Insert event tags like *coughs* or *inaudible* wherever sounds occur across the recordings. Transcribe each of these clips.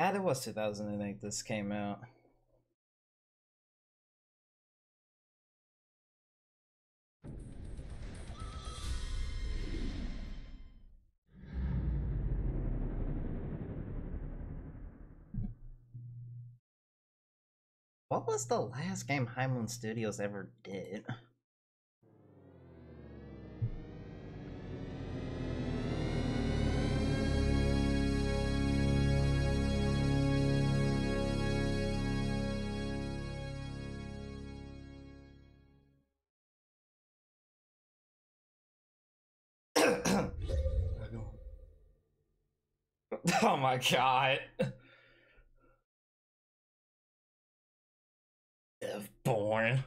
Ah, it was 2008 this came out. What was the last game High Moon Studios ever did? *laughs* oh my god. Bourne.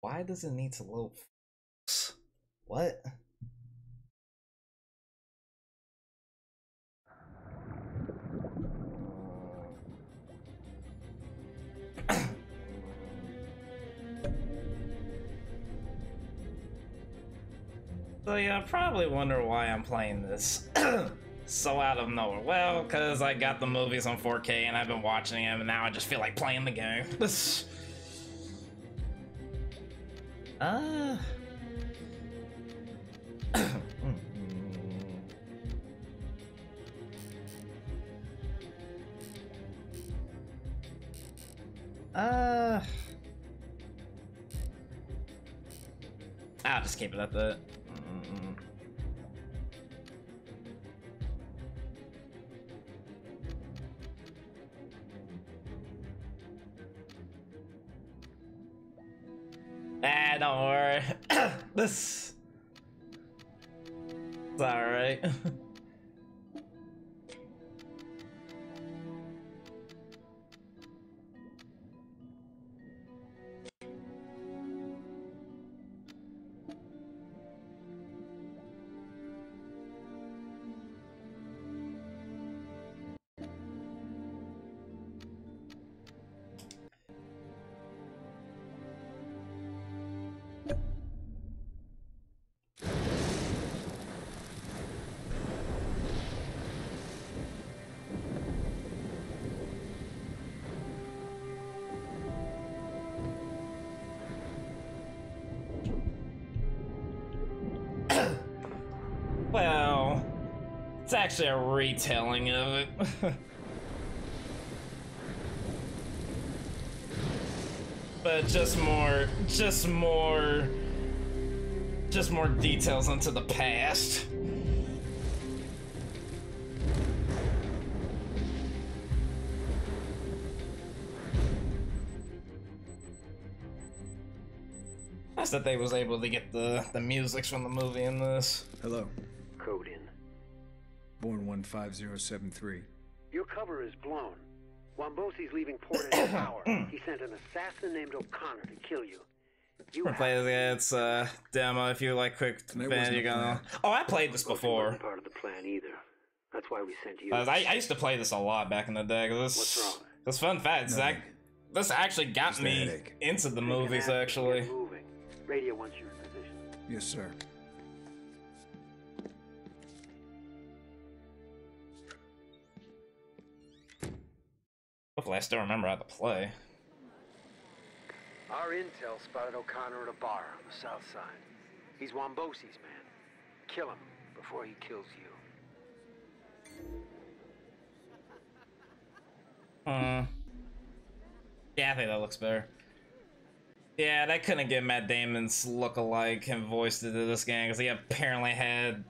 Why does it need to load? What? So yeah, probably wonder why I'm playing this *clears throat* so out of nowhere. Well, because I got the movies on 4K and I've been watching them, and now I just feel like playing the game. *laughs* uh. *coughs* uh. I'll just keep it at that. Don't worry. *coughs* this. It's alright. *laughs* actually a retelling of it. *laughs* but just more, just more, just more details into the past. Nice that they was able to get the the musics from the movie in this. Hello. Code in. Bourne 15073. Your cover is blown. Wombosi's leaving port in an *coughs* hour. He sent an assassin named O'Connor to kill you. You I play yeah, it's uh demo if you like quick Tonight fan wasn't you're a gonna plan. Oh I played this before. wasn't part of the plan either. That's why we sent you. Uh, I, I used to play this a lot back in the day. This, What's wrong? This fun fact, Zach, Nothing. this actually got Just me headache. into the Take movies actually. Radio wants you in position. Yes, sir. Hopefully I still remember how to play. Our intel spotted O'Connor at a bar on the south side. He's Wombosi's man. Kill him before he kills you. Hmm. Yeah, I think that looks better. Yeah, they couldn't get Matt Damon's look-alike and voice into this game because he apparently had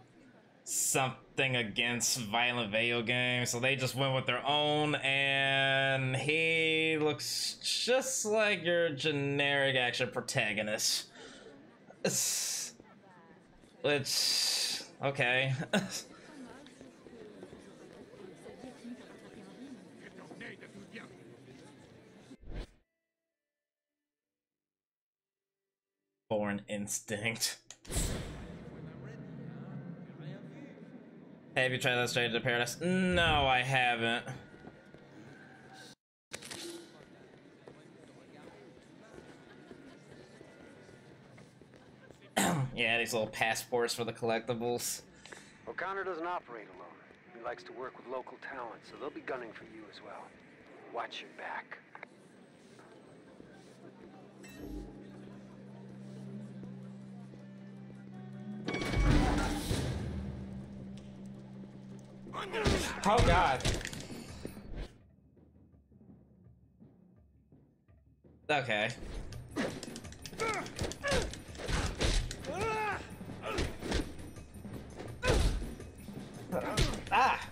something against violent video games, so they just went with their own, and he looks just like your generic action protagonist. It's- okay. *laughs* Bourne instinct. Have you tried that straight to paradise? No, I haven't. *clears throat* yeah, these little passports for the collectibles. O'Connor doesn't operate alone. He likes to work with local talent, so they'll be gunning for you as well. Watch your back. Oh god. Okay. Ah!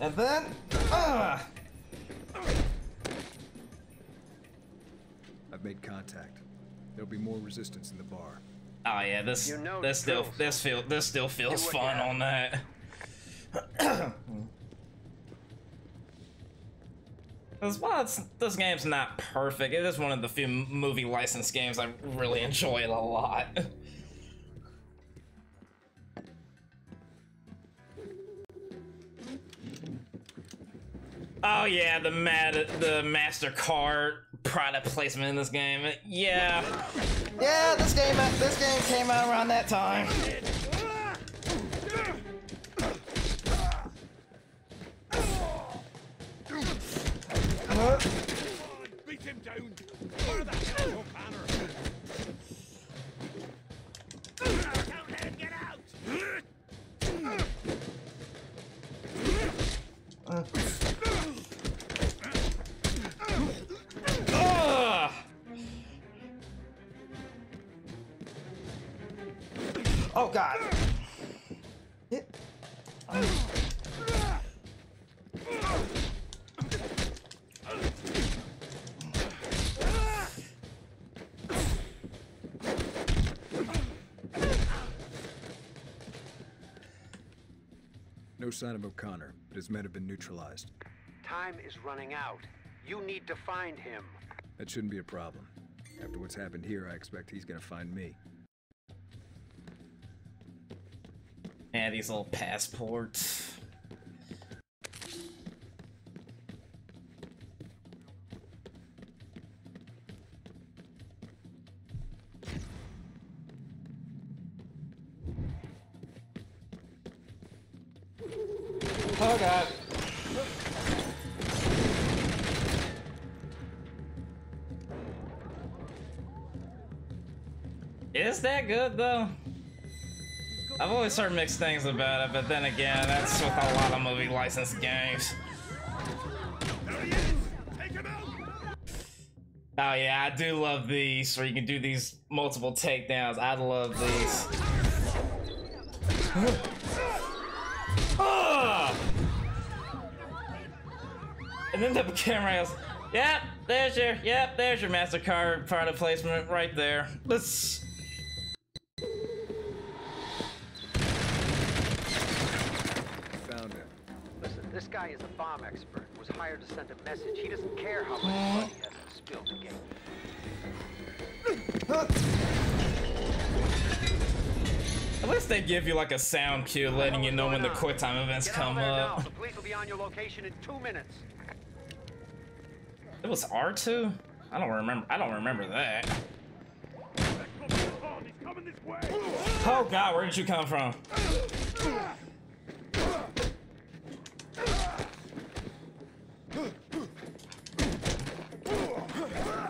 And then, ah! I've made contact. There'll be more resistance in the bar. Oh yeah, this You know this still drill, this feel this still feels fun on that. *coughs* As well, it's, this game's not perfect. It is one of the few movie license games I really enjoy it a lot. Oh yeah, the mad the Mastercard product placement in this game. Yeah, yeah, this game uh, this game came out around that time. Beat him down! Oh god. No sign of O'Connor, but his men have been neutralized. Time is running out. You need to find him. That shouldn't be a problem. After what's happened here, I expect he's gonna find me. Yeah, these little passports. Oh god. Is that good though? I've always heard mixed things about it, but then again, that's with a lot of movie licensed games. Oh yeah, I do love these, where you can do these multiple takedowns. I love these. *gasps* Ah! and then the camera goes, yep, there's your, yep, there's your MasterCard product placement right there. Let's... expert. Was hired to send a message. He doesn't care how much blood he has to spill to get. At least they give you like a sound cue letting you know when the quick time events Get come there now. up. The police will be on your location in two minutes. It was R2? I don't remember. I don't remember that. He's coming this way! Oh god, where did you come from?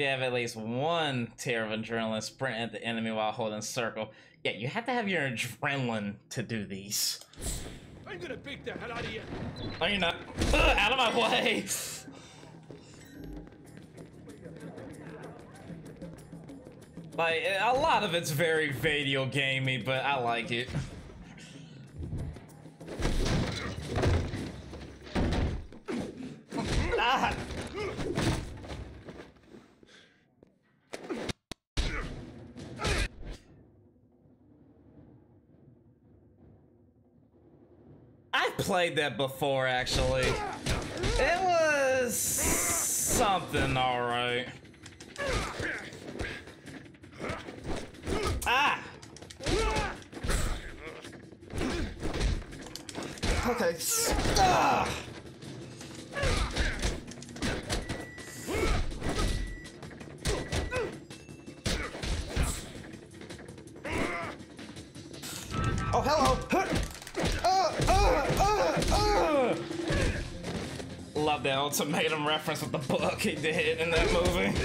You have at least one tear of adrenaline sprint at the enemy while holding circle. Yeah, you have to have your adrenaline to do these. I'm gonna beat the hell out of you! No, you're not. Ugh, out of my way! Like, a lot of it's very video gamey, but I like it. Ah! Played that before, actually. It was something alright. Ah! Okay. Ah! Love that ultimatum reference with the book he did in that movie.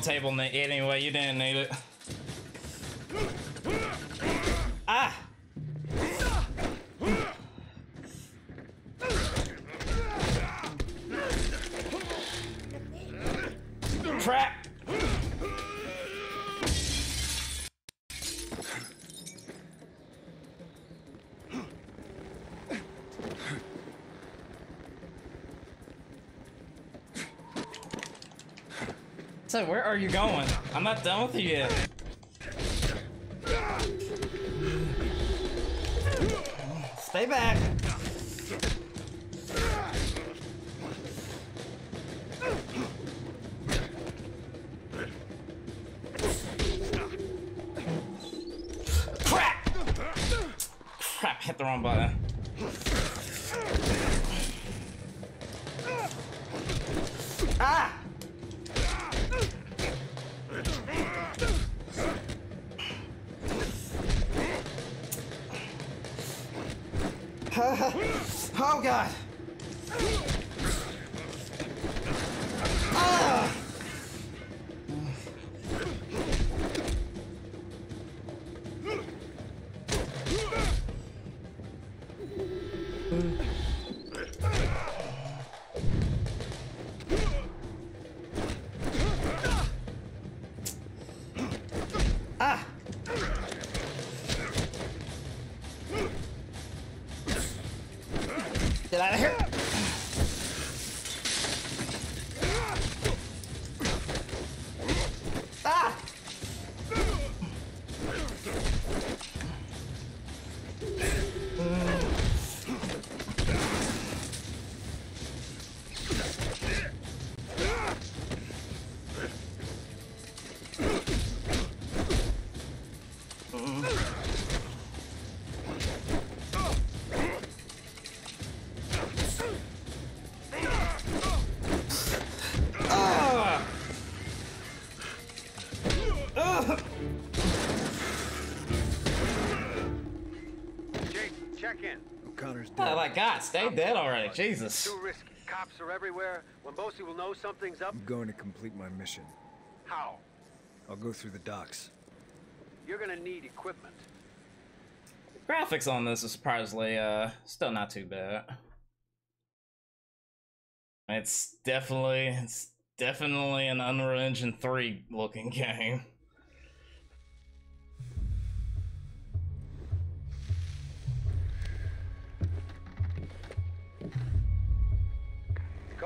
Table anyway, you didn't need it. So where are you going? I'm not done with you yet. Stay back. My god, stay dead already. Jesus. Too risky. Cops are everywhere. Wombosi will know something's up. I'm going to complete my mission. How? I'll go through the docks. You're gonna need equipment. Graphics on this is surprisingly uh still not too bad. It's definitely it's definitely an Unreal Engine 3 looking *laughs* game.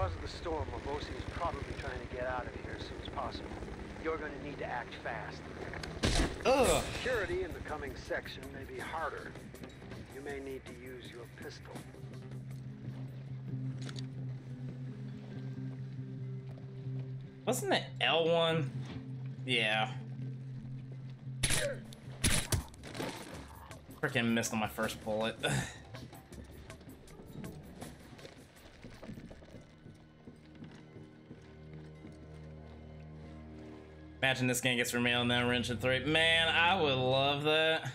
Because of the storm, Wombosi is probably trying to get out of here as soon as possible. You're gonna need to act fast. Ugh. Security in the coming section may be harder. You may need to use your pistol. Wasn't it L1? Yeah. Freaking missed on my first bullet. *laughs* imagine this game gets for mail then wrench and three. Man, I would love that.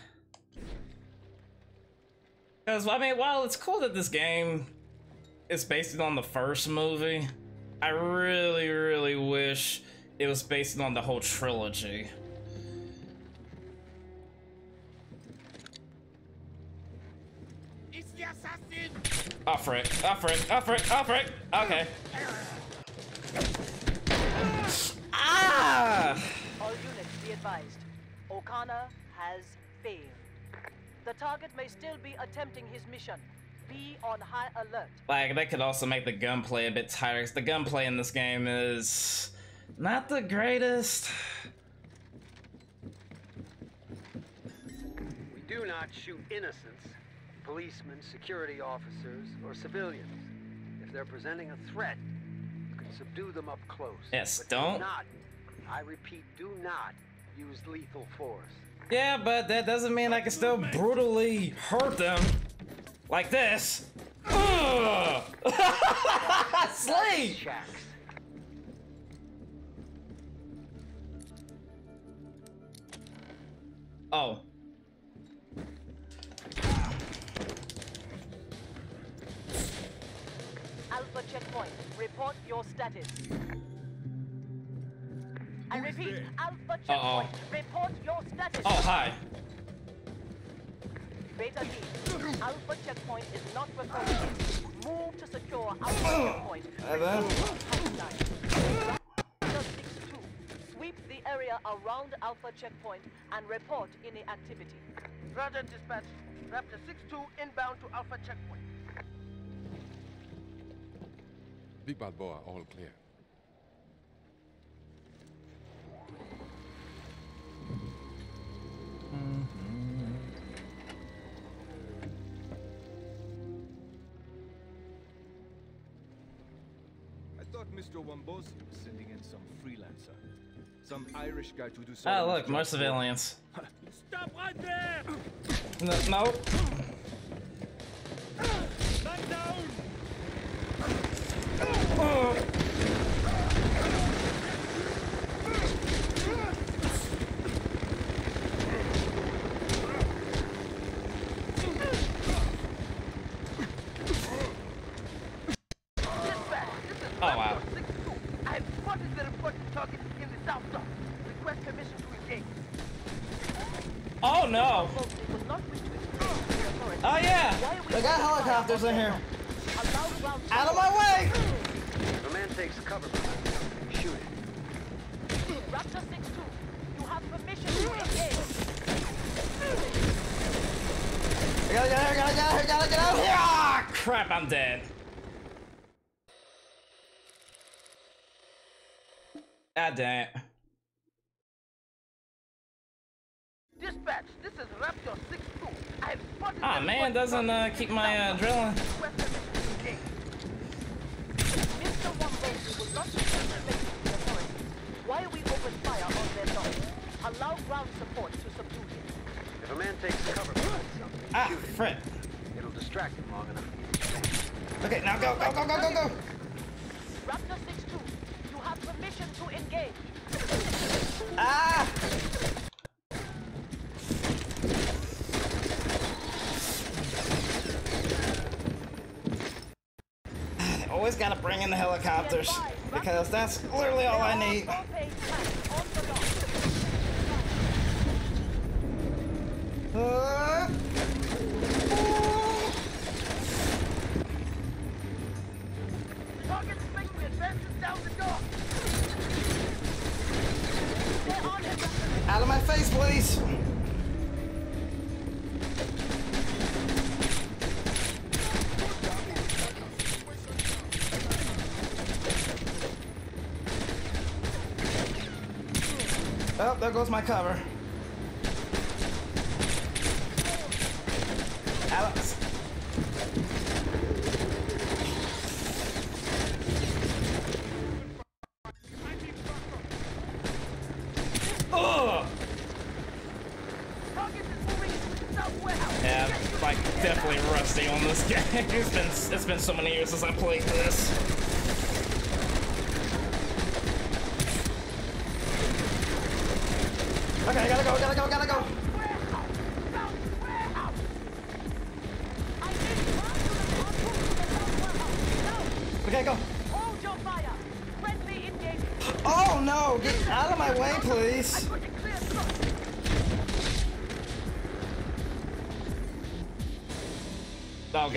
Because, I mean, while it's cool that this game is based on the first movie, I really, really wish it was based on the whole trilogy. It's the assassin! Oh frick, oh frick! Okay. Ah! All units be advised. O'Connor has failed. The target may still be attempting his mission. Be on high alert. Like, that could also make the gunplay a bit tighter, 'cause the gunplay in this game is not the greatest. We do not shoot innocents, policemen, security officers, or civilians. If they're presenting a threat, you can subdue them up close. Yes, but don't- Do not, I repeat, do not use lethal force. Yeah, but that doesn't mean I can still brutally hurt them. Like this. Ugh! *laughs* Slay! Oh. Alpha checkpoint. Report your status. I repeat, Alpha checkpoint-oh Report your status. Oh, hi. Beta team, Alpha checkpoint is not reported. Move to secure Alpha checkpoint. And then- 6-2, Sweep the area around Alpha checkpoint and report any activity. Roger, dispatch. Raptor 6-2 inbound to Alpha checkpoint. Big Balboa, all clear. I thought Mr. Wombosi was sending in some freelancer. Some Irish guy to do ah, some. Oh, look, more civilians. *laughs* Stop right there! No, no. Back down! Dispatch, this is Oh, Raptor wow. 6-2. I have spotted the reported target in the south dock. Request permission to engage. Oh no. Mostly will not wish to explain to the authorities. Oh yeah. Why are we They on in here. dock? Allow ground Out of support. my way. If a man takes cover from us, shoot it. Raptor 6-2, you have permission to engage. I gotta get out, gotta get out, gotta get out here. Ah, crap, I'm dead. God damn it. Dispatch, this is Raptor 6-2. I have spotted Ah the man, reported doesn't target uh, in keep the my uh, south dock. drilling. Request permission to engage. Mr. Wombosi will not wish to explain to the authorities. Why we open fire on their dock? Allow ground support to subdue him. If a man takes cover Ah, it. frick. It'll distract him long enough. Okay, now go, go, go, go, go, go. Raptor 6-2, you have permission to engage. Ah! They Always gotta bring in the helicopters because that's literally all I need. Propane tanks on the dock. Uh, goes my cover.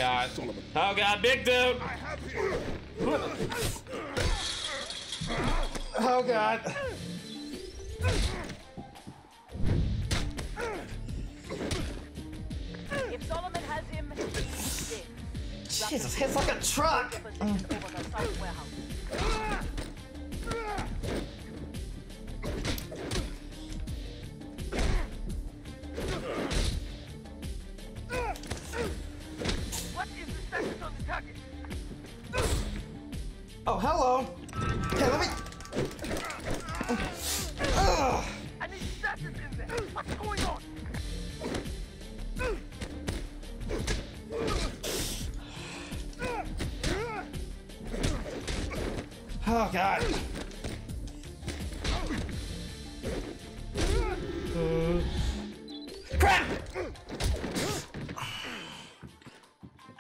God. Oh god, big dude. I have here. Oh god.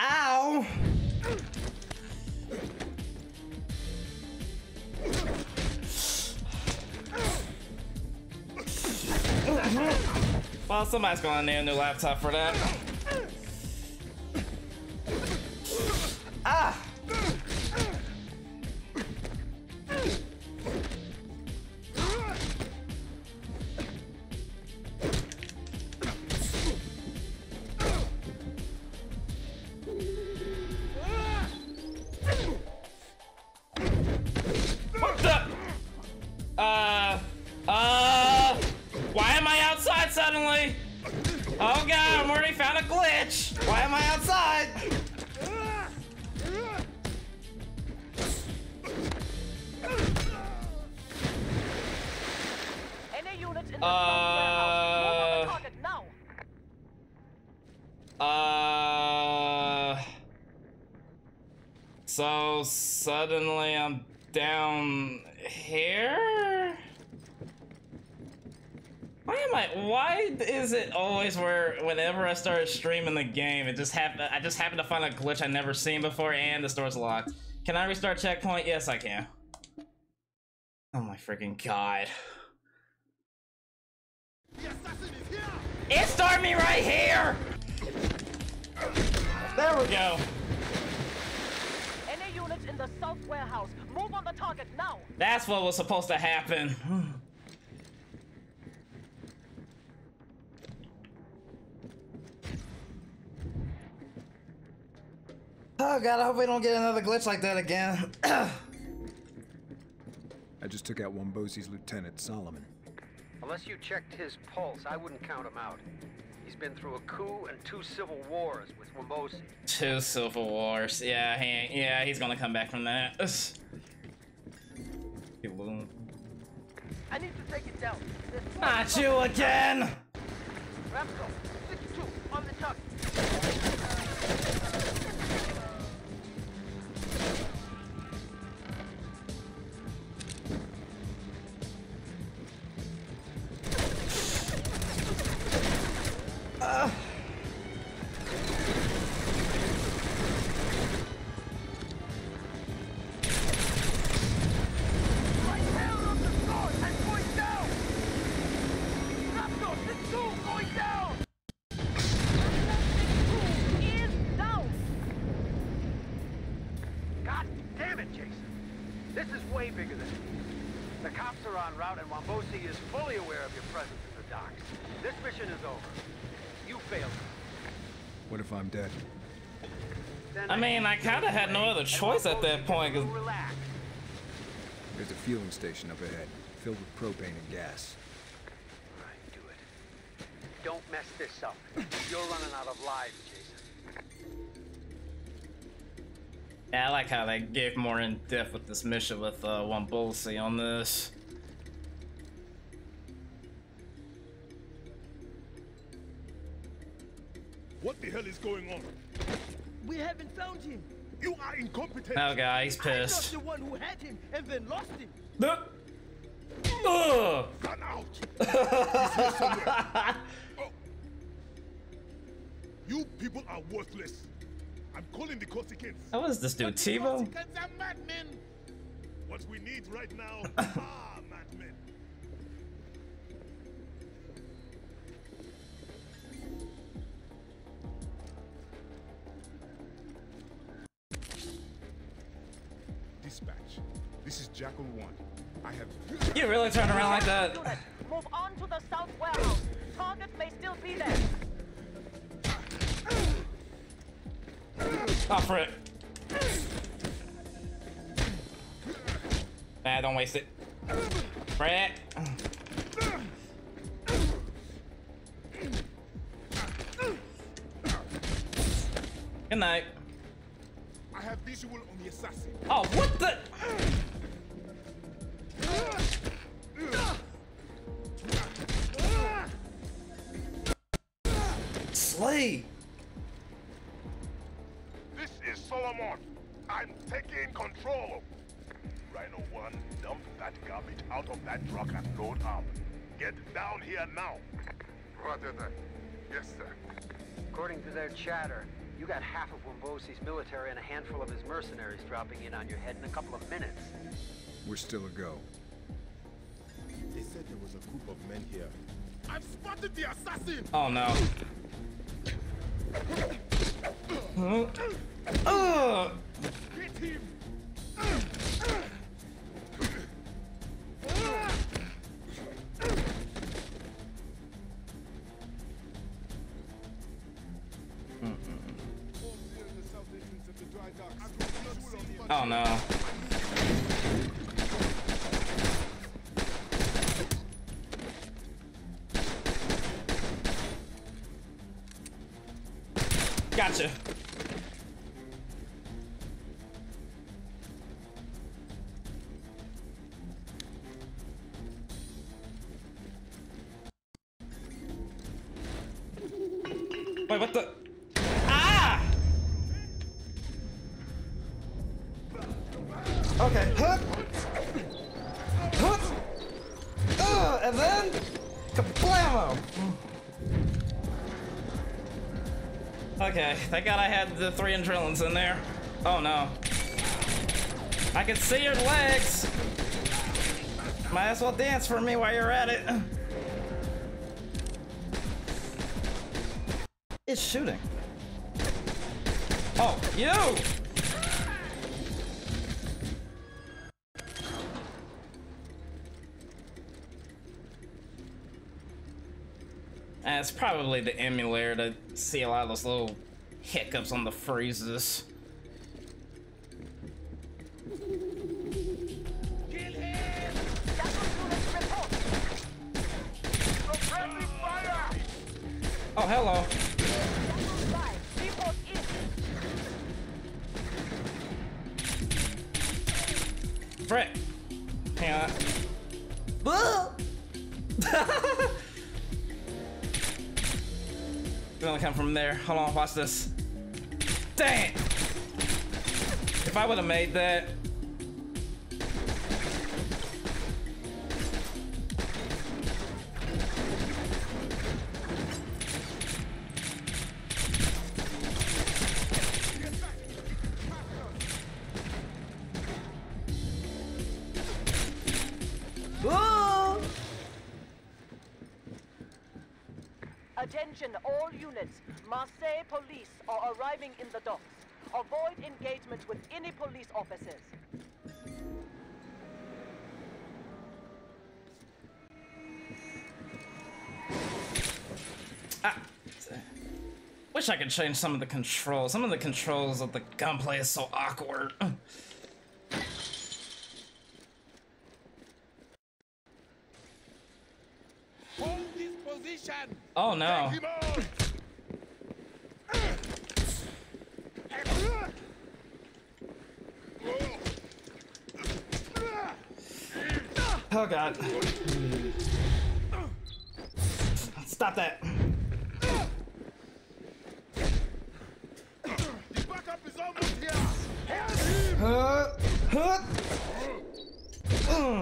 Ow! Well, somebody's gonna need a new laptop for that. Whenever I start streaming the game, it just happen, I just happen to find a glitch I've never seen before and the store's locked. Can I restart checkpoint? Yes, I can. Oh my freaking god. The assassin is here. It started me right here! There we go. Any units in the south warehouse, move on the target now. That's what was supposed to happen. *sighs* *laughs* Oh god, I hope we don't get another glitch like that again. *coughs* I just took out Wombosi's lieutenant, Solomon. Unless you checked his pulse, I wouldn't count him out. He's been through a coup and two civil wars with Wombosi. Two Civil Wars. Yeah, he ain't, yeah, he's gonna come back from that. You loon. I need to take it down. Not you again! Ramco, 62 on the target. Then I kinda had no other choice at that point, will 'cause- Relax. There's a fueling station up ahead, filled with propane and gas. Right, do it. Don't mess this up. You're running out of lives, Jason. Yeah, I like how they gave more in depth with this mission with uh, Wombosi on this. What the hell is going on? We haven't found him. You are incompetent. Oh god, he's I'm pissed. not the one who had him and then lost him. Ugh. Ugh. Run out. He's *laughs* here somewhere. Oh. You people are worthless. I'm calling the Corsicans. How is this dude, TiVo? Corsicans are madmen. What we need right now *laughs* are madmen. This is Jackal 1. I have You really turn around like that? Unit, move on to the south warehouse. Target may still be there. Oh, frick. Nah, don't waste it. Frick. Good night. I have visual on the assassin. Oh, what the? Slay. This is Solomon. I'm taking control. Rhino 1, dump that garbage out of that truck and load up. Get down here now. Roger that. Yes, sir. According to their chatter, you got half of Wombosi's military and a handful of his mercenaries dropping in on your head in a couple of minutes. We're still a go. They said there was a group of men here. I've spotted the assassin! Oh no. Ugh. Hit him! Oh no. Thank God I had the three adrenalines in there. Oh no. I can see your legs. Might as well dance for me while you're at it. It's shooting. Oh, you! And it's probably the emulator to see a lot of those little hiccups on the fire! Oh, hello. Jackal 5, report in. Frick. Hang on. Boo! *laughs* Gonna come from there. Hold on, watch this. If I would have made that. Police officers. Ah. Wish I could change some of the controls. Some of the controls of the gunplay is so awkward. *laughs* Hold this position! Oh no. *laughs* Oh god. Stop that. The backup is almost here! Hold him! Uh,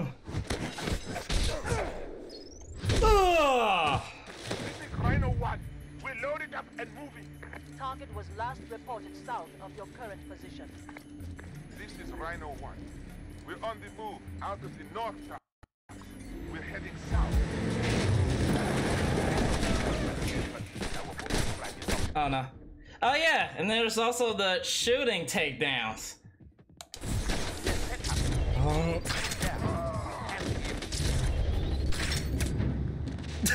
huh. Rhino 1. We're loaded up and moving. Target was last reported south of your current position. This is Rhino 1. We're on the move out of the north tower. We're heading south. Oh no. Oh yeah, and there's also the shooting takedowns. Oh.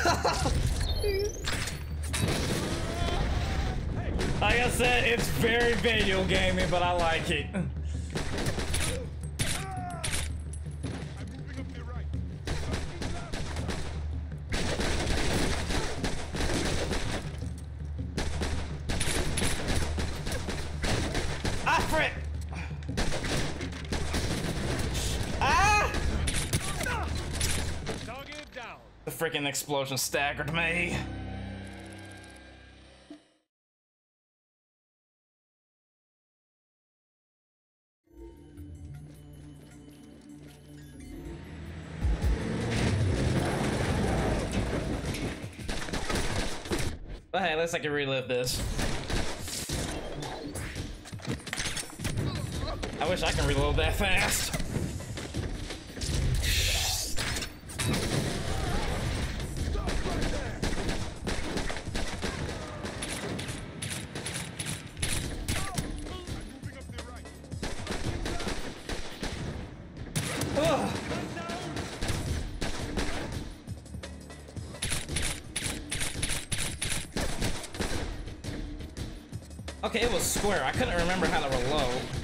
*laughs* like I said, it's very video gaming, but I like it. *laughs* Frick! Ah! The freaking explosion staggered me. But hey, at least I can relive this. I wish I can reload that fast. Okay, it was square. I couldn't remember how to reload.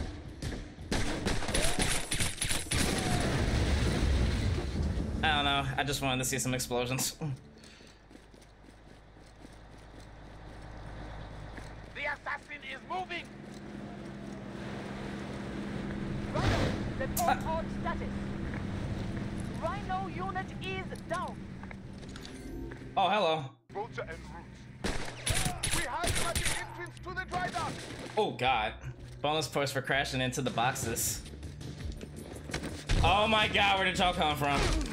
I don't know. I just wanted to see some explosions. The assassin is moving! Ah. Rhino, report on status. Rhino unit is down. Oh, hello. Vulture and Roots. We hide him the entrance to the dry dock! Oh, God. Bonus points for crashing into the boxes. Oh my god, where did y'all come from?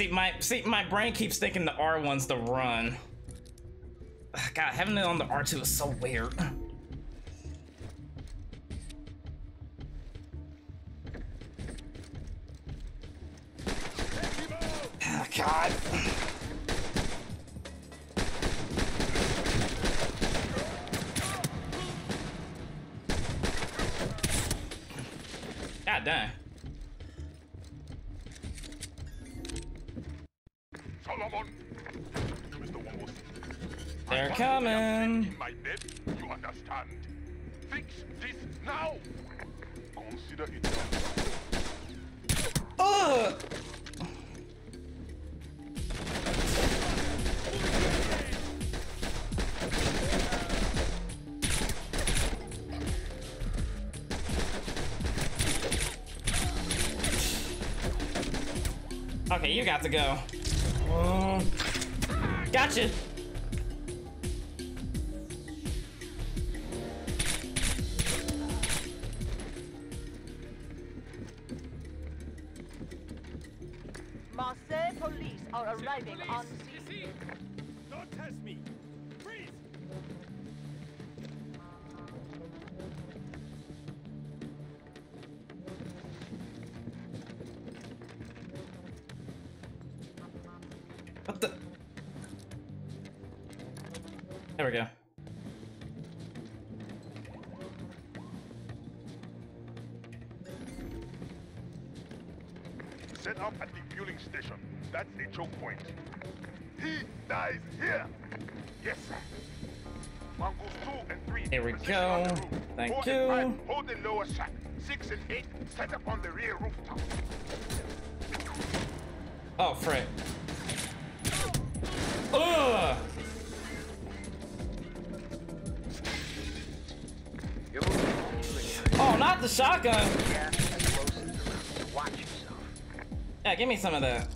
See, my see, my brain keeps thinking the R one's the run. God, having it on the R2 is so weird. Consider it done. Ugh! Okay, you got to go. Oh. Gotcha. Choke point. He dies here! Yes, sir. Mongols 2 and 3. Here we go. on the roof. Thank Four you. And 5, hold the lower shack. 6 and 8, set up on the rear rooftop. Oh, frick. Ugh! Oh, You're moving. the shotgun. Gas and explosives around. Watch yourself. Yeah, give me some of that.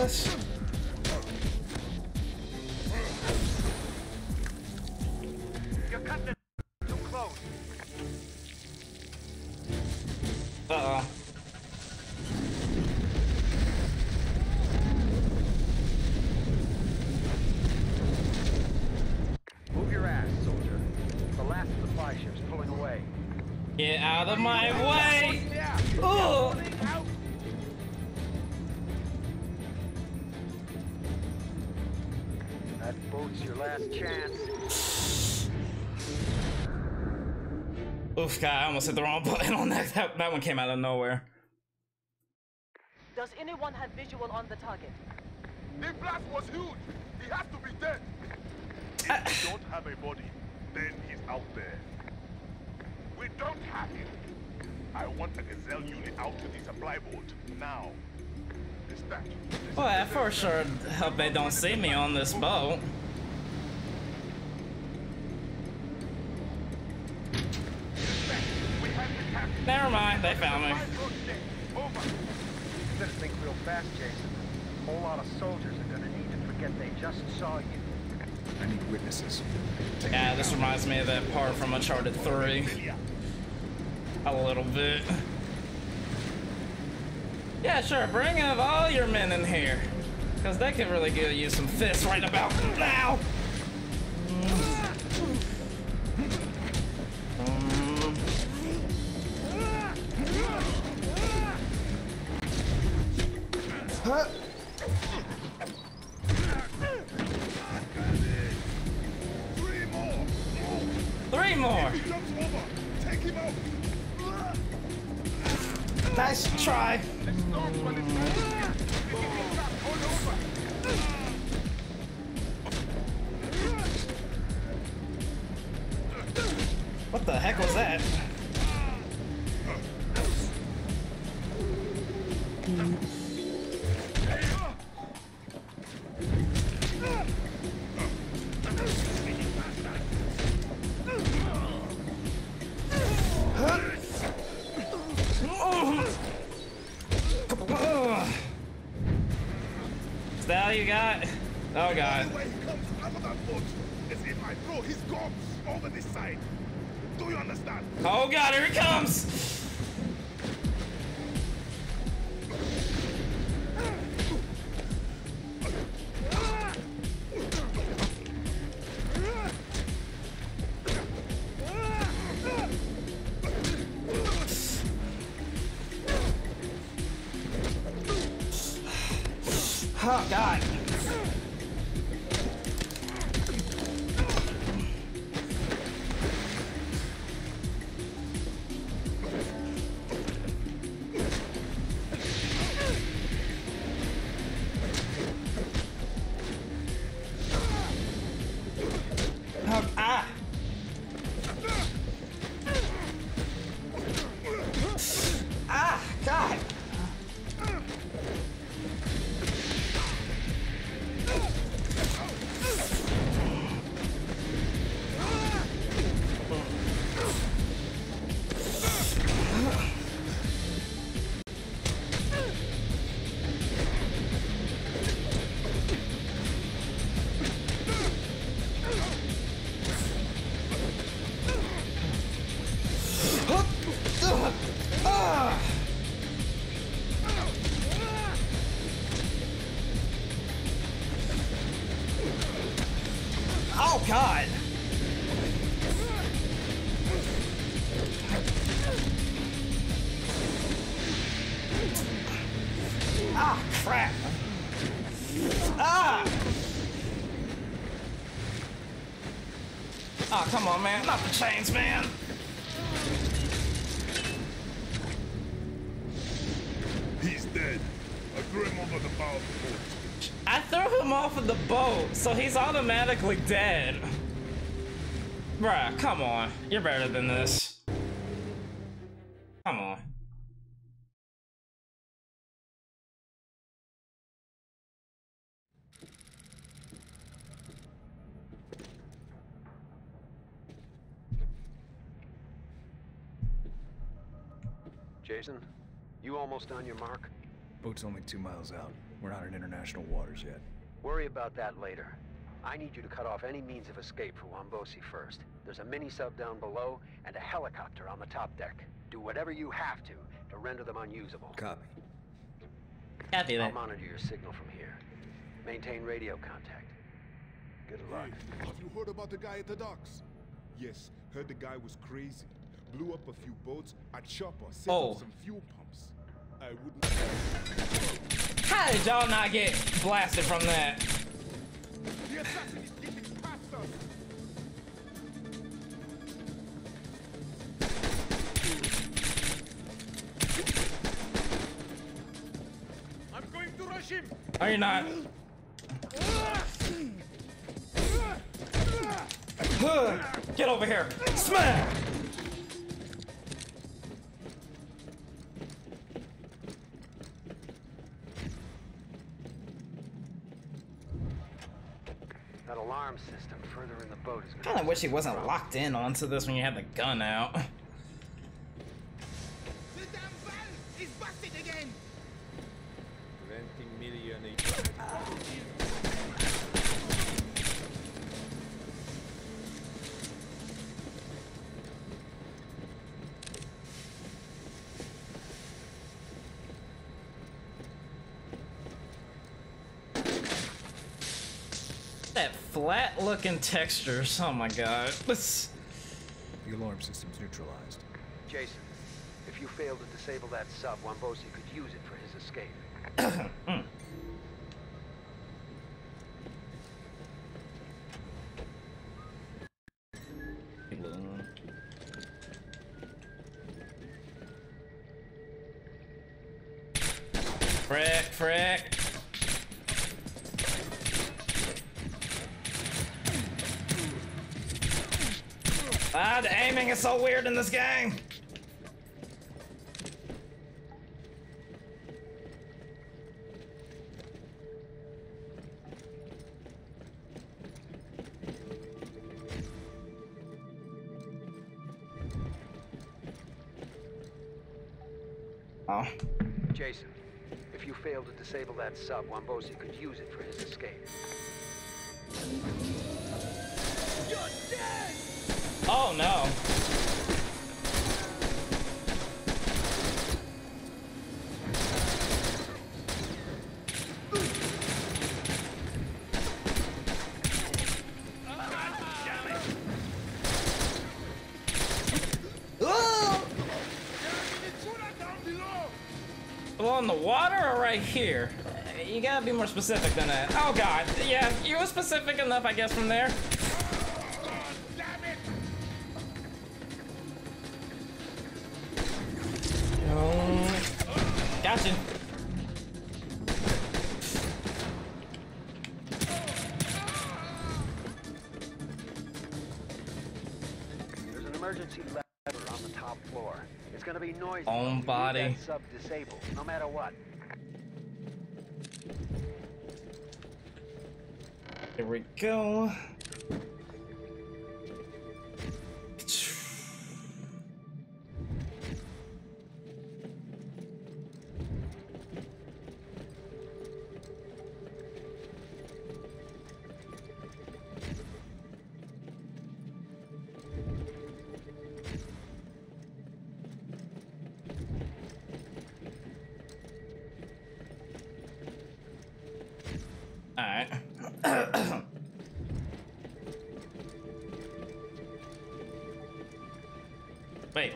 This. One came out of nowhere. Does anyone have visual on the target? The blast was huge. He has to be dead. I- If we don't have a body, then he's out there. We don't have him. I want a Gazelle unit out to the supply boat now. Dispatch. Well, I for sure hope they don't see me on this boat. Never mind, they found me. Supply boat deck. Over. You better think real fast, Jason. A whole lot of soldiers are gonna need to forget they just saw you. I need witnesses. Take Yeah, this reminds me of that part from Uncharted 3. A little bit. Yeah, sure, bring up all your men in here. Because they could really give you some fists right about now. Um, Three more. Three more. Over. Take him out. Nice try. What the heck was that? God. Come on, man. Not the chains, man. He's dead. I threw him over the bow of the boat. I threw him off of the boat, so he's automatically dead. Bruh, come on. You're better than this. Jason, you almost on your mark? Boat's only two miles out. We're not in international waters yet. Worry about that later. I need you to cut off any means of escape for Wombosi first. There's a mini-sub down below and a helicopter on the top deck. Do whatever you have to to render them unusable. Copy. Copy that. I'll monitor your signal from here. Maintain radio contact. Good luck. Hey, have you heard about the guy at the docks? Yes, heard the guy was crazy. Blew up a few boats, a chopper, set Oh. up some fuel pumps. I wouldn't... How did y'all not get blasted from that? The assassin is getting past us! I'm going to rush him! Are you not? Get over here. Smack! That alarm system further in the boat is gonna Kinda wish he wasn't locked in onto this when you had the gun out. The damn valve is busted again! Preventing million That flat looking textures. Oh my god. Let's. The alarm system's neutralized. Jason, if you fail to disable that sub, Wombosi could use it for his escape. *clears throat* is so weird in this game. Oh. Jason, if you fail to disable that sub, Wombosi could use it for his escape. Oh no. Oh! Well, in the water or right here? You gotta be more specific than that. Oh god, yeah, you were specific enough, I guess, from there. Oh, gotcha. There's an emergency lever on the top floor. It's gonna be noisy. Own but we need body. Sub disabled, no matter what. We go.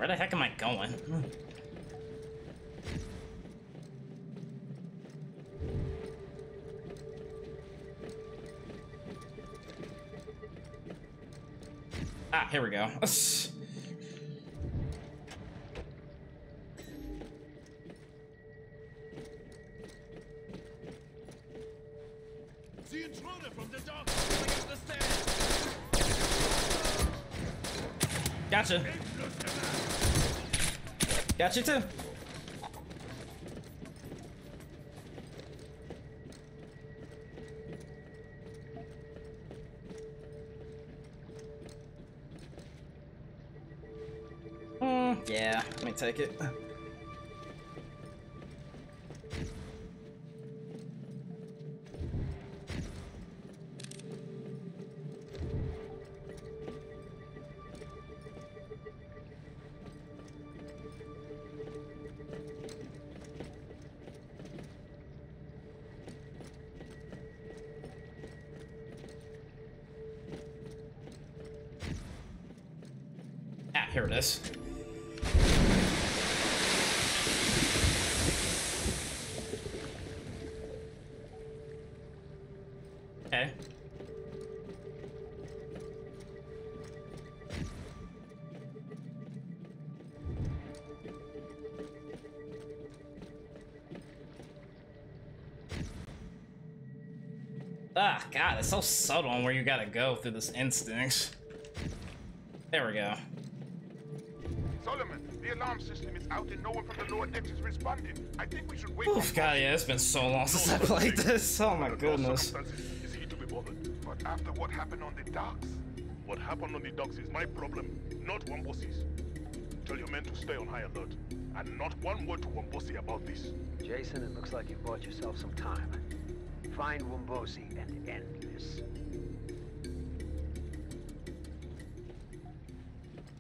Where the heck am I going? ah, here we go. *laughs* Gotcha too. Mm, yeah, let me take it. God, it's so subtle on where you gotta go through this instinct. There we go. Solomon, the alarm system is out and no one from the lower decks is responding. I think we should wait. Oof, God, yeah, it's been so long since I played this. Oh my goodness. Is he to be bothered? But after what happened on the docks? What happened on the docks is my problem, not Wombosi's. Tell your men to stay on high alert. And not one word to Wombosi about this. Jason, it looks like you bought yourself some time. Find Wombosi and end this.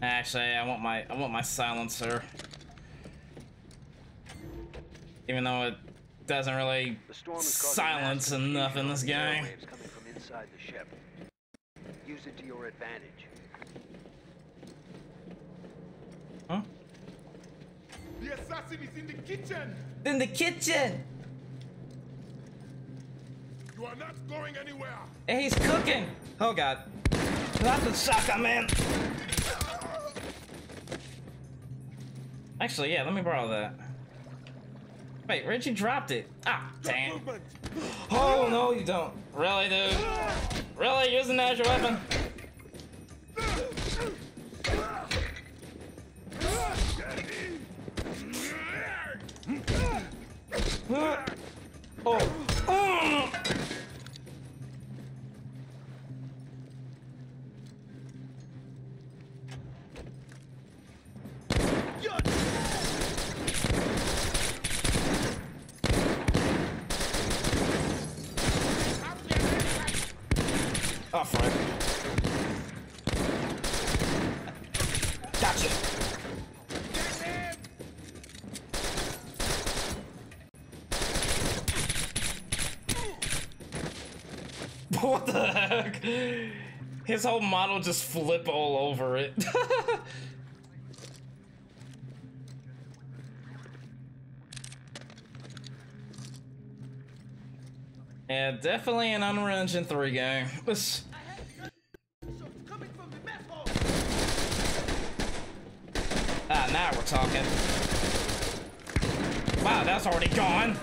Actually, I want my I want my silencer. Even though it doesn't really The storm is causing silence enough in this confusion on the game. coming from inside the ship. Use it to your advantage. Huh? The assassin is in the kitchen! In the kitchen! You are not going anywhere! And he's cooking! Oh god. Not the shotgun man! Actually, yeah, let me borrow that. Wait, Reggie dropped it. Ah, damn. Oh, no, you don't. Really, dude? Really? Using that as your weapon? Oh. Oh. Oh, frick. Gotcha. *laughs* What the heck? His whole model just flip all over it. *laughs* yeah, definitely an Unreal Engine 3 game. *laughs* Ah, now we're talking. Wow, that's already gone.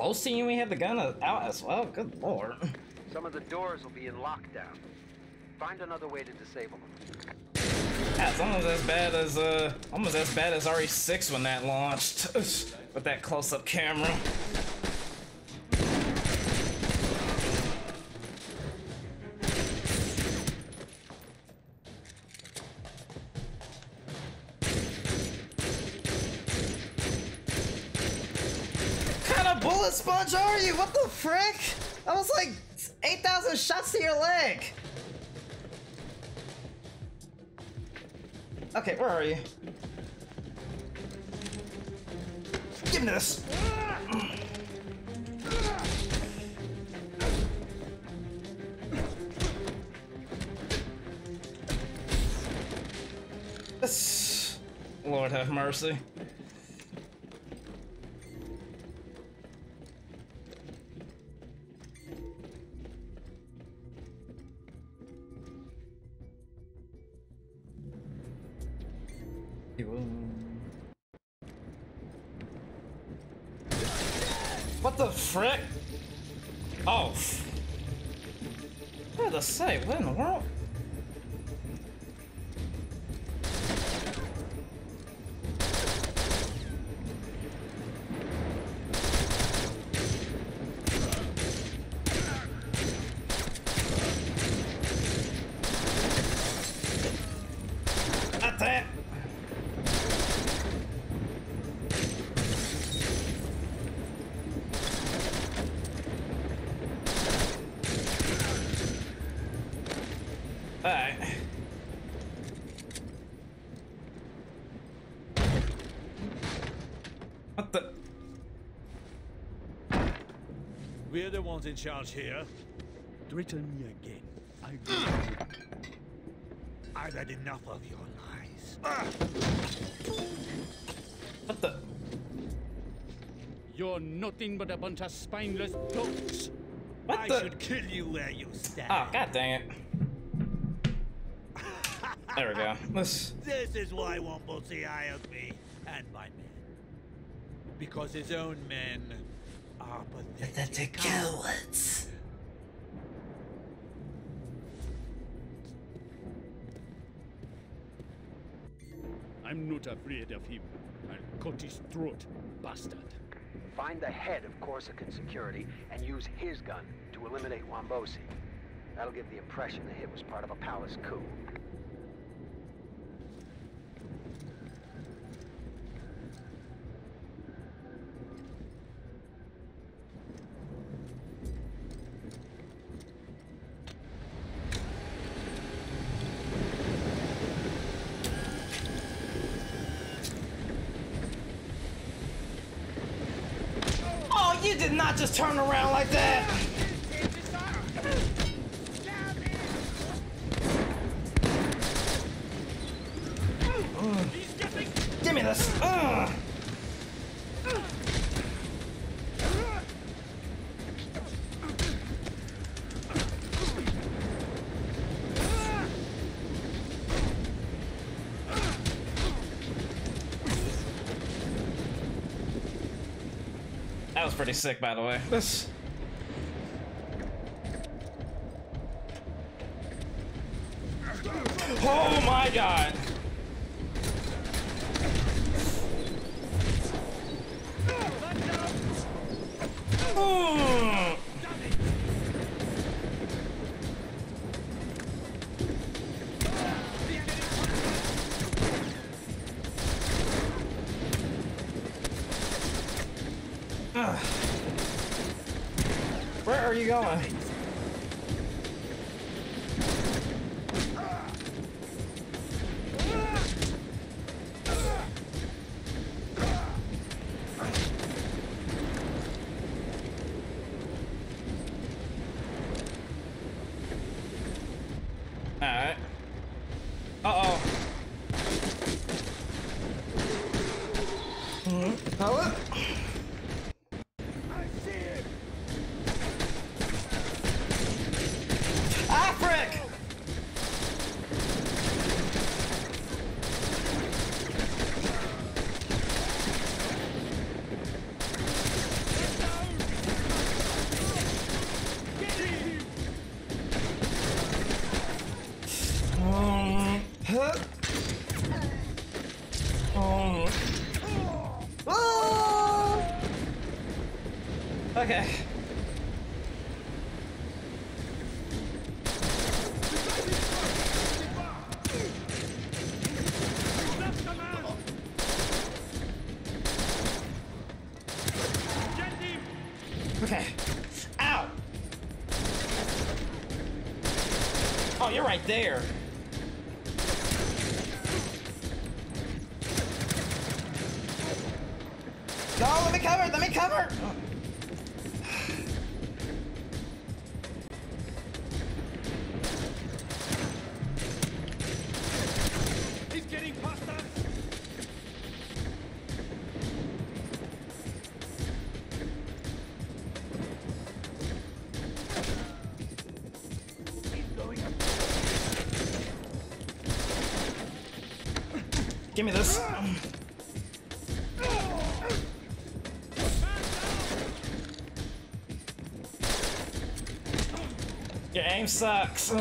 Close to you we had the gun out as well? Good lord. Some of the doors will be in lockdown. Find another way to disable them. That's almost as bad as uh, almost as bad as RE6 when that launched *laughs* with that close-up camera. Where are you? We're the ones in charge here. Threaten me again. I will. I've had enough of your lies. What *laughs* the? You're nothing but a bunch of spineless dogs. What I the? should kill you where you stand. Oh, god dang it. *laughs* There we go. Let's. This is why Wombosi hired me and my men. Because his own men are pathetic. cowards. I'm not afraid of him. I'll cut his throat, bastard. Find the head of Corsican security and use his gun to eliminate Wombosi. That'll give the impression the hit was part of a palace coup. Oh, you did not just turn around like that. Give me this. Ugh. That was pretty sick, by the way. This. Okay. Okay. Ow! Oh, you're right there. Give me this. Your aim sucks.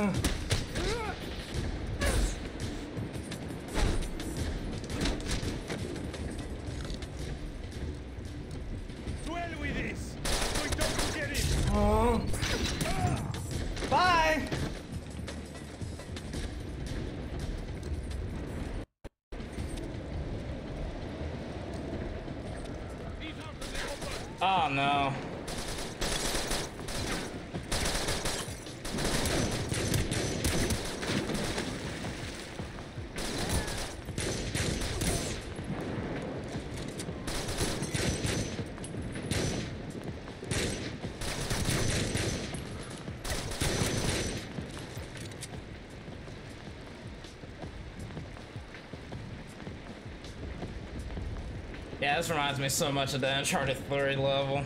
Reminds me so much of the Uncharted 3 level.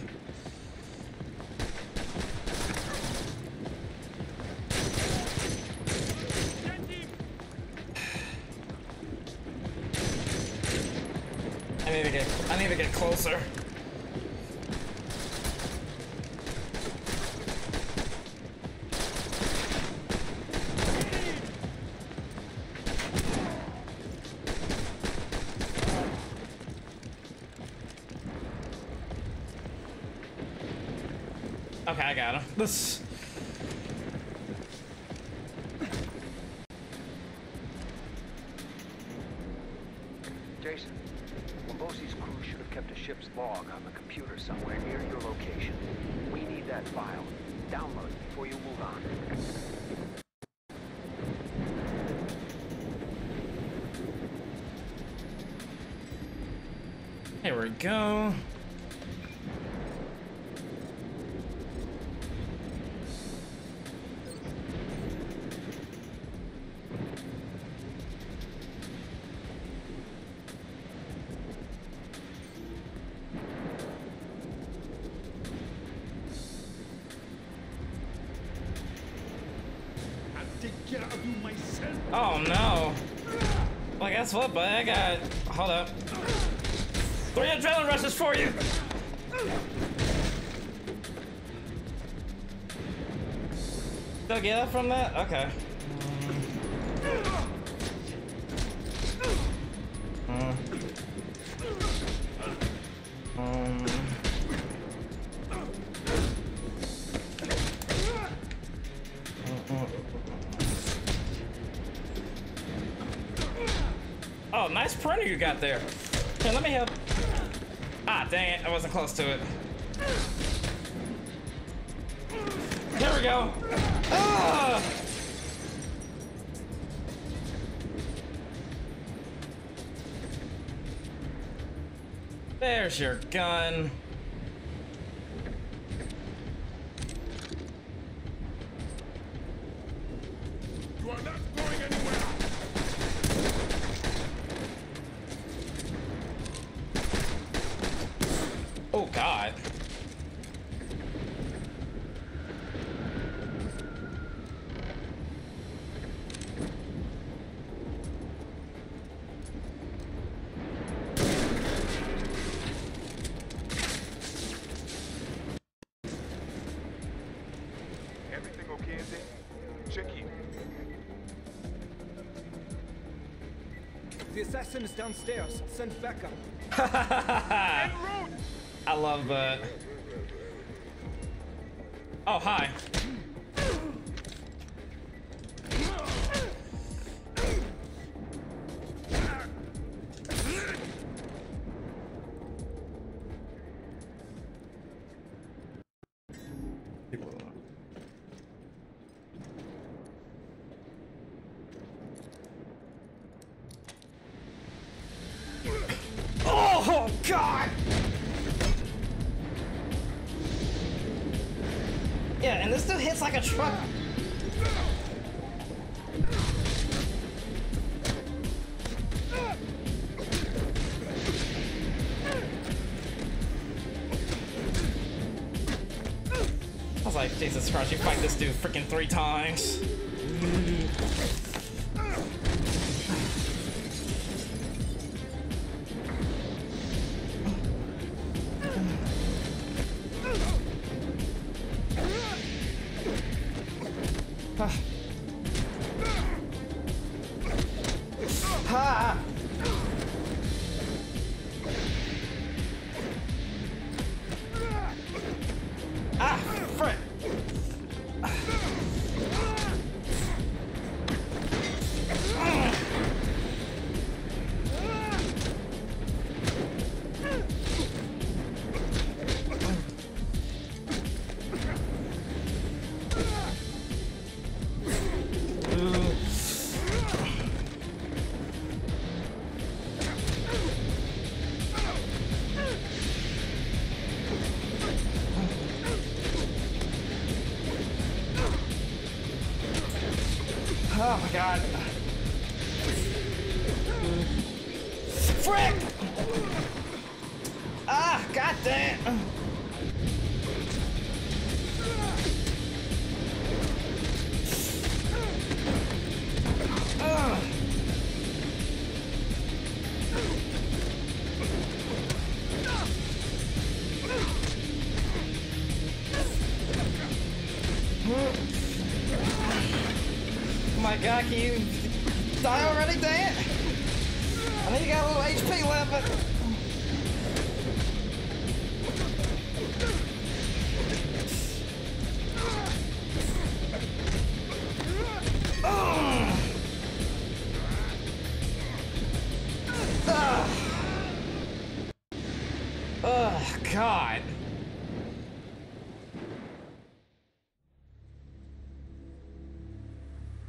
I got him. This Jason, Wombosi's crew should have kept a ship's log on the computer somewhere near your location. We need that file. Download it before you move on. There we go. Bud? I got. Hold up. Three adrenaline rushes for you. Did I get up from that? Okay. There. Here, let me help. Ah, dang it. I wasn't close to it. There we go. Ah! There's your gun. Assassin is downstairs. Send backup. *laughs* I love that. Oh, hi. Jesus Christ, you fight this dude freaking three times. God.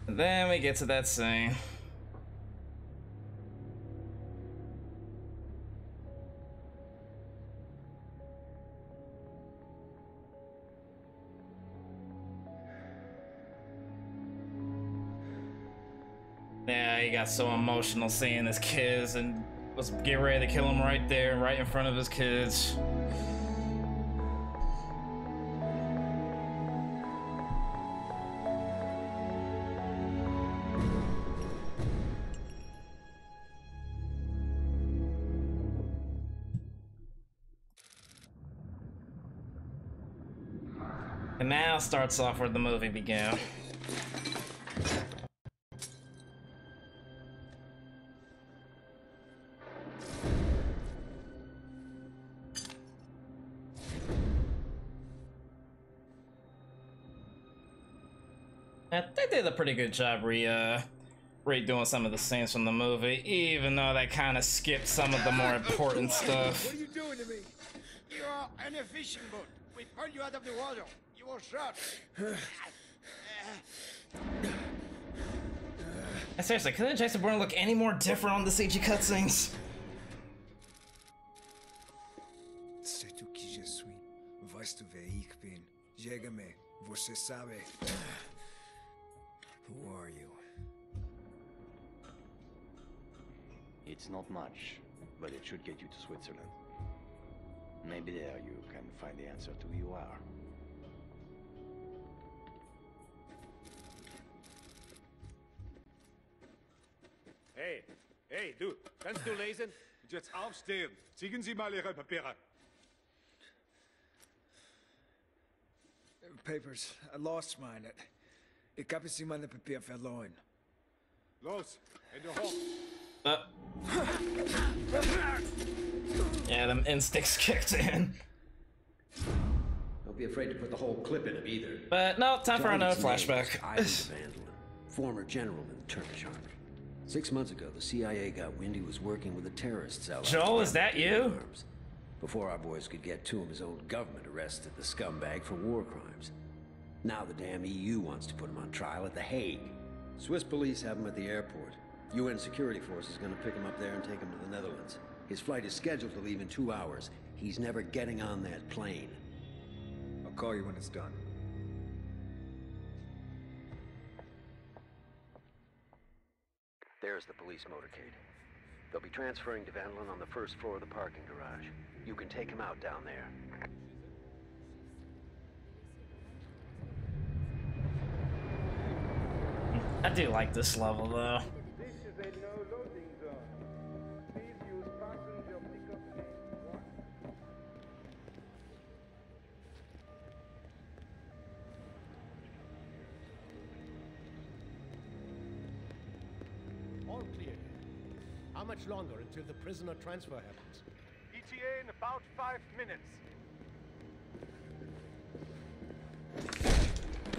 Then we get to that scene. Yeah, he got so emotional seeing his kids and was get ready to kill him right there, right in front of his kids. And now starts off where the movie began. Did a pretty good job re uh redoing some of the scenes from the movie, even though they kind of skipped some of the more *laughs* important stuff. What are you doing to me? You are an fishing boat. We pulled you out of the water. You were shot. *sighs* Seriously, couldn't Jason Bourne look any more different on the CG cutscenes? Sei tu que je suis. Vais tu ver ich bin. Chega-me. Você sabe. *sighs* Who are you? It's not much, but it should get you to Switzerland. Maybe there you can find the answer to who you are. Hey, hey, du, kannst du lesen? Und jetzt aufstehen. Ziehen Sie mal Ihre Papiere. Papers. I lost mine. Ich habe sie meine Papier verloren. Los, Hände hoch. Uh. Yeah, them instincts *laughs* kicked in. Don't be afraid to put the whole clip in him either. But no, time for another flashback. is Ivan Van Vandalen, former general in the Turkish army. Six months ago, the CIA got wind he was working with the terrorists out. Joel, is that you? Arms. Before our boys could get to him, his own government arrested the scumbag for war crimes. Now the damn EU wants to put him on trial at The Hague. Swiss police have him at the airport. UN security force is gonna pick him up there and take him to the Netherlands. His flight is scheduled to leave in two hours. He's never getting on that plane. I'll call you when it's done. There's the police motorcade. They'll be transferring to Vanlin on the first floor of the parking garage. You can take him out down there. I do like this level though. All clear. How much longer until the prisoner transfer happens? ETA in about five minutes.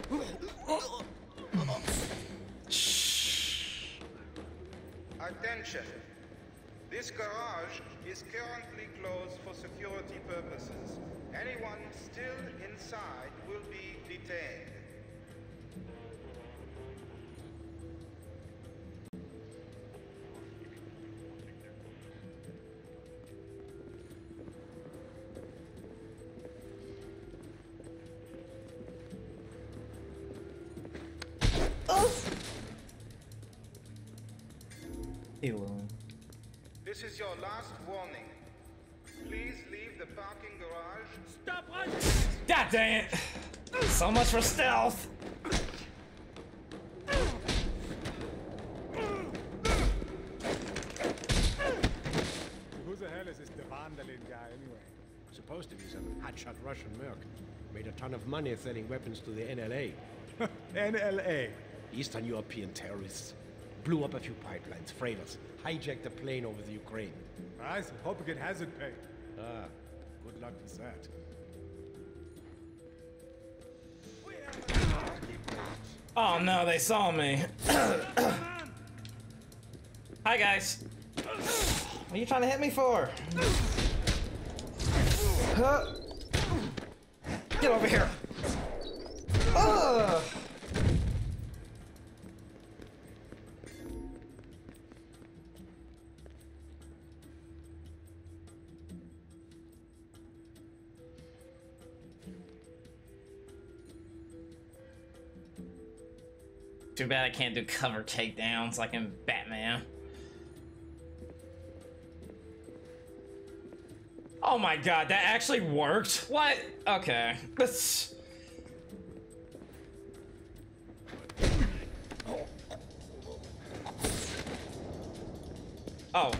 *laughs* Attention! This garage is currently closed for security purposes. Anyone still inside will be detained. Is your last warning. Please leave the parking garage. Stop right God dang it! So much for stealth! Who the hell is this Devandalin guy anyway? Supposed to be some hotshot Russian merc. Made a ton of money selling weapons to the NLA. *laughs* NLA. Eastern European terrorists. Blew up a few pipelines, freighters, hijacked a plane over the Ukraine. I hope it hazard pay. Ah, good luck with that. Oh no, they saw me. *coughs* Hi guys. What are you trying to hit me for? Huh? Get over here. Ugh. Too bad I can't do cover takedowns like in Batman. Oh my god, that actually worked? What? Okay. That's... Oh.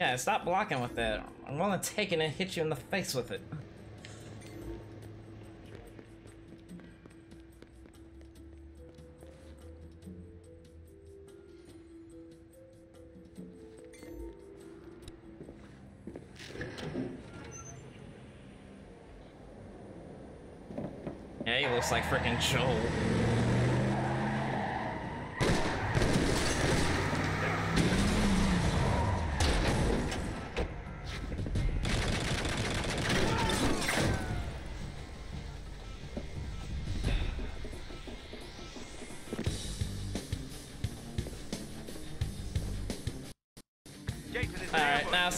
Yeah, stop blocking with that. I'm gonna take it and hit you in the face with it. Yeah, he looks like freaking Joel.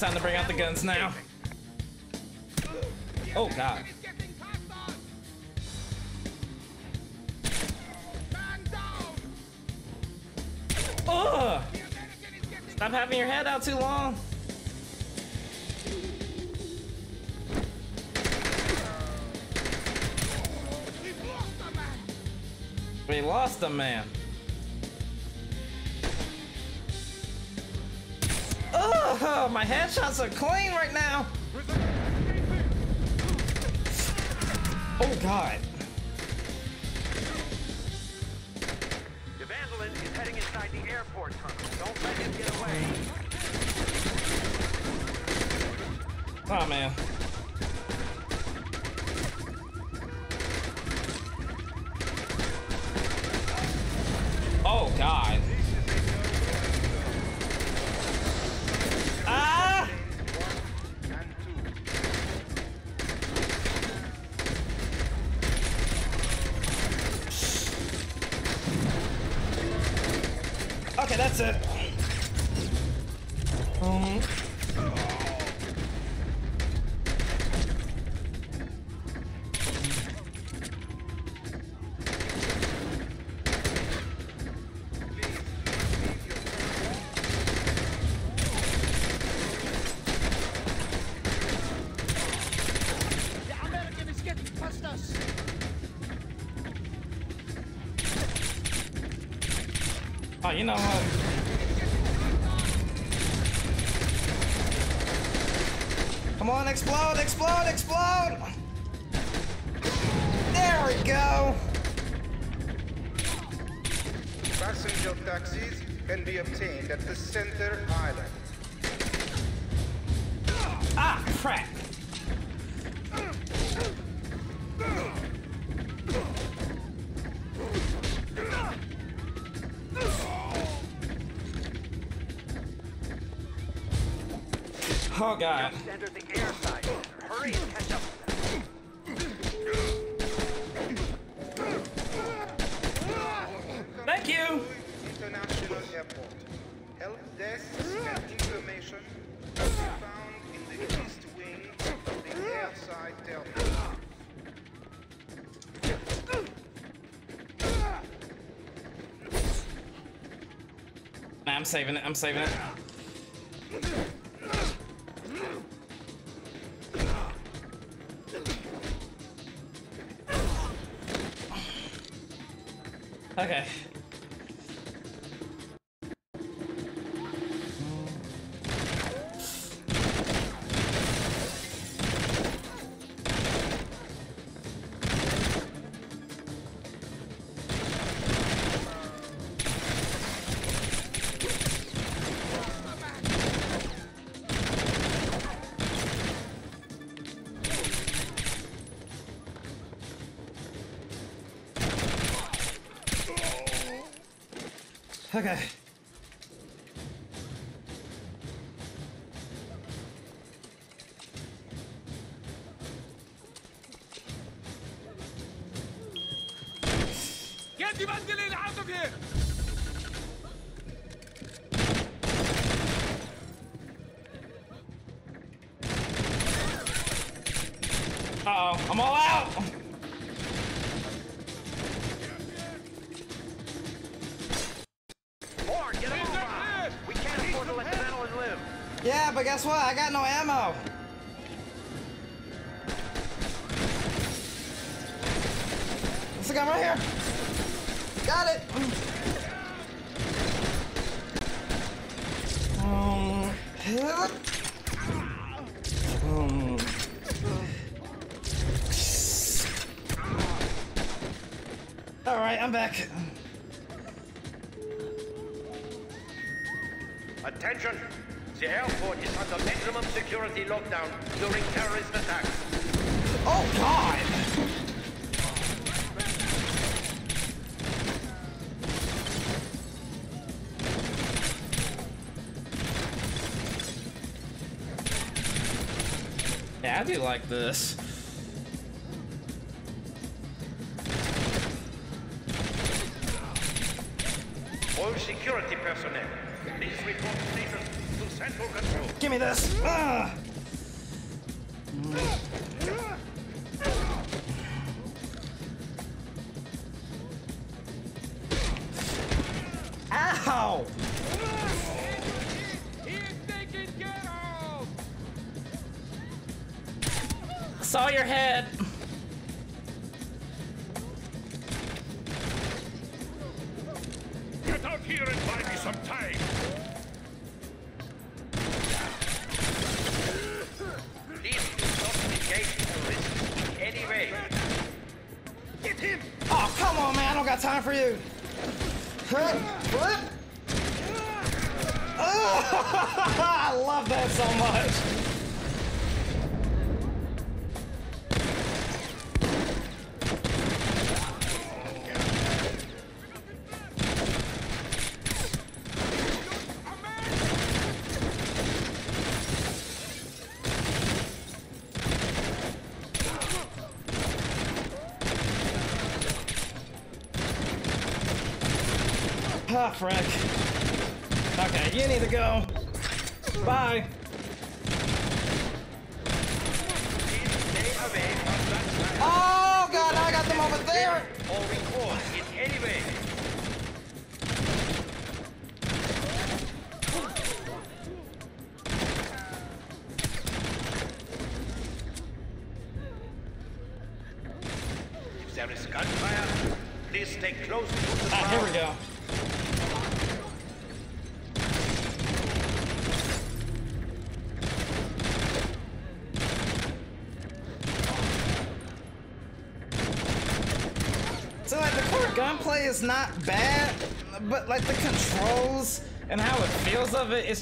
It's time to bring out the guns now. Oh god. Ugh! Stop having your head out too long. We lost a man. Ugh! My headshots are clean right now. Oh god. The Vandalin is heading inside the airport tunnel. Don't let him get away. Oh man. saving it. I'm saving it. Okay. this. your head. Ah, Frank. Okay, you need to go.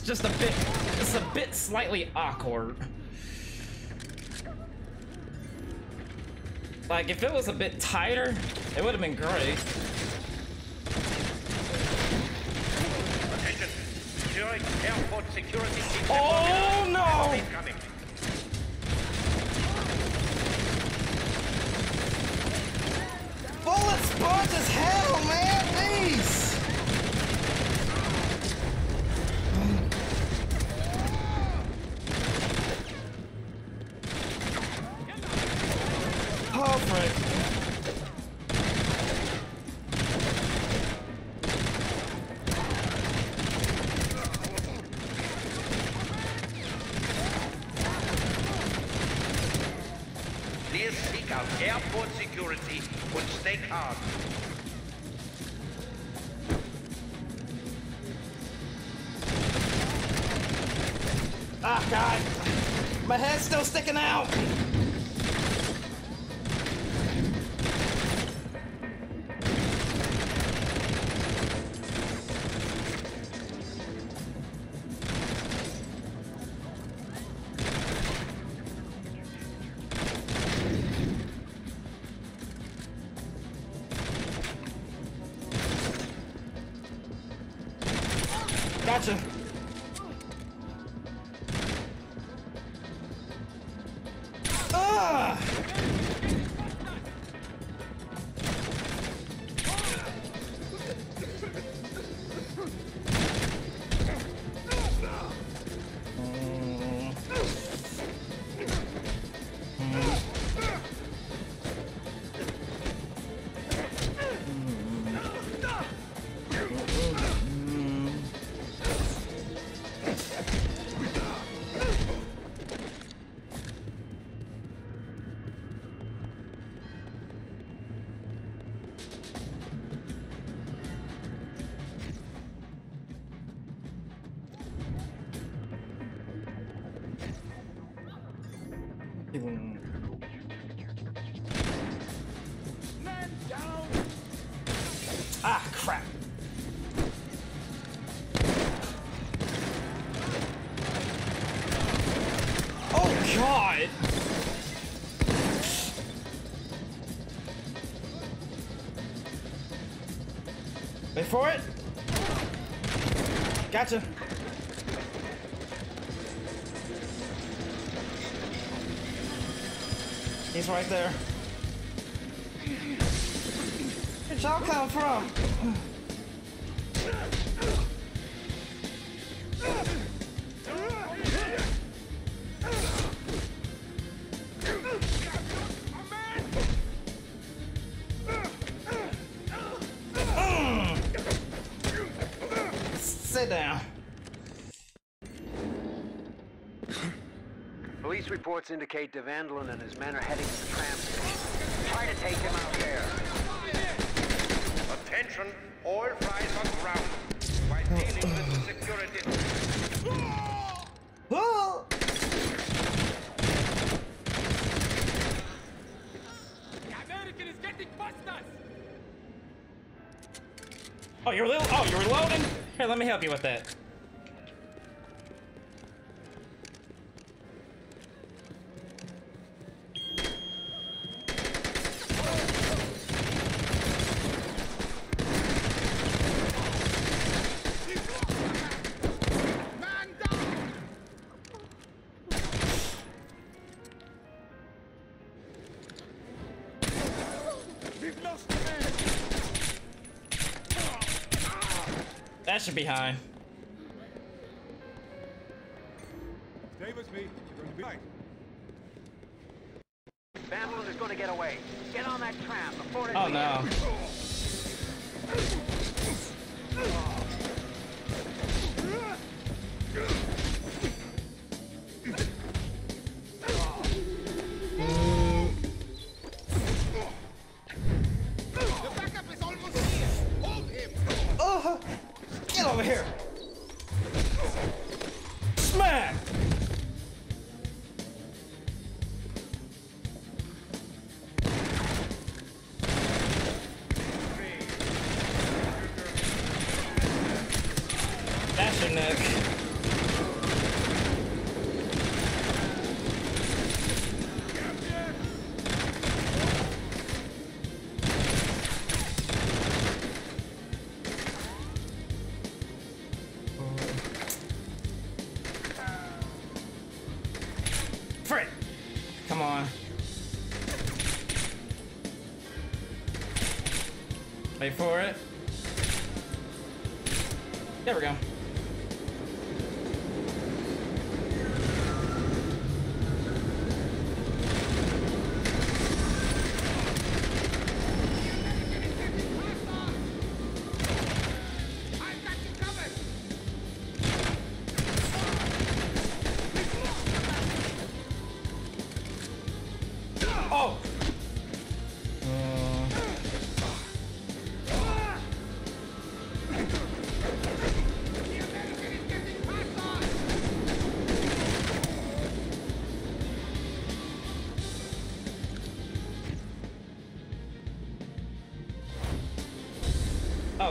Just a bit, it's a bit slightly awkward. Like if it was a bit tighter, it would have been great. Attention! Zurich Airport security Oh, no! Bullet sponge as hell, man! Still sticking out! For it. Gotcha. He's right there. Where'd y'all come from? Reports indicate DeVandlin and his men are heading to the tram station. Try to take him out there. Attention, all flies on ground. While dealing with the security. Oh! American is getting past us! Oh, you're little. Oh, you're reloading. Here, let me help you with that. That ready for it?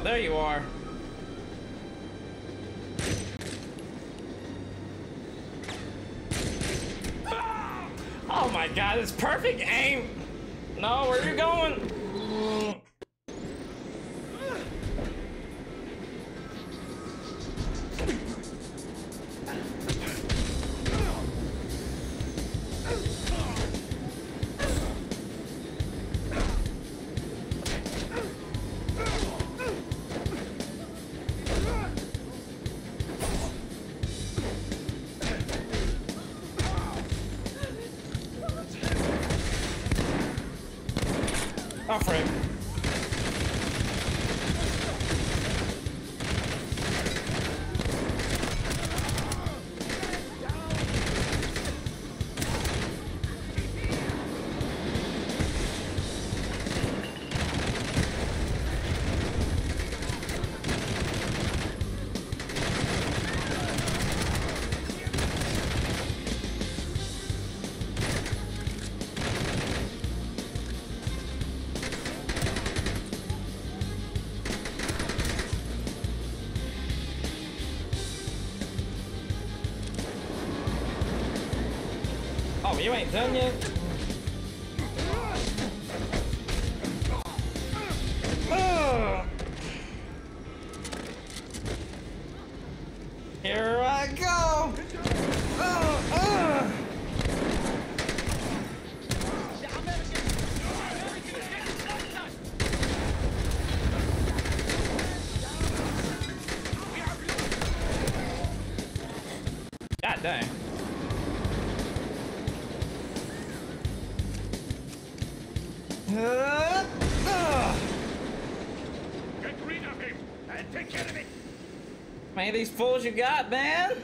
there you are. Ah! Oh my god, it's perfect aim. No, where are you going? you ain't done yet? fools you got, man?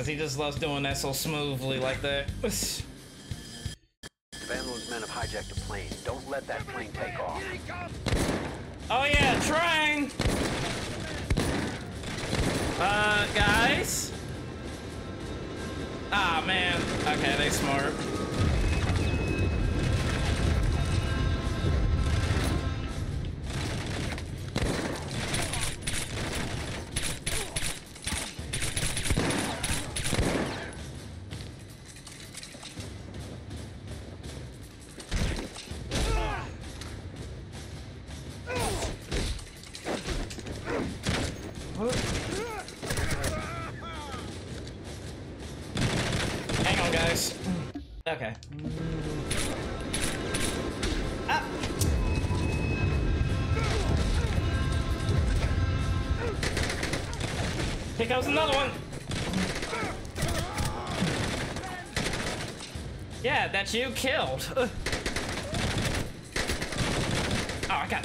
Because he just loves doing that so smoothly like that. *laughs* comes another one. Yeah, that's you killed. Ugh. *laughs* Oh, I got.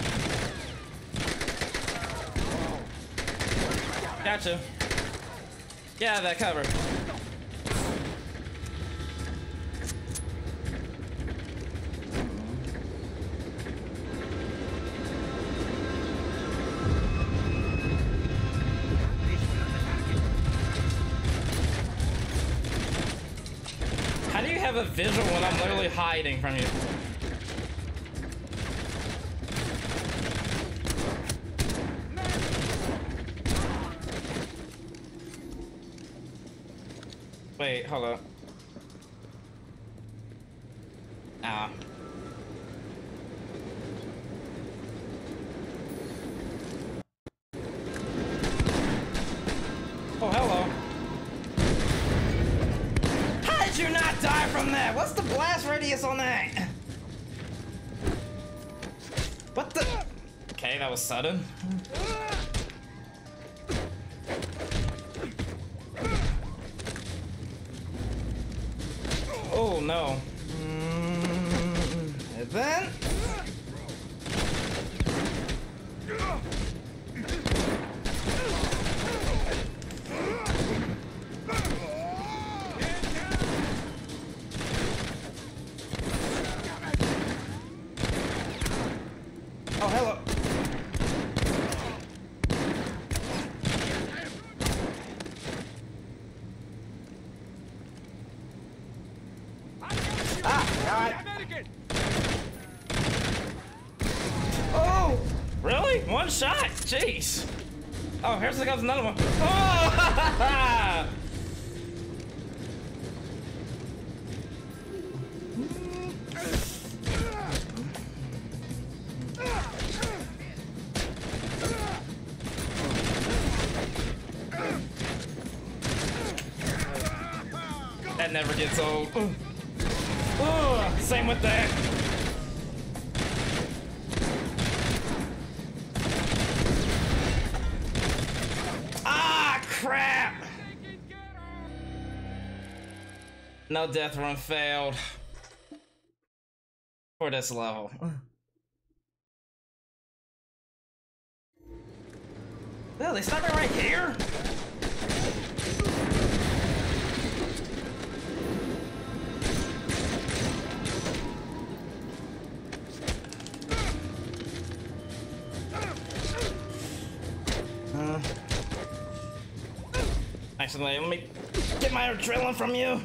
Gotcha. Yeah, that cover. Wait, hold Oh, here's comes another one. Oh! that never gets old. Ooh. Ooh, same with that. No death run failed. For this level. *laughs* Oh, they stopped me right here? Uh, actually, let me get my adrenaline from you.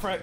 Frank.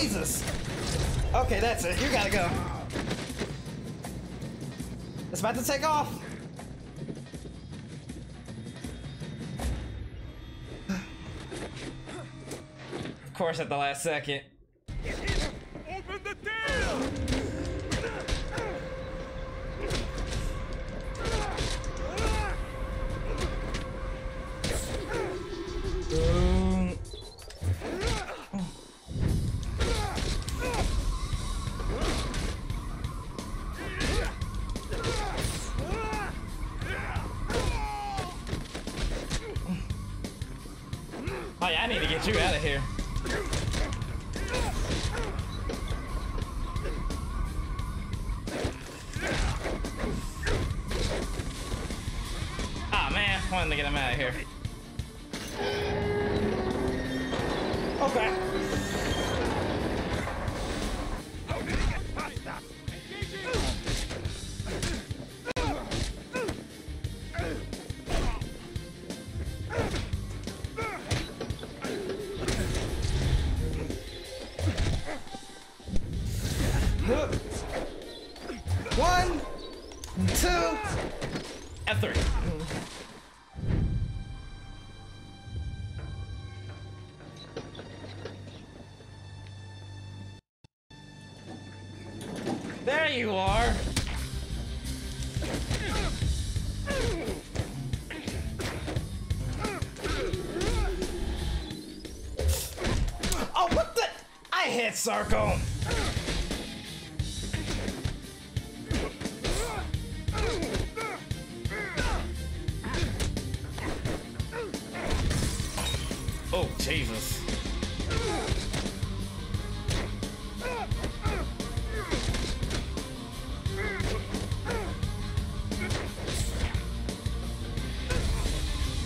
Jesus! Okay, that's it. You gotta go. It's about to take off. *sighs* Of course, at the last second. Sarko. Oh, Jesus.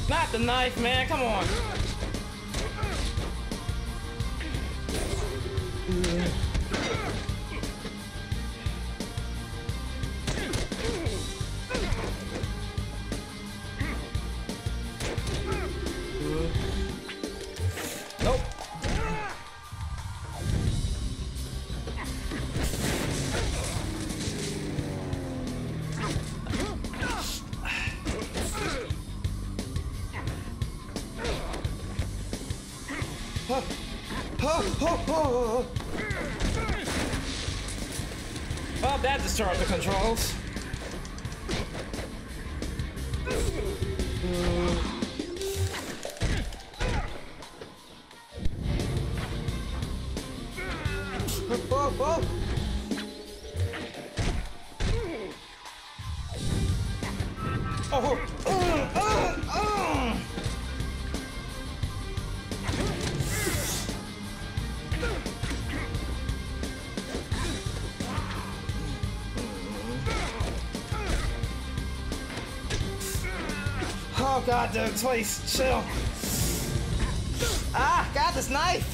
Not the knife, man. Come on. God, dude, please, chill. Ah, got this knife.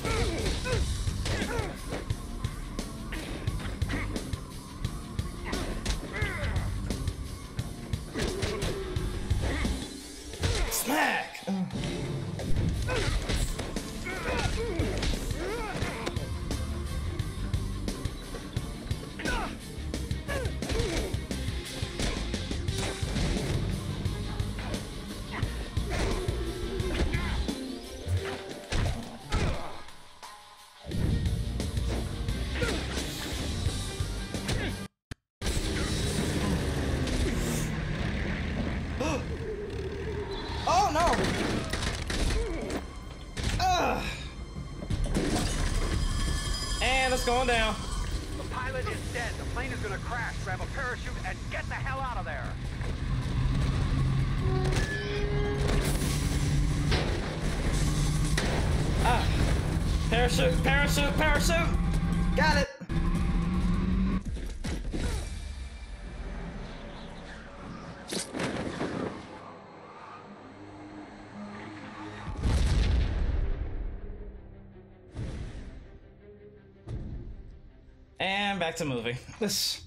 Back to movie. *laughs* This.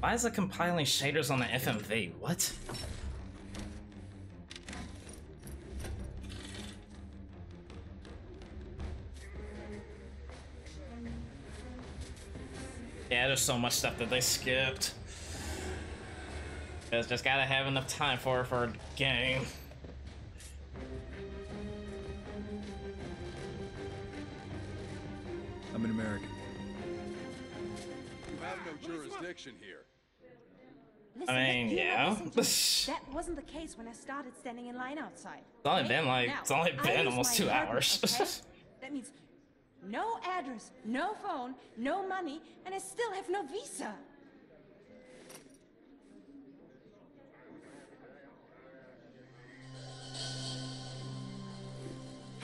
Why is it compiling shaders on the FMV? What? Yeah, there's so much stuff that they skipped. It's just gotta have enough time for it for a game. I'm an American. You have no jurisdiction here. I mean, you yeah. listen to me. *laughs* that wasn't the case when I started standing in line outside. It's only okay? been like Now, it's only been almost two hours. *laughs* okay? that means no address, no phone, no money, and I still have no visa.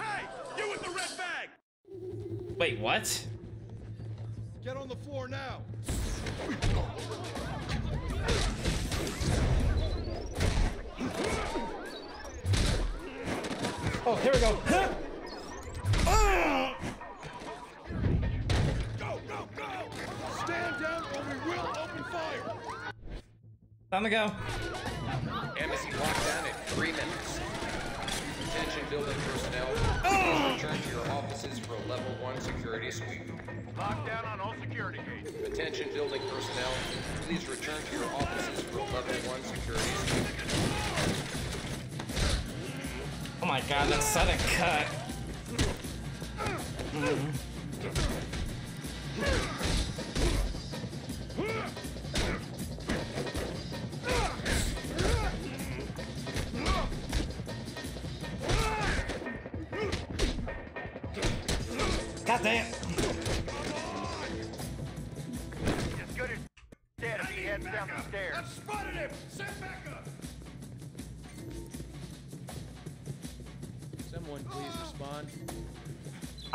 Hey! You with the red bag! Wait, what? Get on the floor now! Oh, here we go. Go, go, go! Stand down or we will open fire! Time to go. Embassy lockdown in three minutes. Attention building personnel. Please return to your offices for a level one security sweep. Lockdown on all security gates. Attention building personnel. Please return to your offices for a level one security sweep. Oh my god, that sudden cut. *laughs* Mm. God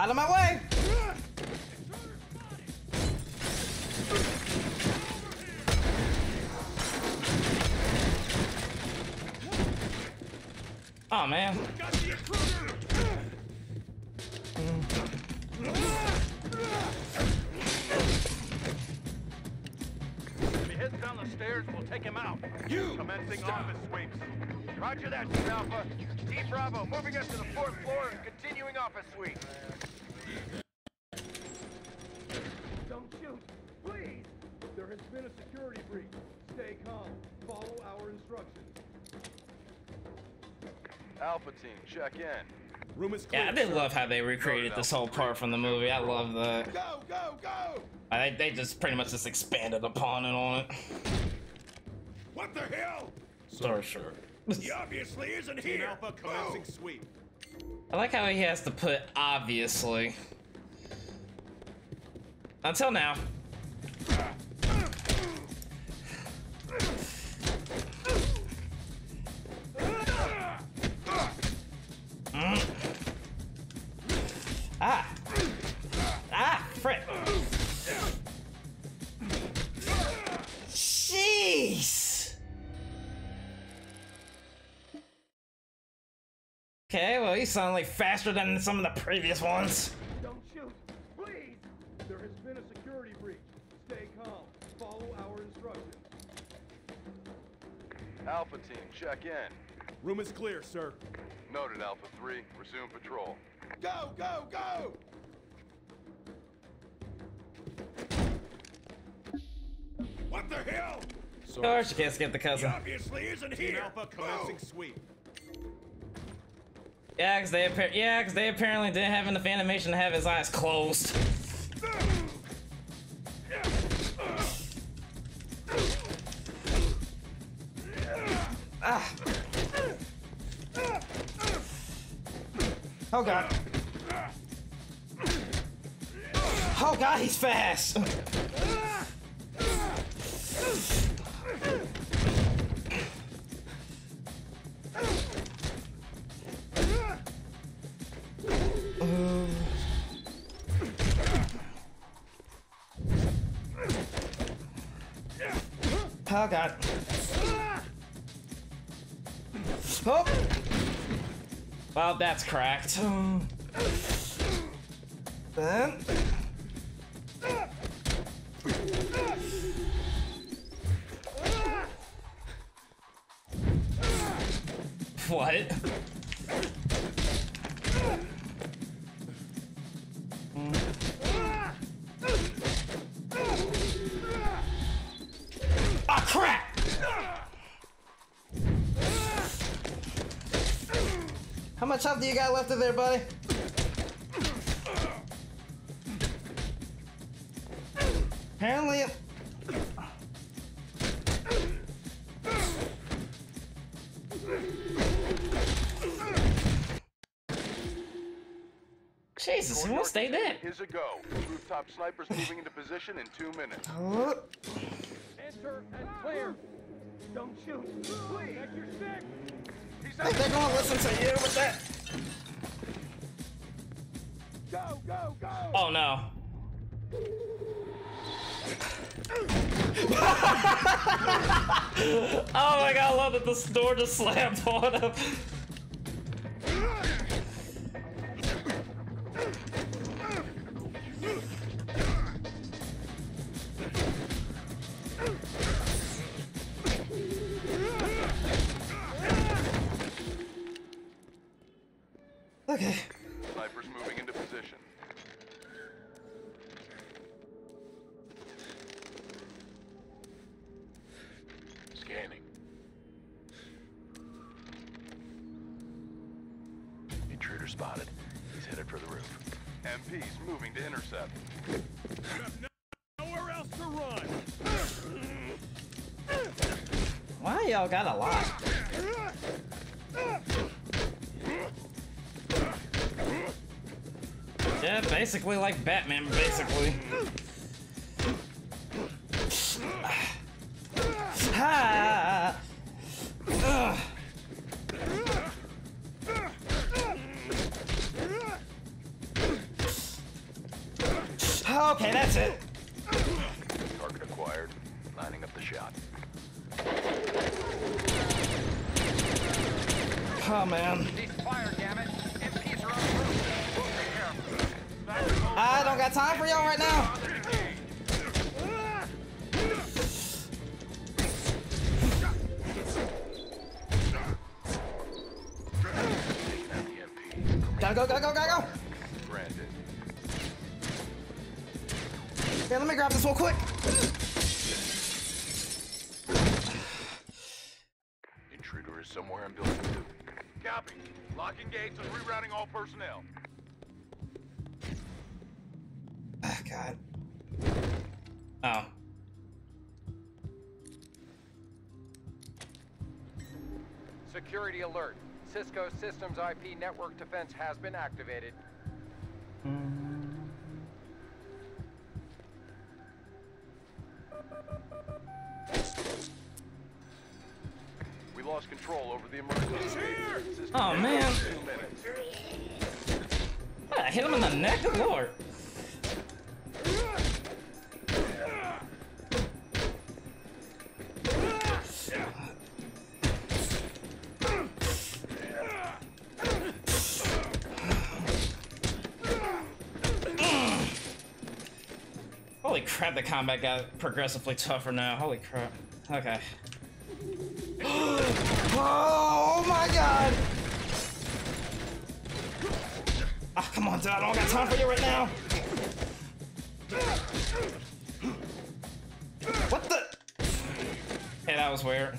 Out of my way! Oh man. If he heads down the stairs, we'll take him out. You! Commencing office sweeps. Roger that, Team Alpha. Team Bravo, moving us to the fourth floor and continuing office sweep. Instructions. Alpha team, check in. Room is Yeah, I did love how they recreated this whole part from the movie. I love that. Go, go, go! Uh, They, they just pretty much just expanded upon it on it. What the hell? Story short. He obviously isn't Team here! Alpha commencing sweep. I like how he has to put obviously. Until now. Mm. Ah! Ah, frick! Jeez! Okay, well, you sound like faster than some of the previous ones. Don't shoot, please! There has been a security breach. Stay calm. Follow our instructions. Alpha team, check in. Room is clear, sir. Noted, Alpha 3. Resume patrol. Go, go, go! What the hell? Of course, you can't skip the He cousin. obviously isn't Team here! Alpha commencing sweep. Yeah, because they, appa- yeah, 'cause they apparently didn't have enough animation to have his eyes closed. Ah. Oh god. Oh god, he's fast. Oh god. Oh! Well, that's cracked. Then. What? You got left of there, buddy? Apparently, Jesus, he won't stay there. Is a go. Rooftop snipers moving into position in two minutes. Enter and clear. Don't shoot. Please. Check your six. He's think they're gonna listen to you with that? Go, go, go. Oh no. *laughs* oh my god, I love that this door just slammed on him. Basically like Batman, basically. Okay, let me grab this real quick. Intruder is somewhere in building two. Copy. Locking gates and rerouting all personnel. Ah, God. Oh. Security alert. Cisco Systems IP network defense has been activated. Holy the combat got progressively tougher now. Holy crap. Okay. *gasps* oh my god! Ah, come on, dude. I don't got time for you right now. What the? Hey, that was weird.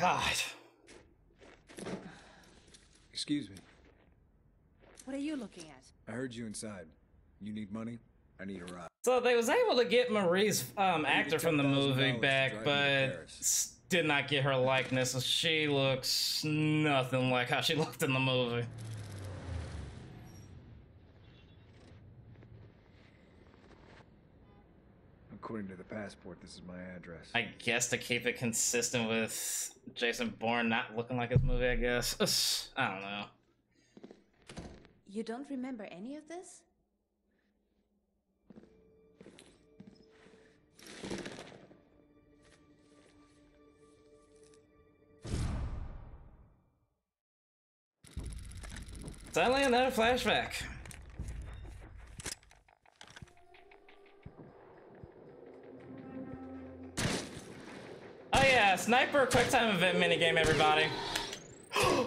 God. Excuse me. What are you looking at? I heard you inside. You need money? I need a ride. So they was able to get Marie's um, actor from the movie back, to drive me to but did not get her likeness. She looks nothing like how she *laughs* looked in the movie. According to the passport, this is my address. I guess to keep it consistent with Jason Bourne not looking like his movie, I guess. *sighs* I don't know. You don't remember any of this? Suddenly another flashback. Oh yeah, sniper quick time event minigame, everybody. *gasps*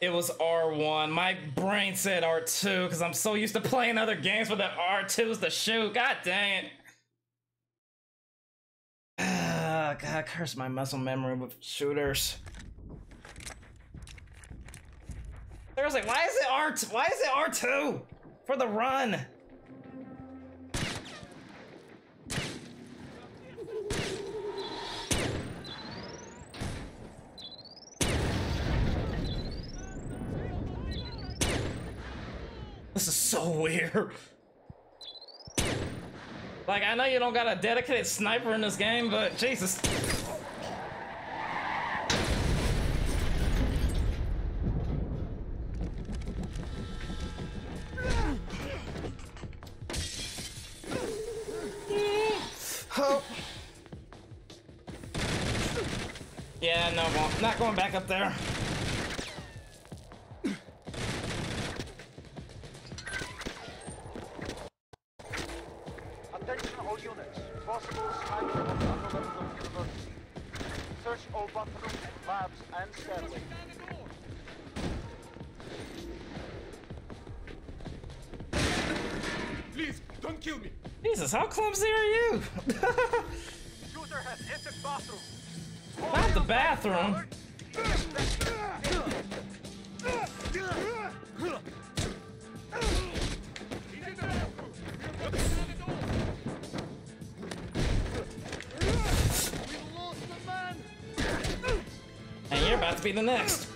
It was R1. My brain said R2 because I'm so used to playing other games where the R2's the shoot. God dang it. *sighs* God, curse my muscle memory with shooters. Seriously, why is it R2? Why is it R two for the run? This is so weird. Like, I know you don't got a dedicated sniper in this game, but Jesus. Up there. Attention all units. Possible sniper on the upper levels of university. Search all bathrooms, labs, and stairways. Please, don't kill me! Jesus, how clumsy are you? *laughs* Shooter has entered bathroom. Not the bathroom. Be the next.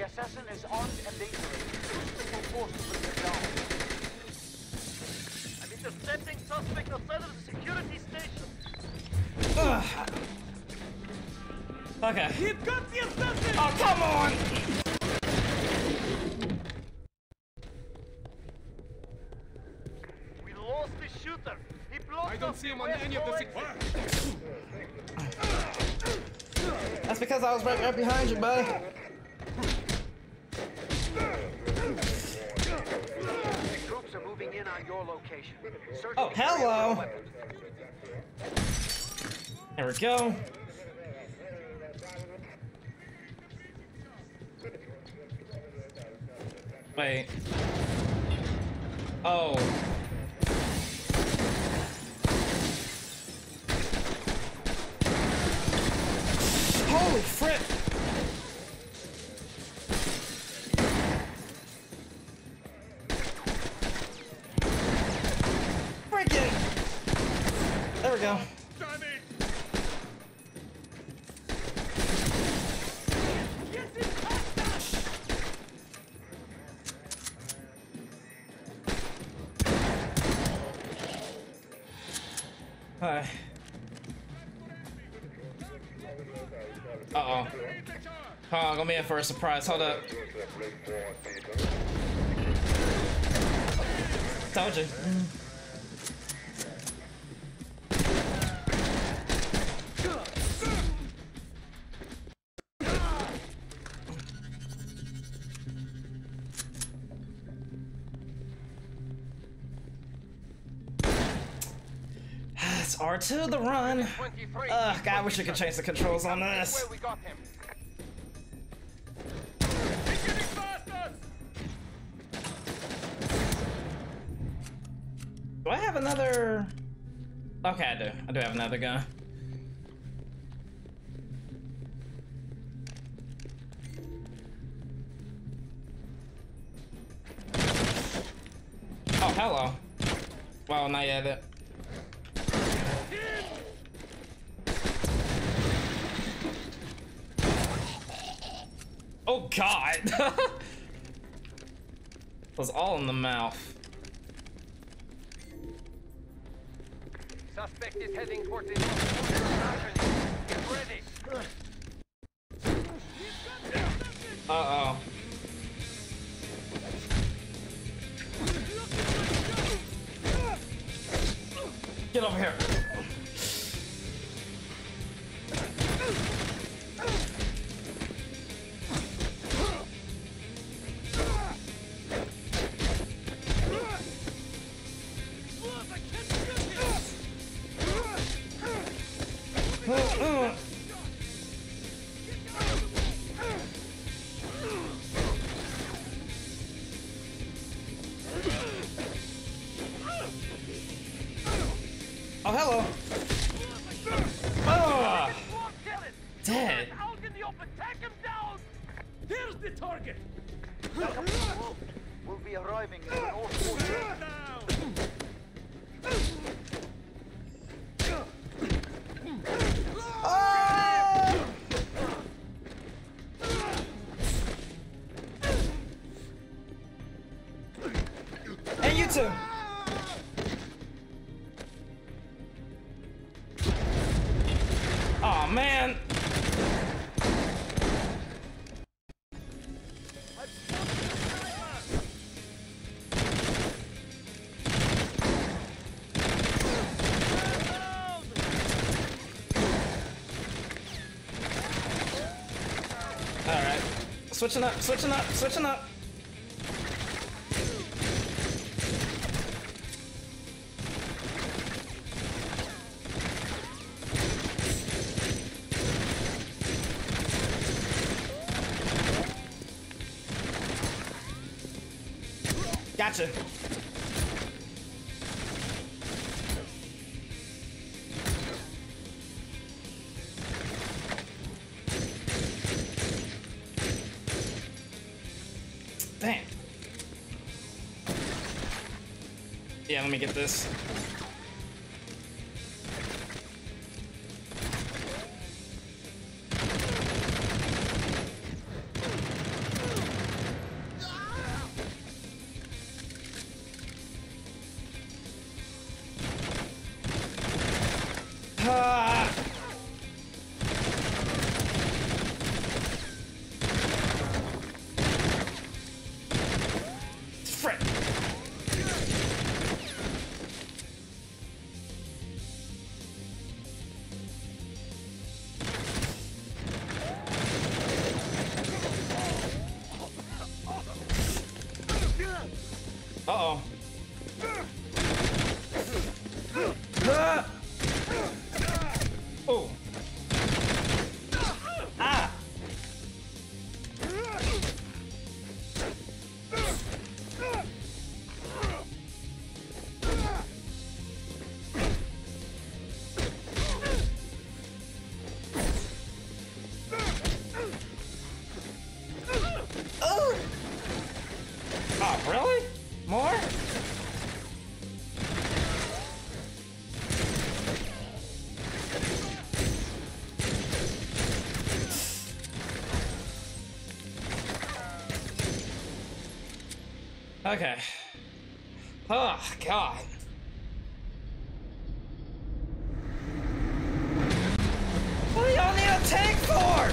The assassin is armed and dangerous. We will force to bring him down. I'm intercepting suspect outside of the security station. Ugh. *sighs* Okay. You've got the assassin! Oh, come on! We lost the shooter. He blocked I don't see him on any of the door six. That's because I was right, right behind you, buddy. The troops are moving in on your location. Search Oh, There we go. Wait. Oh. For a surprise. Hold up. Told you. *sighs* It's R2 the run. Ugh, God, I wish I could change the controls on this. I do. Have another gun. Switching up, switching up, switching up. Let me get this. Okay. Oh, God. What do y'all need a tank for?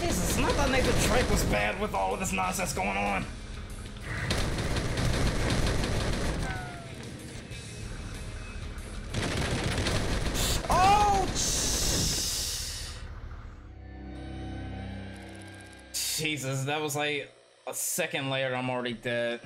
Jesus, not that Nathan Drake was bad with all of this nonsense going on. Jesus, that was like a second later, I'm already dead.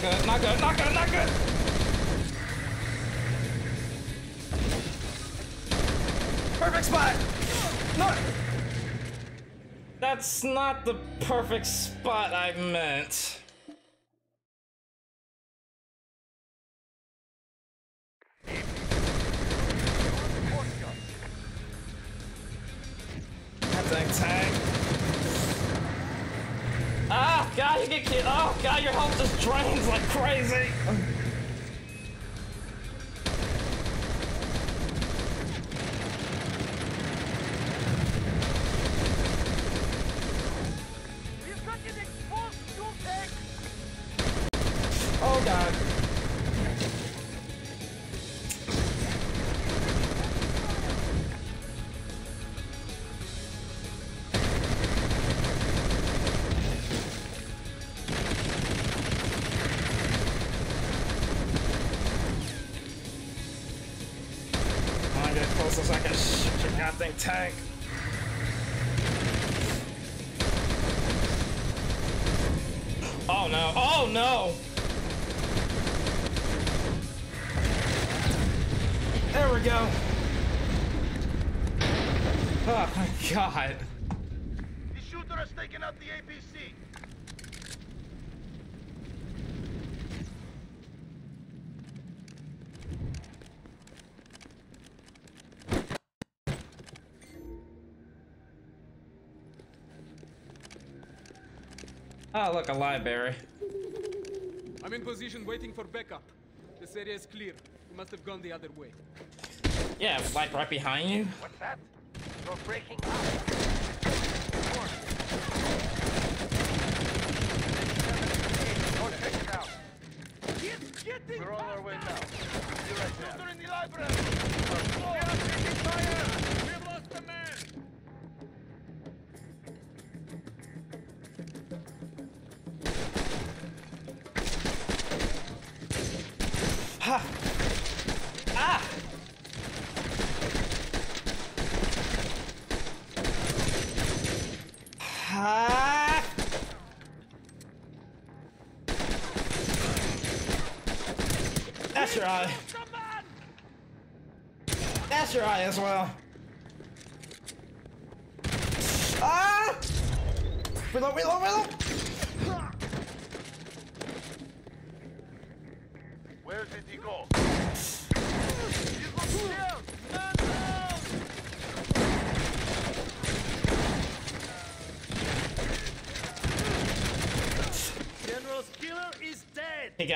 Not good, not good, not good, not good! Perfect spot! No! That's not the perfect spot I meant. Tank. Oh, look, a library. I'm in position waiting for backup. This area is clear. We must have gone the other way. Yeah, like right behind you. What's that? You're breaking up. Don't check it out. We're on our way now. Be right there. in the library!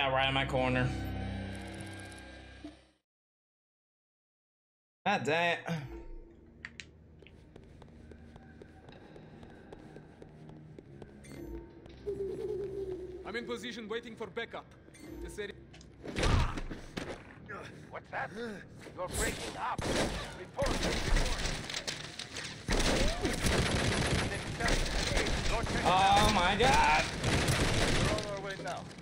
Dead! Got right in my corner. God damn. it. I'm in position waiting for backup. This area. What's that? You're breaking up. Report. Report. Oh my god. We're on our way now.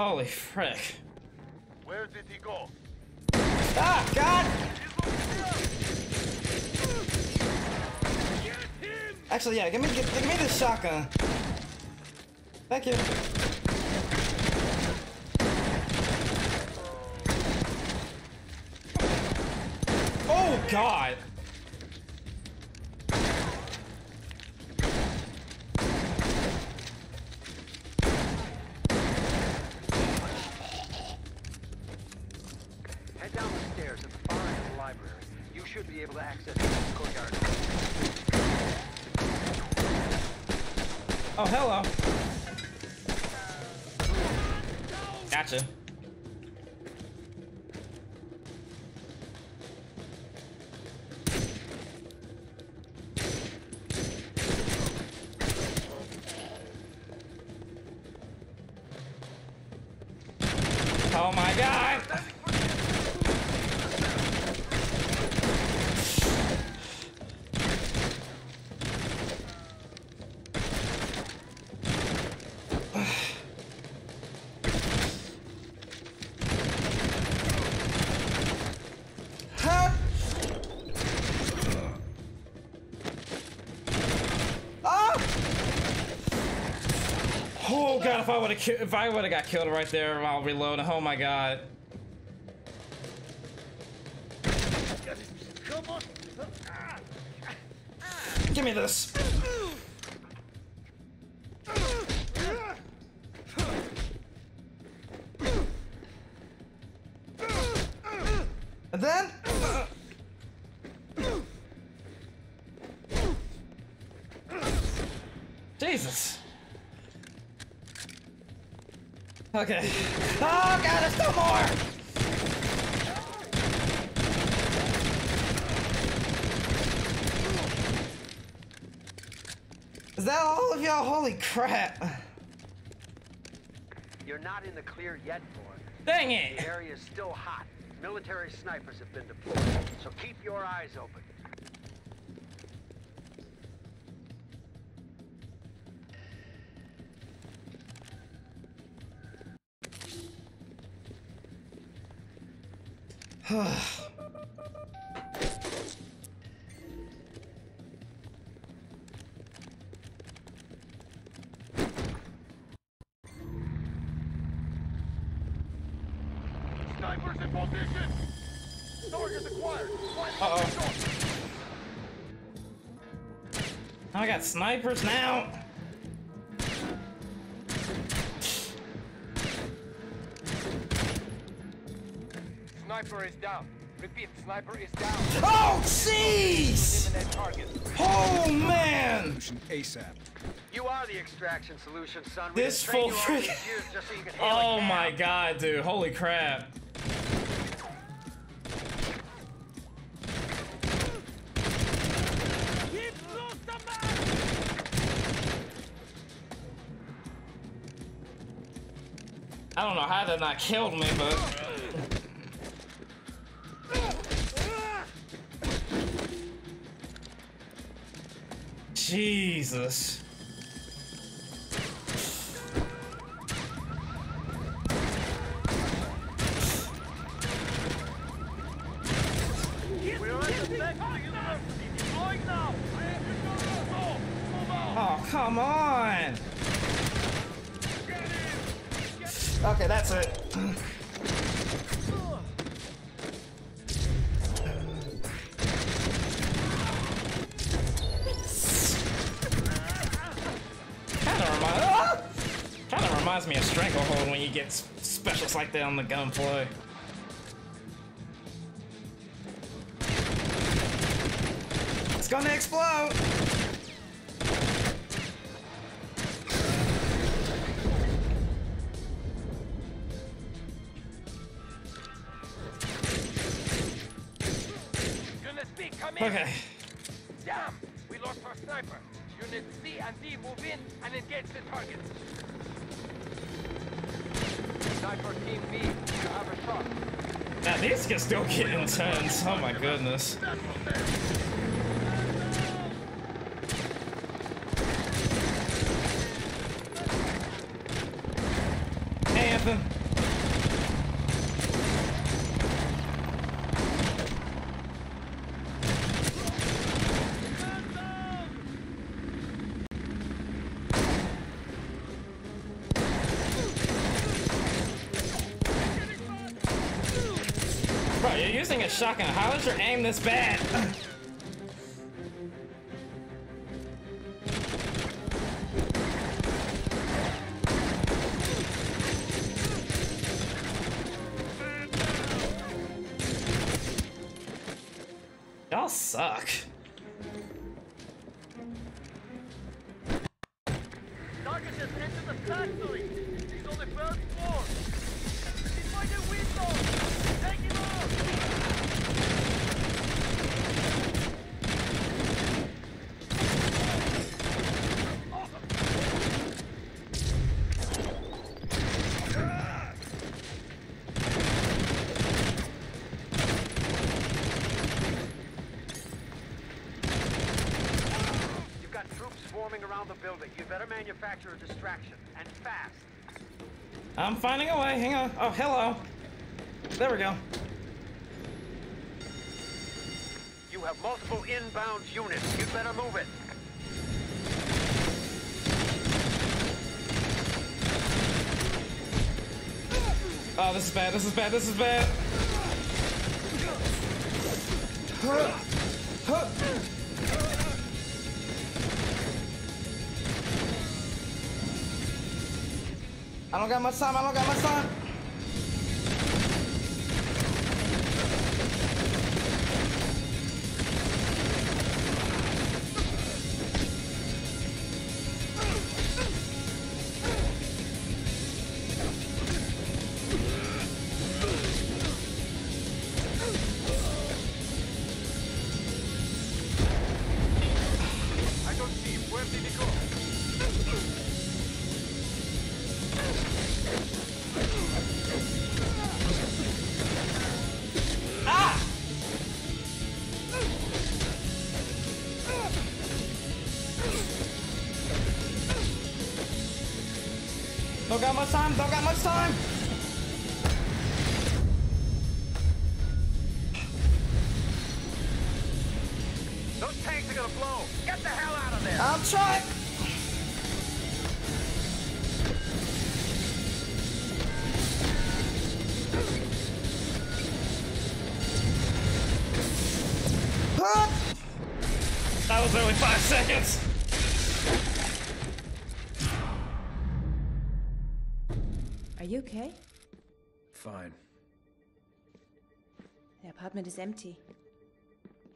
Holy frick. Where did he go? Ah, God! Actually, yeah, give me, give, give me the shotgun. Thank you. Oh, God! If I would have if I would have got killed right there while reloading, oh my god. Give me this. And then Jesus. Okay. Oh god, there's still more! Is that all of y'all? Holy crap. You're not in the clear yet, boy. Dang it. The area is still hot. Military snipers have been deployed, so keep your eyes open. I got snipers now. Sniper is down. Repeat, sniper is down. Oh, jeez! Oh man! ASAP. You are the extraction solution, son. This we didn't full train freak- these years just so you could hail a Oh my god, dude! Holy crap! Not killed me, but Jesus. The gunplay. It's gonna explode! Unit B, come in. Okay. Damn! We lost our sniper. Unit C and D move in and engage the targets. Sniper Team B, you have a shot. Can still get intense. Oh my goodness. Hey, Anthony. Bro, you're using a shotgun. How is your aim this bad? Is bad. This is bad. This is bad. Huh. Huh. I don't got much time. I don't got much time. Got much time. Don't got much time. Apartment is empty.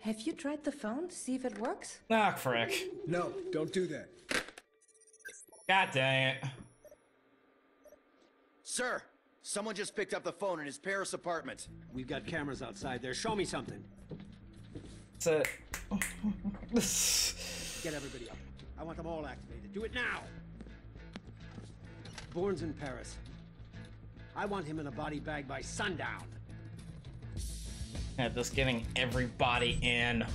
Have you tried the phone to see if it works? Ah, frick. No, don't do that. God dang it. Sir, someone just picked up the phone in his Paris apartment. We've got cameras outside there. Show me something. It's a... Get everybody up. I want them all activated. Do it now. Bourne's in Paris. I want him in a body bag by sundown. Yeah, just getting everybody in.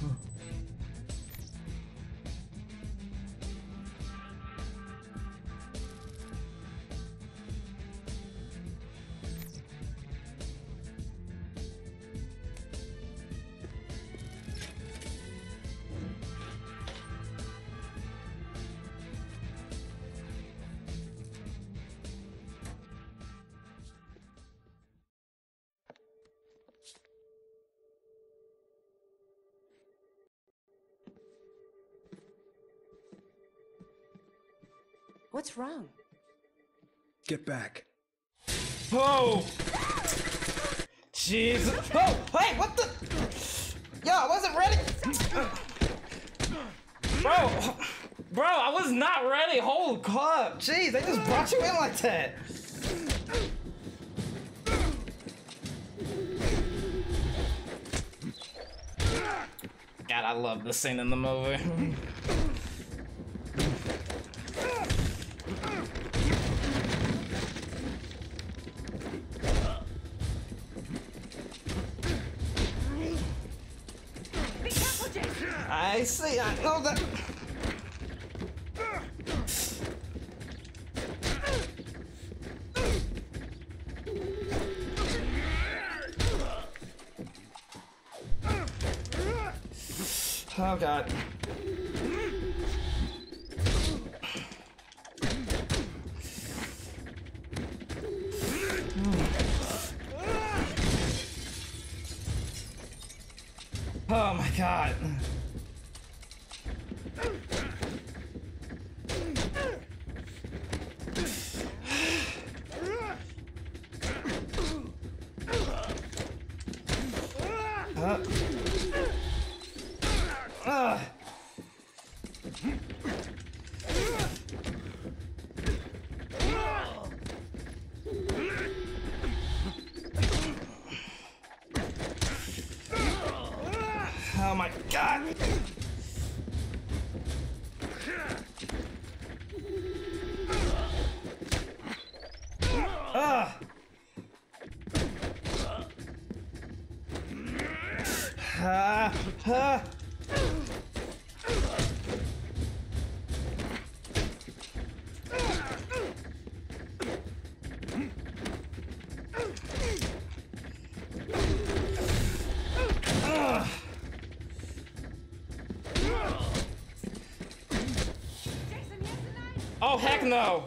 What's wrong? Get back. Oh! Jesus. Oh, hey, what the? Yo, I wasn't ready. Bro, bro, I was not ready. Hold up. Jeez, they just brought you in like that. God, I love the scene in the movie. *laughs* that. Oh god. Heck no!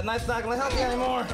That knife's not gonna help you anymore.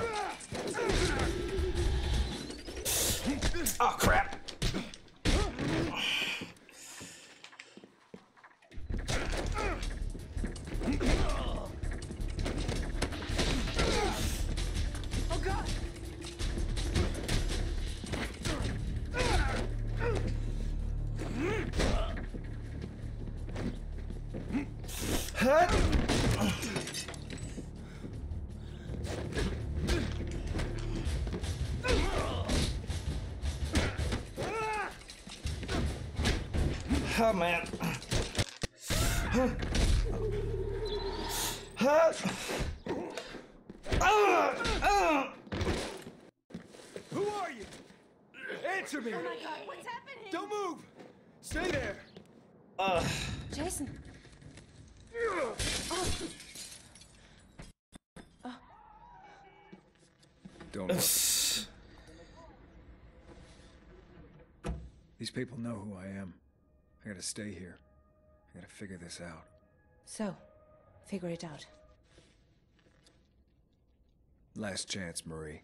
People know who I am. I gotta stay here. I gotta figure this out. So, figure it out. Last chance, Marie.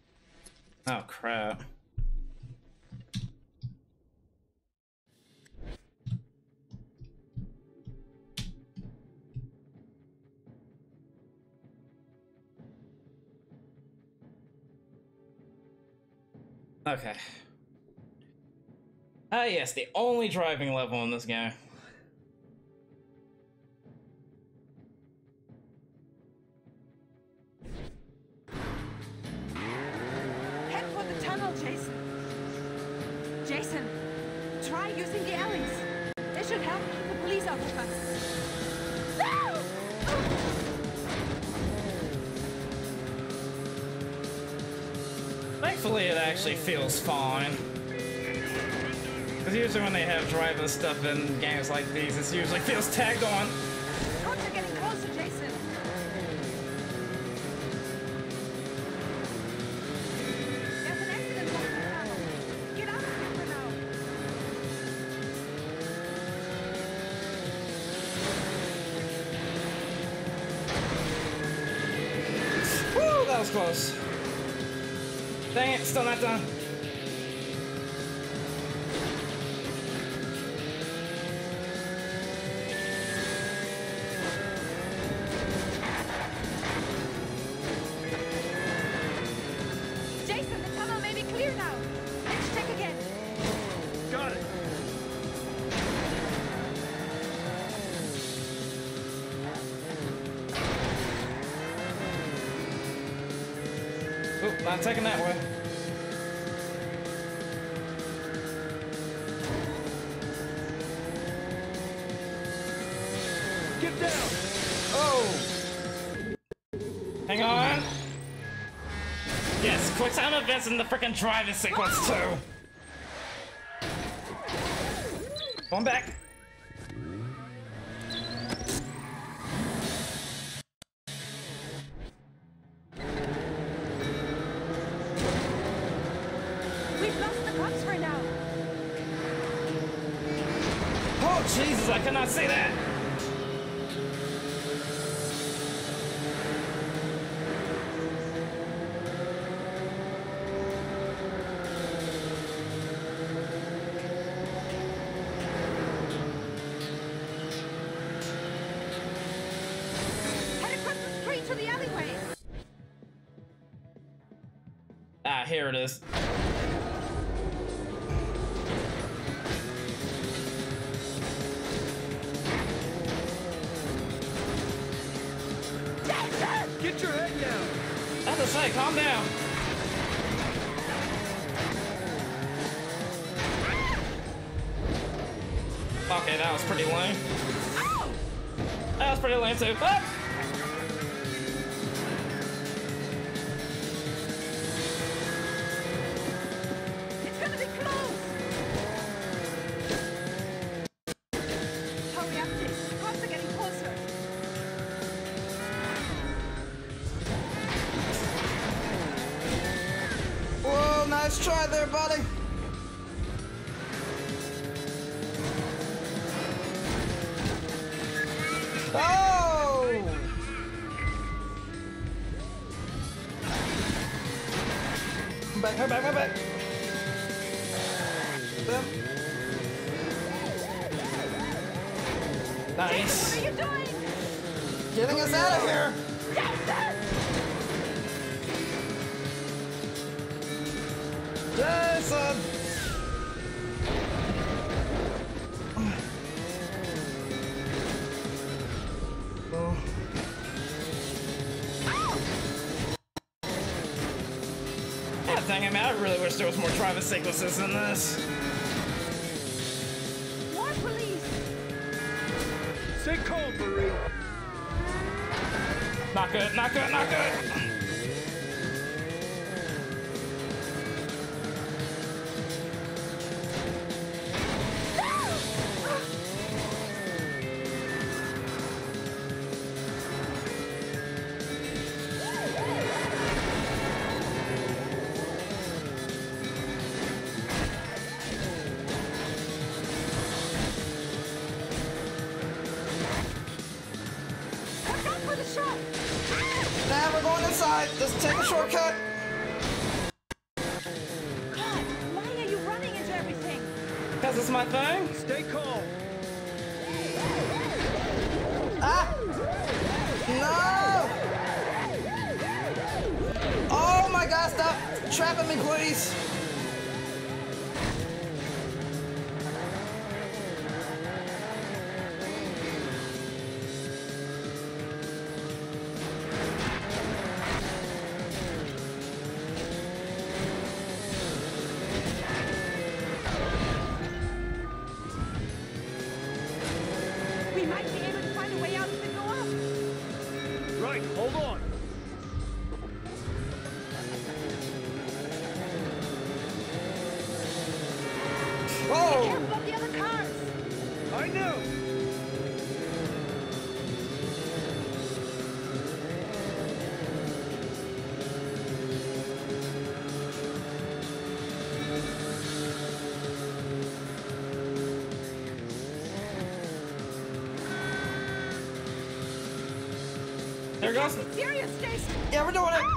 Oh crap. Okay. Ah, yes, the only driving level in this game. Head for the tunnel, Jason. Jason, try using the alleys. They should help keep the police off of us. No! Thankfully, it actually feels fine. Because usually when they have driving stuff in games like these, it usually feels tagged on. In the freaking driving sequence too. Going back. We've lost the cops for now. Oh Jesus, I cannot see that. It is. Get your head down! Have to say, calm down. Okay, that was pretty lame. That was pretty lame too. Ah! really wish there was more Travis Inglis's in this. There it goes. Serious, Jason. Yeah, we're doing it.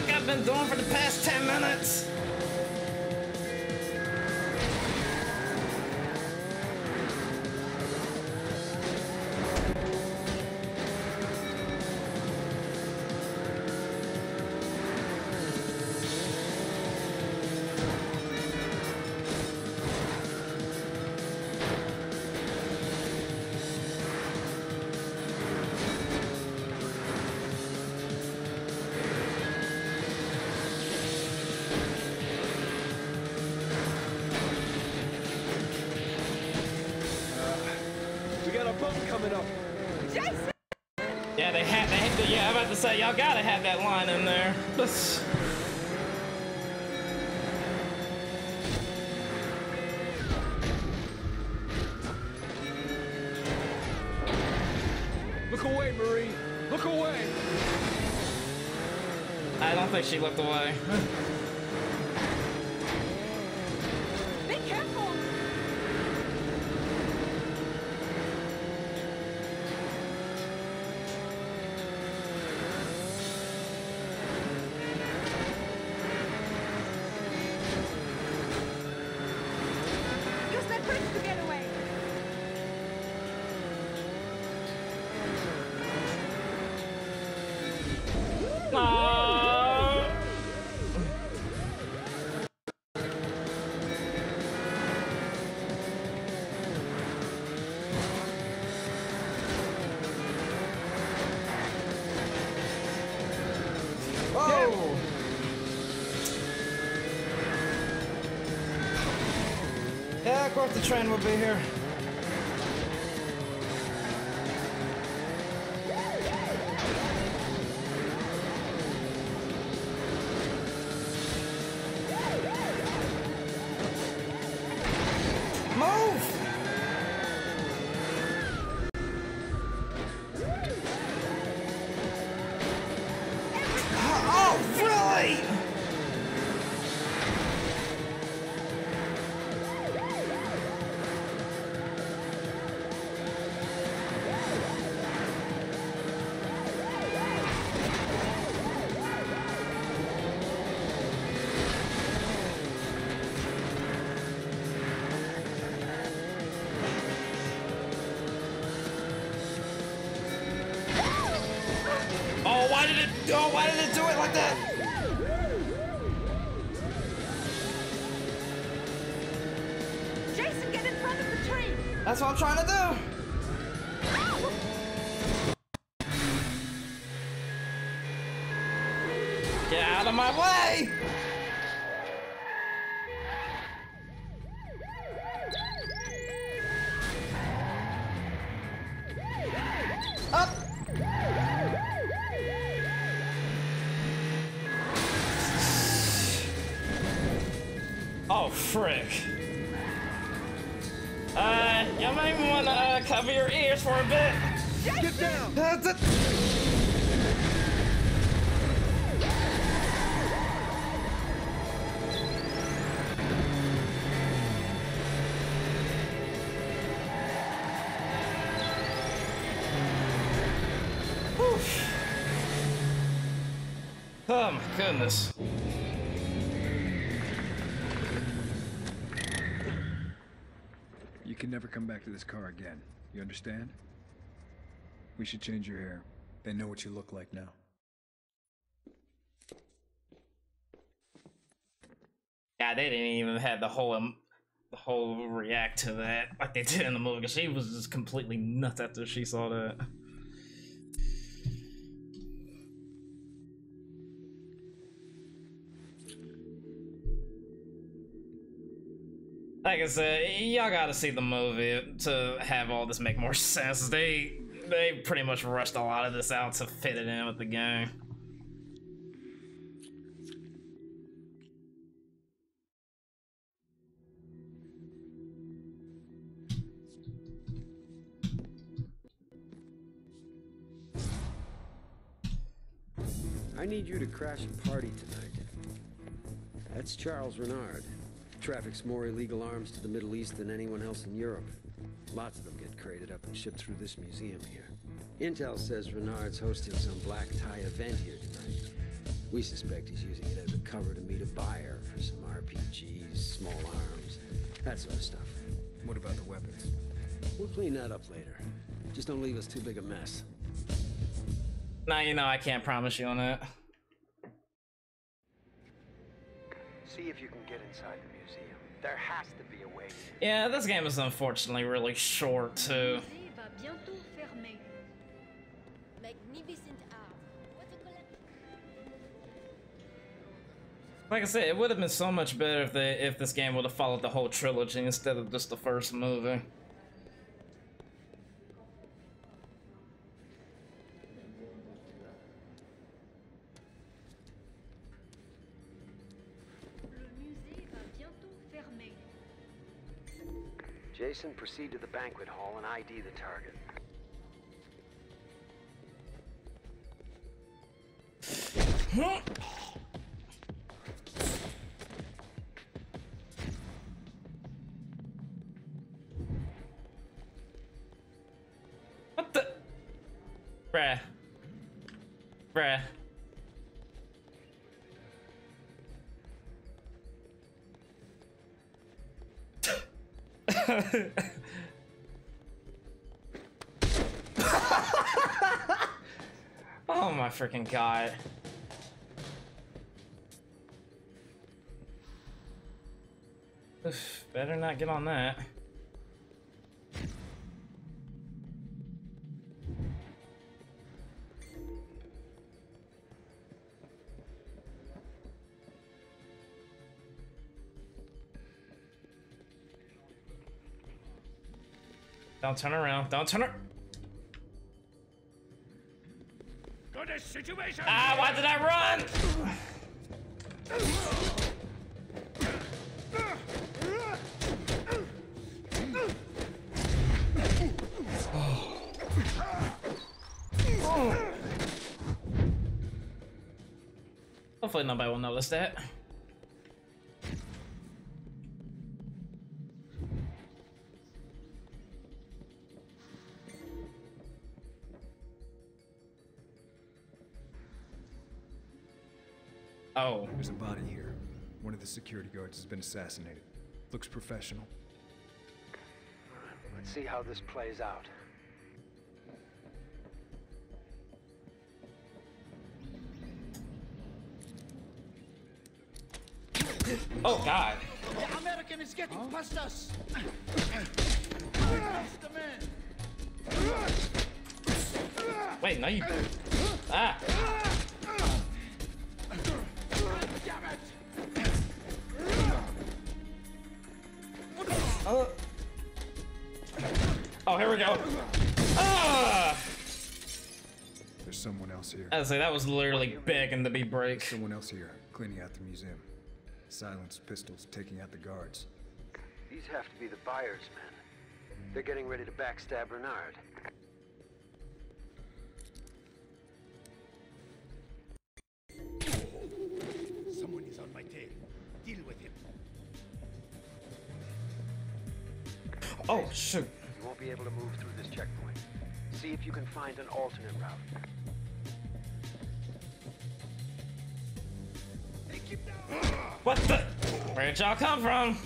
Nick. I've been doing for the past 10 minutes. to say, y'all gotta have that line in there. Yeah, of course the train will be here. Never come back to this car again. You understand? We should change your hair. They know what you look like now. Yeah, they didn't even have the whole um, the whole react to that like they did in the movie. 'cause she was just completely nuts after she saw that. Like I said, y'all gotta see the movie to have all this make more *laughs* sense. They they pretty much rushed a lot of this out to fit it in with the game. I need you to crash a party tonight. That's Charles Renard. Traffics more illegal arms to the Middle East than anyone else in Europe. Lots of them get crated up and shipped through this museum here. Intel says Renard's hosting some black tie event here tonight. We suspect he's using it as a cover to meet a buyer for some RPGs, small arms, that sort of stuff. What about the weapons? We'll clean that up later. Just don't leave us too big a mess. Now you know I can't promise you on that. See if you can get inside the museum. There has to be a way. Yeah, this game is unfortunately really short too. va bientôt fermer. Magnificent art. What a collection. Like I said, it would have been so much better if they if this game would have followed the whole trilogy instead of just the first movie. Jason, proceed to the banquet hall and ID the target. What the? Bruh. Bruh. *laughs* oh my freaking god. Oof, Better not get on that. Don't turn around. Don't turn around. Situation! Ah, why did I run? Hopefully nobody will notice that. Oh. There's a body here. One of the security guards has been assassinated. Looks professional. Let's see how this plays out. Oh God. The American is getting past us. That's the man. Wait, no you. Ah. Oh. Oh, here we go. Ah. There's someone else here. I was like, that was literally begging to be break. Someone else here, cleaning out the museum. Silenced pistols, taking out the guards. These have to be the buyers, men. They're getting ready to backstab Renard. Oh shoot. You won't be able to move through this checkpoint. See if you can find an alternate route. What the? Where'd y'all come from?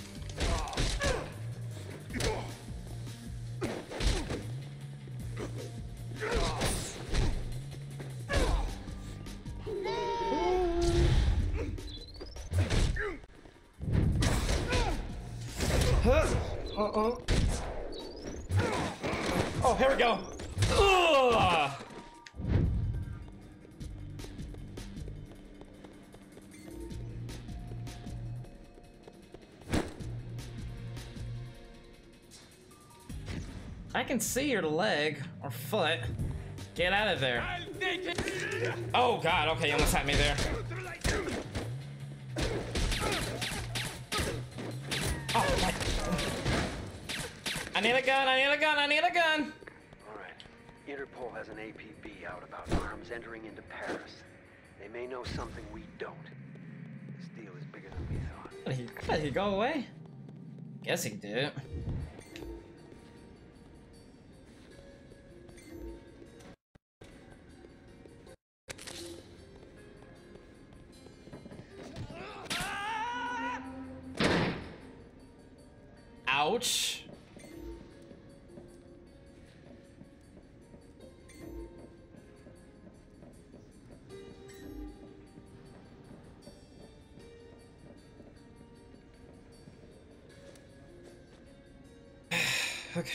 Huh? Uh-oh. Can see your leg or foot. Get out of there. Oh god, okay, you almost had me there. Oh my. I need a gun, I need a gun, I need a gun! Alright. Interpol has an APB out about arms entering into Paris. They may know something we don't. This deal is bigger than we thought. Did he, did he go away? Guess he did. Ouch. *sighs* okay.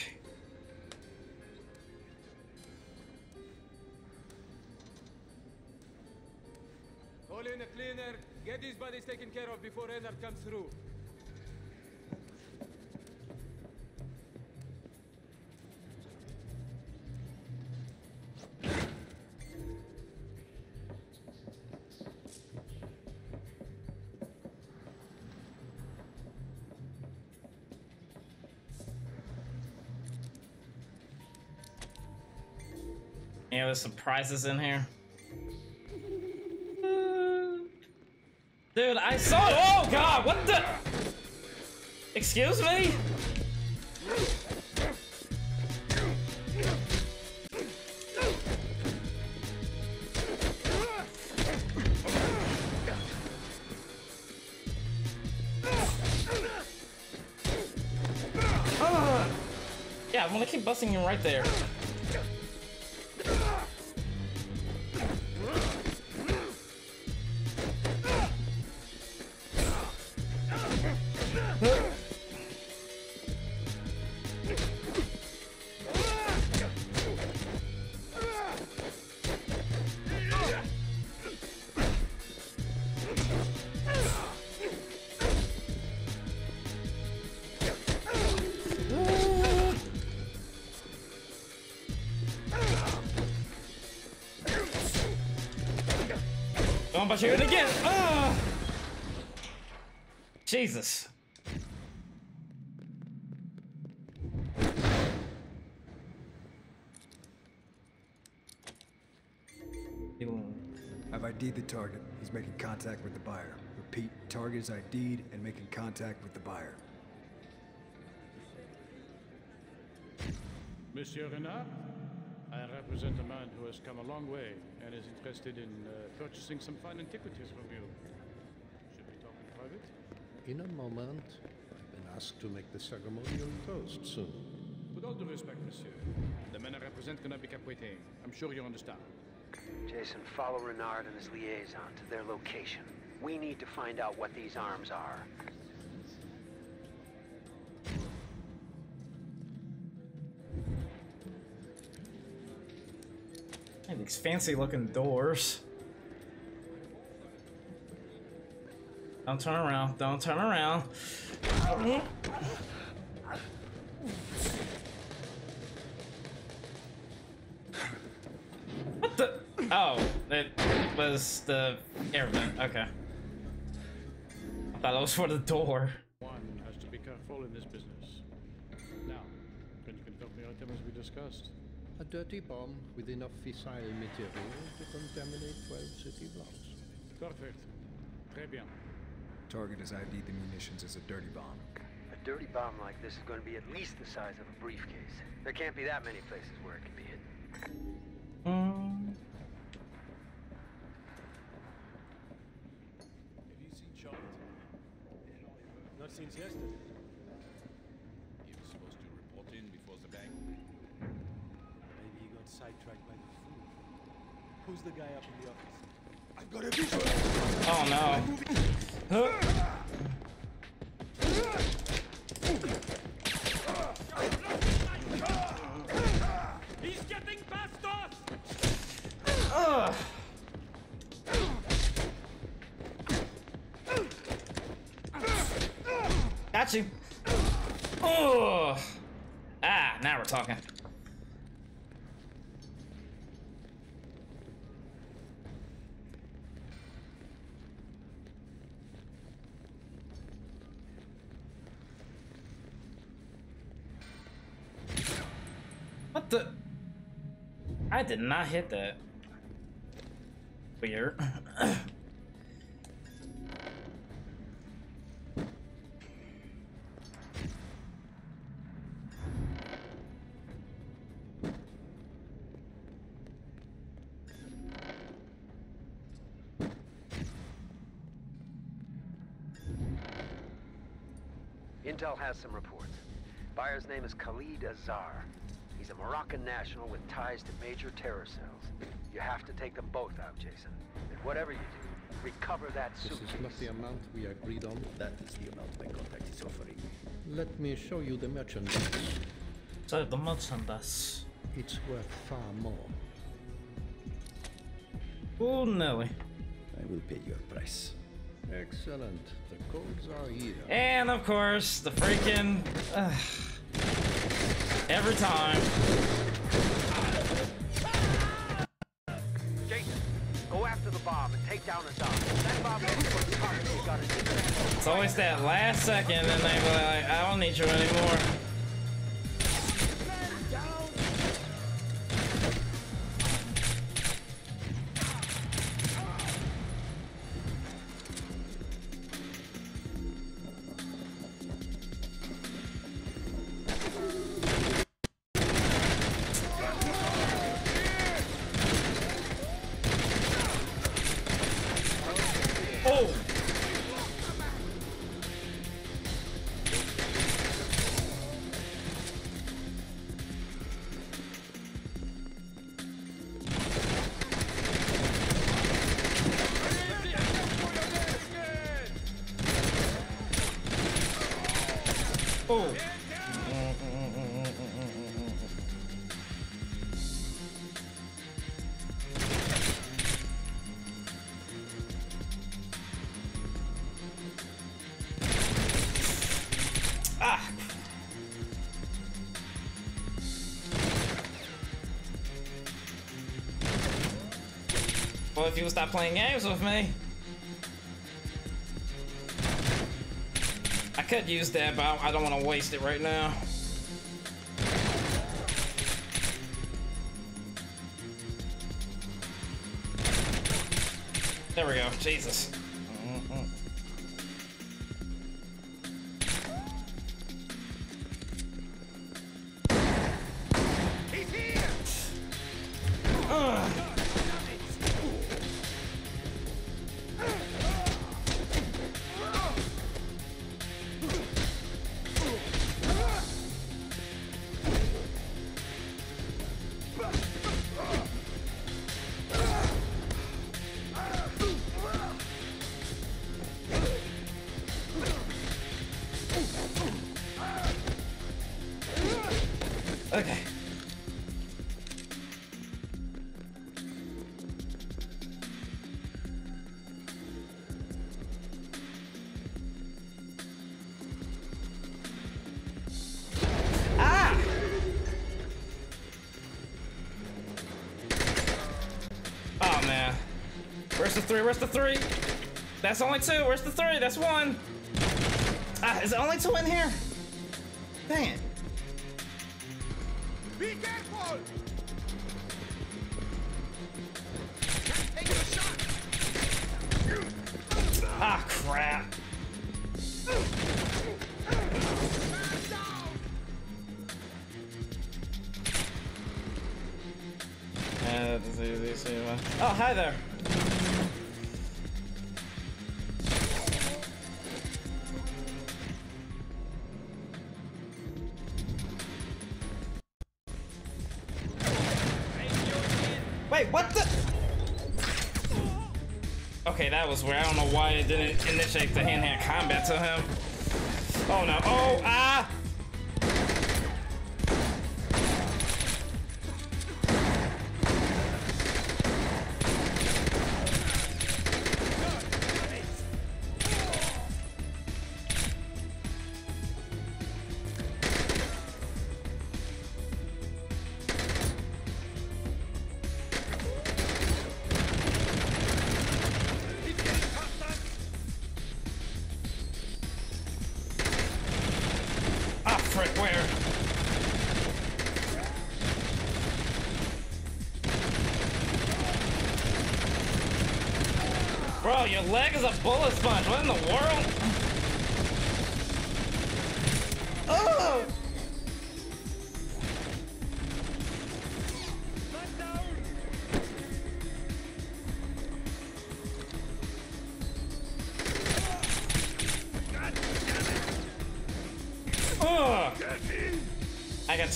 Call in a cleaner. Get these bodies taken care of before Renard comes through. There's surprises in here. Dude, I saw it. Oh god, what the? Excuse me? Ah. Yeah, I'm gonna keep busting you right there. I'm about shoot it again. Ah! Jesus. I've ID'd the target. He's making contact with the buyer. Repeat, target is ID'd and making contact with the buyer. Monsieur Renard, I represent a man who has come a long way and is interested in uh, purchasing some fine antiquities from you. Should we talk in private? In a moment, I've been asked to make the ceremonial toast soon. With all due respect, monsieur, the men I represent cannot be kept waiting. I'm sure you understand. Jason, follow Renard and his liaison to their location. We need to find out what these arms are. These fancy looking doors. Don't turn around. Don't turn around. What the? Oh, it was the air vent. Okay. I thought it was for the door. One has to be careful in this business. Now, can you confirm the item as we discussed? A dirty bomb with enough fissile material to contaminate 12 city blocks. Perfect. Très bien. Target has ID'd the munitions as a dirty bomb. A dirty bomb like this is going to be at least the size of a briefcase. There can't be that many places where it can be hidden. Um, Have you seen Charlotte? Not since yesterday. Who's the guy up in the office? I've got a visual! Oh no. He's getting past us! Ugh. Got you. Oh. Ah, now we're talking. I did not hit that. Weird. Intel has some reports. Buyer's name is Khalid Azar. He's a Moroccan national with ties to major terror cells. You have to take them both out, Jason. And whatever you do, recover that This suitcase. is not the amount we agreed on. That is the amount my contact is offering. Let me show you the merchandise. So the merchandise. It's worth far more. Oh, Nelly. I will pay your price. Excellent. The codes are here. And of course, the freaking. Uh, every time. Jason, go after the bomb and take down Azar. That bomb is what the target you got it. It's always that last second, and they like, I don't need you anymore. If you stop playing games with me. I could use that, but I don't want to waste it right now. There we go. Jesus. Three? Where's the three? That's only two. Where's the three? That's one. Ah, is it only two in here? I don't know why it didn't initiate the hand-to-hand combat to him. Oh no. Oh! Ah,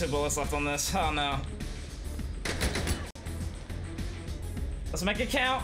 bullets left on this. *laughs* Oh no. Let's make it count.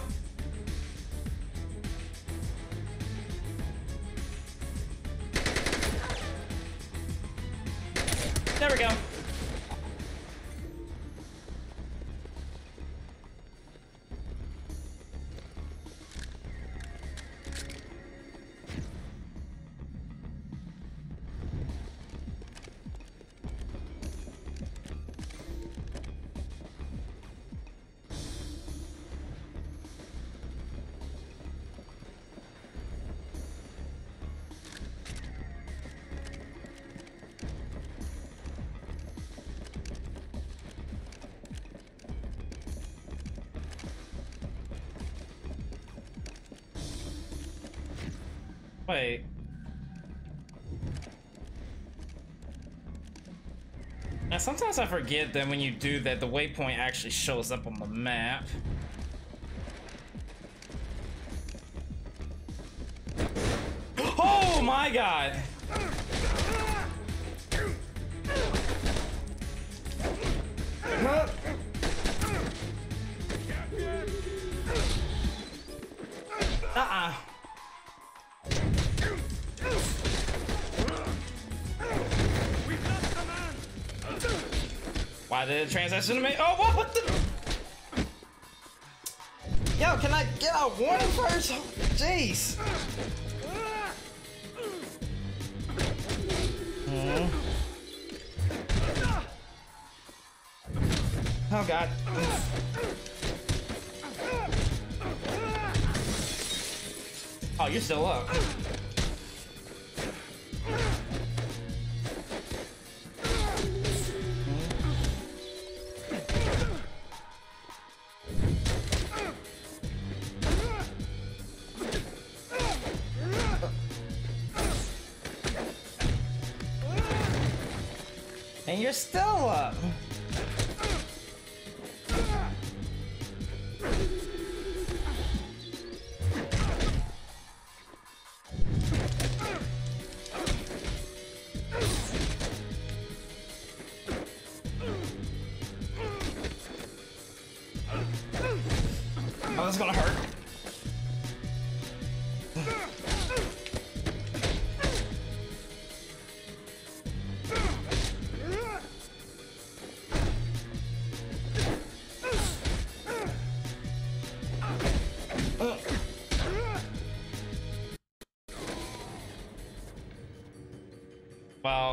Sometimes I forget that when you do that, the waypoint actually shows up on the map. *gasps* Oh my god! It transition to me? Oh, what, what the? Yo, can I get a warning first? Jeez. Hmm. Oh god. Oh, you're still up.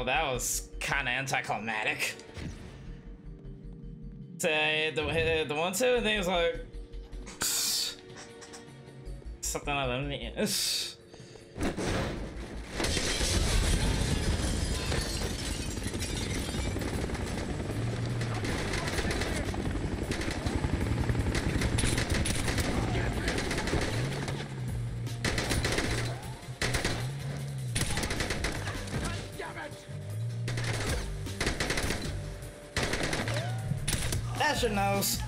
That was kind of anticlimactic. Say the the one two, and then like something out of the That's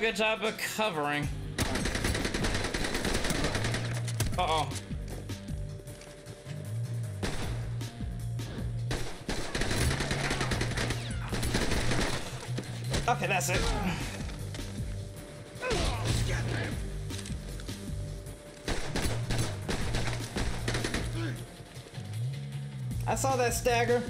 good job of covering. Uh oh. Okay, that's it. I saw that stagger.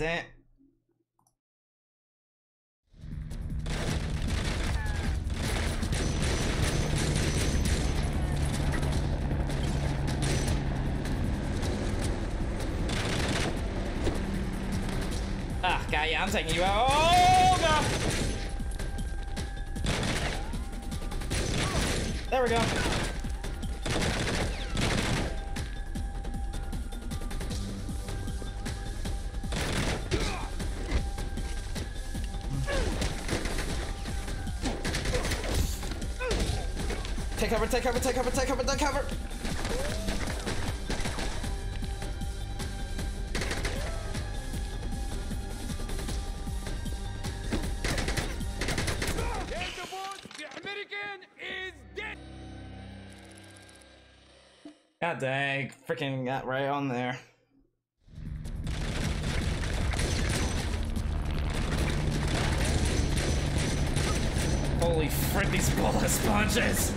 Damn it. Ah, yeah, I'm taking you out. take cover, take cover, take cover, take cover! God dang, freaking got right on there. Holy frick, these bullet sponges!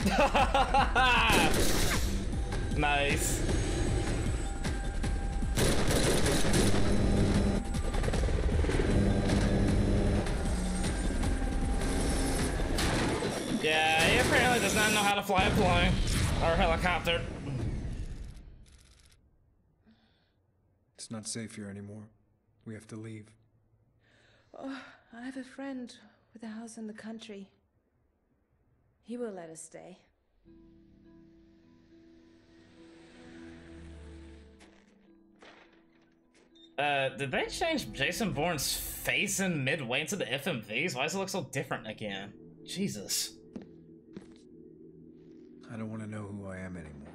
*laughs* nice. Yeah, he apparently does not know how to fly a plane or a helicopter. It's not safe here anymore. We have to leave. Oh, I have a friend with a house in the country. He will let us stay. Uh, did they change Jason Bourne's face in midway into the FMVs? Why does it look so different again? Jesus. I don't want to know who I am anymore.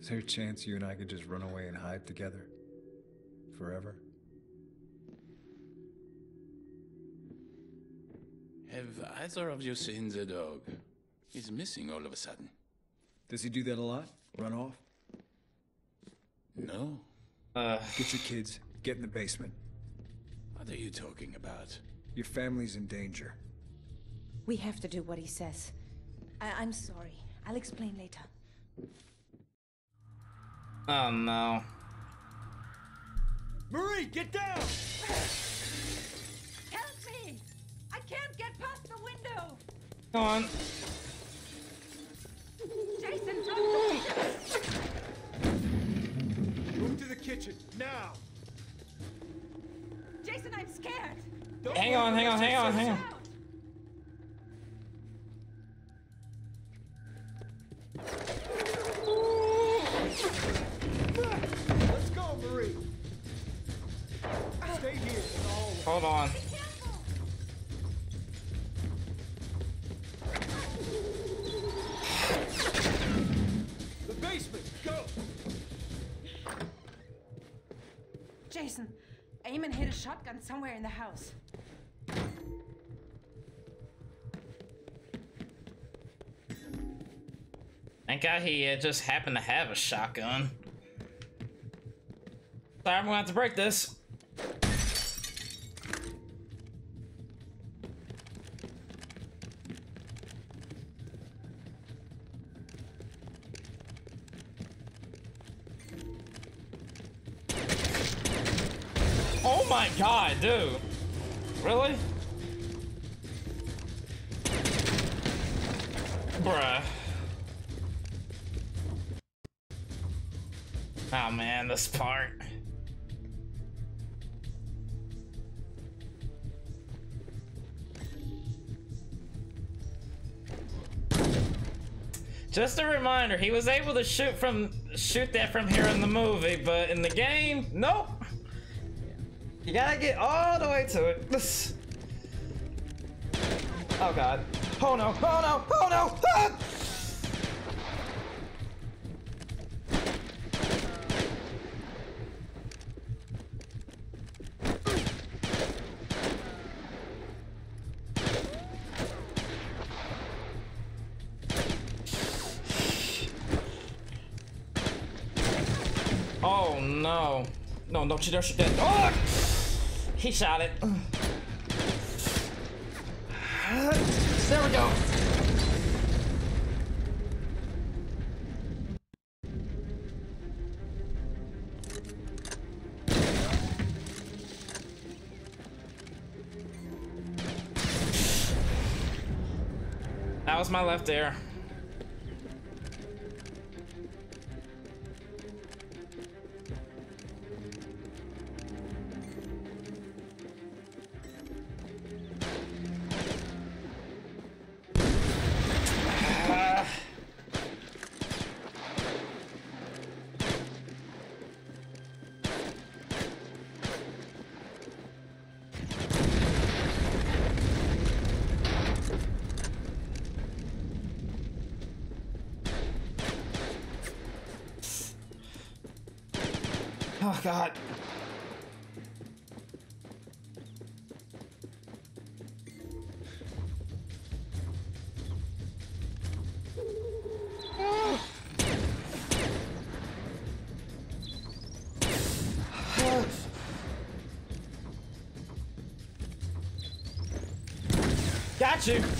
Is there a chance you and I could just run away and hide together? Forever? Have either of you seen the dog? He's missing all of a sudden. Does he do that a lot? Run off? No. Uh. Get your kids. Get in the basement. What are you talking about? Your family's in danger. We have to do what he says. I- I'm sorry. I'll explain later. Oh no. Marie, get down! Help me! I can't get past the window! Come on. Jason, drop Move to the kitchen, now! Jason, I'm scared! Don't Hang on, hang on, hang on, hang on. Let's go, Marie! Stay here in the hallway. Hold on. basement. Go! Jason, aim hid hit a shotgun somewhere in the house. Thank God he uh, just happened to have a shotgun. Sorry, I'm gonna have to break this. My god, dude. Really? Bruh. Oh man, this part. Just a reminder, he was able to shoot from shoot that from here in the movie, but in the game, nope. You gotta get all the way to it. Oh god. Oh no! Oh no! Oh no! Ah! Oh no. No, don't you dare shoot that. Oh! He shot it. There we go. That was my left ear. God. Got you.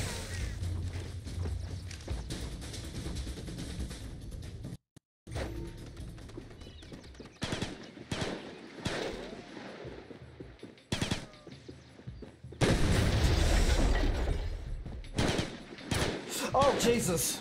Jesus.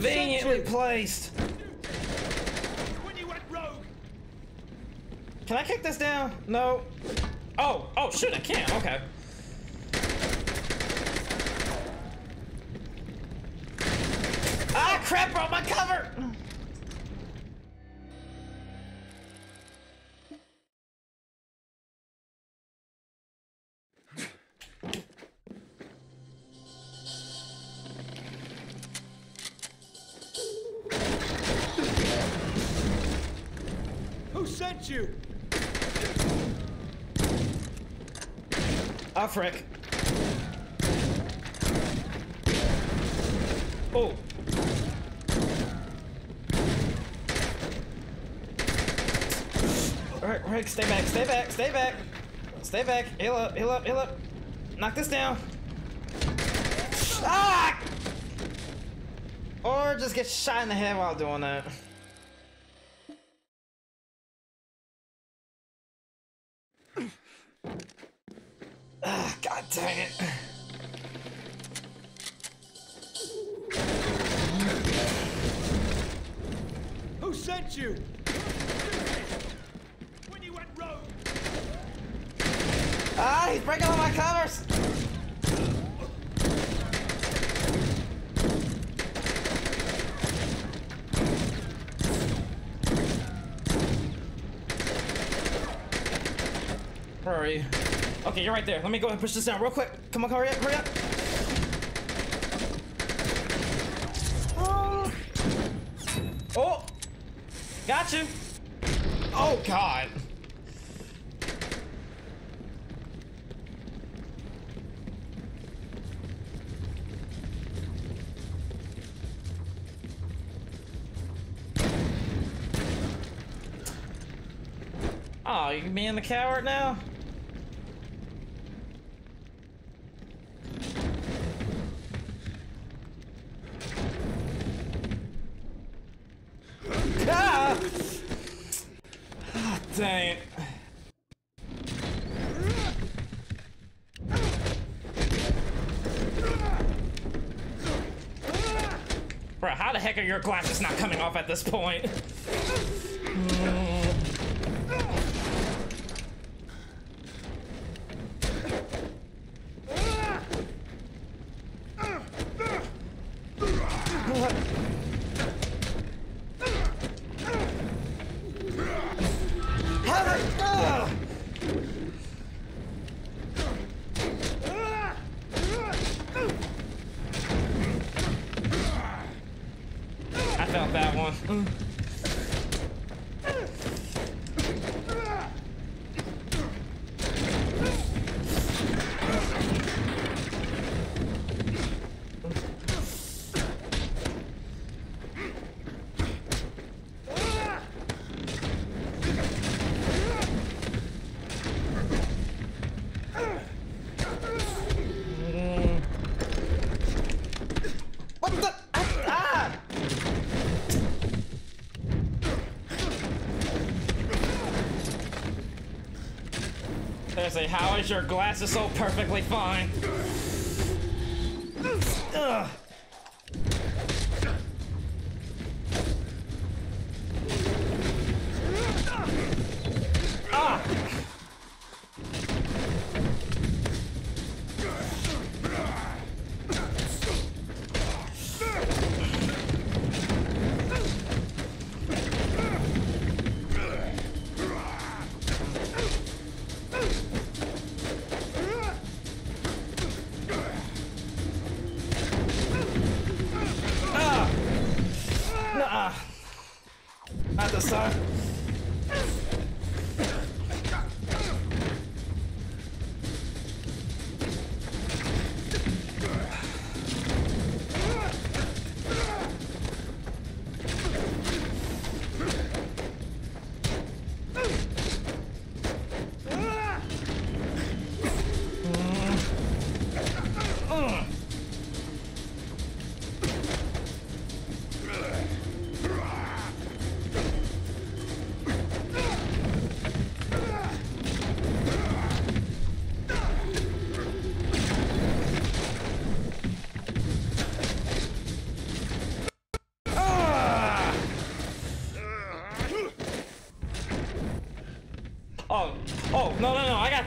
Conveniently placed. Can I kick this down? No. Oh, oh, shoot, I can. Okay. Frick. Oh. Alright, Rick, stay back, stay back, stay back. Stay back. Heal up, heal up, heal up. Knock this down. Ah! Or just get shot in the head while doing that. Ah, God dang it. Who sent you! When you went rogue! Ah, he's breaking all my covers! Where are you? Okay, you're right there. Let me go ahead and push this down real quick. Come on, hurry up, hurry up. Oh, oh. got you. Oh God. Oh, you being the coward now? Ah! Ah, dang it. Bro, your glasses not coming off at this point? *laughs* how is your glasses so perfectly fine?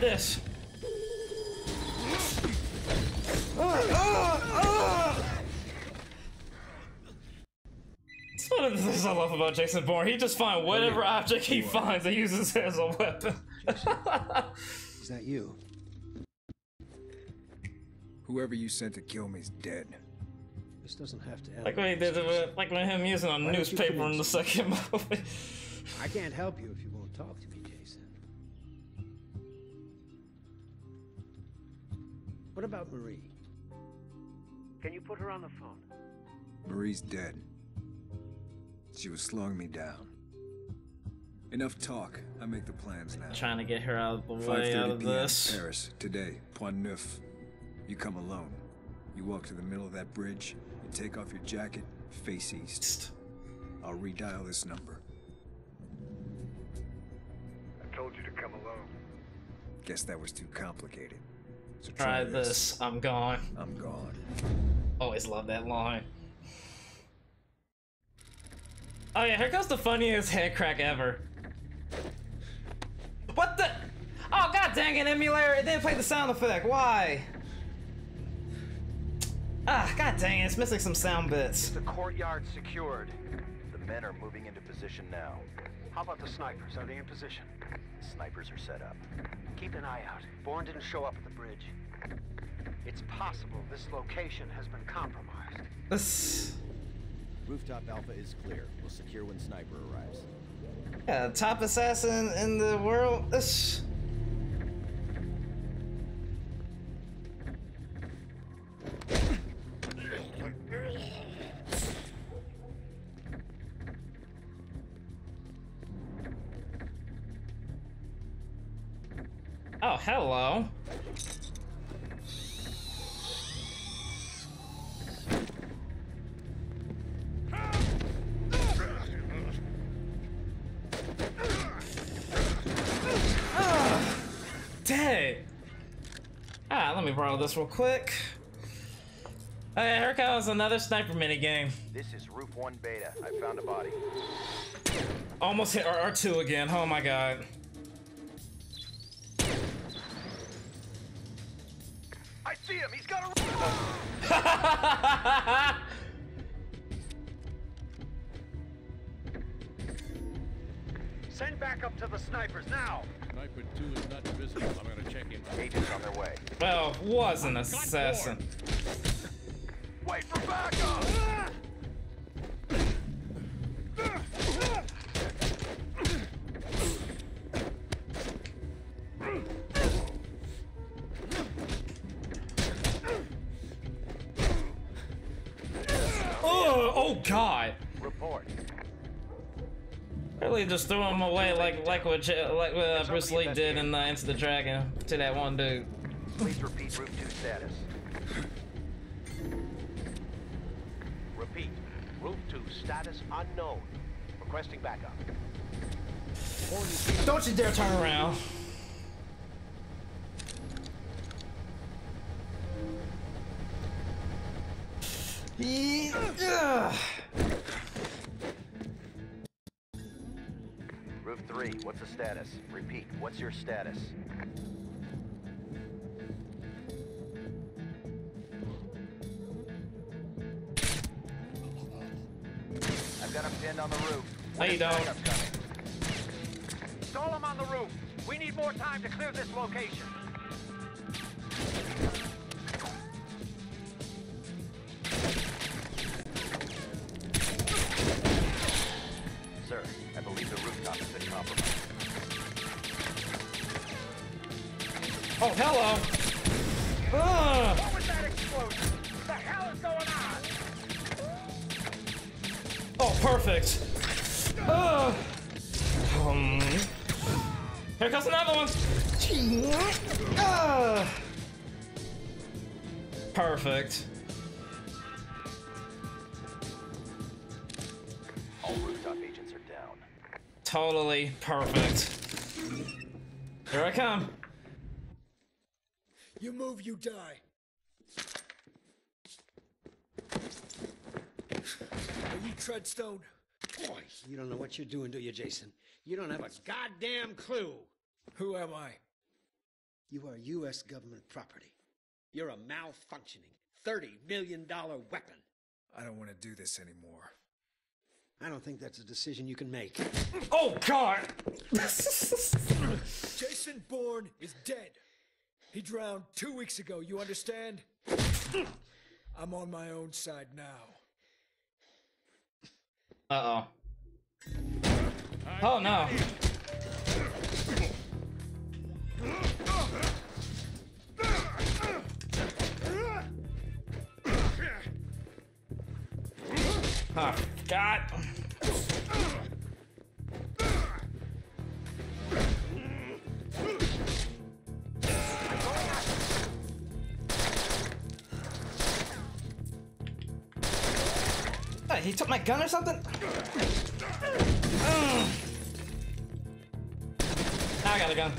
This. Ah, ah, ah! It's one of the things I love about Jason Bourne. He just finds whatever object he finds and uses it as a weapon. *laughs* Is that you? Whoever you sent to kill me is dead. This doesn't have to like when he did it, like when him using a Why newspaper in in, the second movie. I can't help you Marie? Can you put her on the phone? Marie's dead. She was slowing me down. Enough talk. I make the plans now. Trying to get her out of the way out 5:30 of p.m. this. Paris today. Pont Neuf. You come alone. You walk to the middle of that bridge. You take off your jacket. Face east. I'll redial this number. I told you to come alone. Guess that was too complicated. So Try this. I'm gone. I'm gone. Always love that line. Oh yeah, here comes the funniest head crack ever. What the? Oh god dang it, emulator! It didn't play the sound effect. Why? Ah, god dang it! It's missing some sound bits. The courtyard secured. The men are moving into position now. How about the snipers? Are they in position? Snipers are set up. Keep an eye out. Bourne didn't show up at the bridge. It's possible this location has been compromised. This. Rooftop Alpha is clear. We'll secure when Sniper arrives. Yeah, top assassin in the world. This. Oh, hello. Ah, Ah, let me borrow this real quick. Okay, here comes another sniper minigame. This is Roof 1 Beta. I found a body. Almost hit R2 again. Oh my god. See him. He's got a. Send backup to the snipers now. Sniper 2 is not visible. I'm gonna check in. Agents on their way. Well, was an assassin. Wait for backup. Ah! Oh, god. Report. Really just threw him away like like what like what uh, Bruce Lee did in uh, Enter the Dragon to that one dude. Please repeat Roof 2 status. Repeat. Roof 2 status unknown. Requesting backup. Don't you dare turn around. Yeah. Status? Repeat, what's your status? I've got him pinned on the roof. No, you don't. Stall him on the roof. We need more time to clear this location. Totally perfect. Here I come. You move, you die. Are you Treadstone? Boy, you don't know what you're doing, do you, Jason? You don't have a goddamn clue. Who am I? You are U.S. government property. You're a malfunctioning, $30 million weapon. I don't want to do this anymore. I don't think that's a decision you can make. Oh, God! *laughs* Jason Bourne is dead. He drowned two weeks ago, you understand? I'm on my own side now. Uh oh. Oh no. Oh, God. He took my gun or something? Mm. Now I got a gun.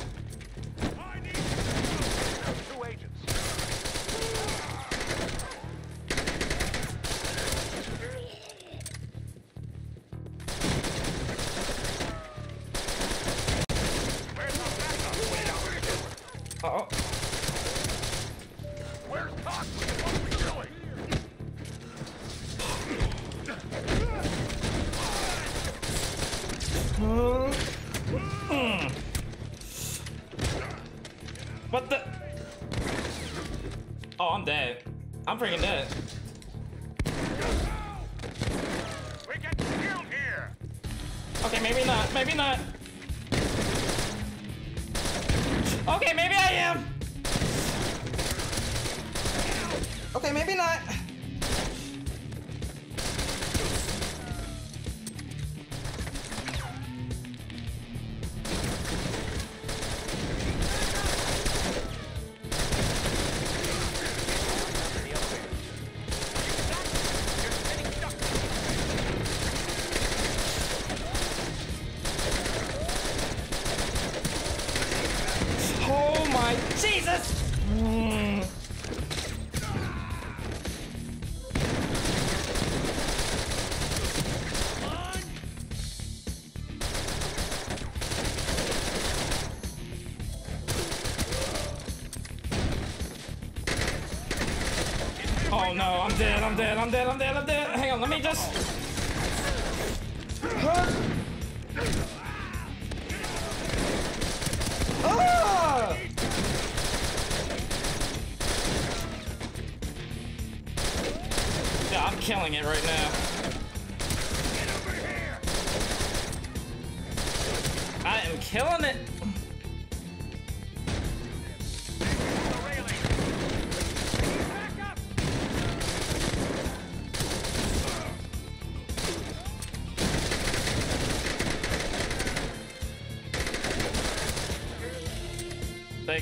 I'm dead, I'm dead, I'm dead, I'm dead, Hang on, let me just.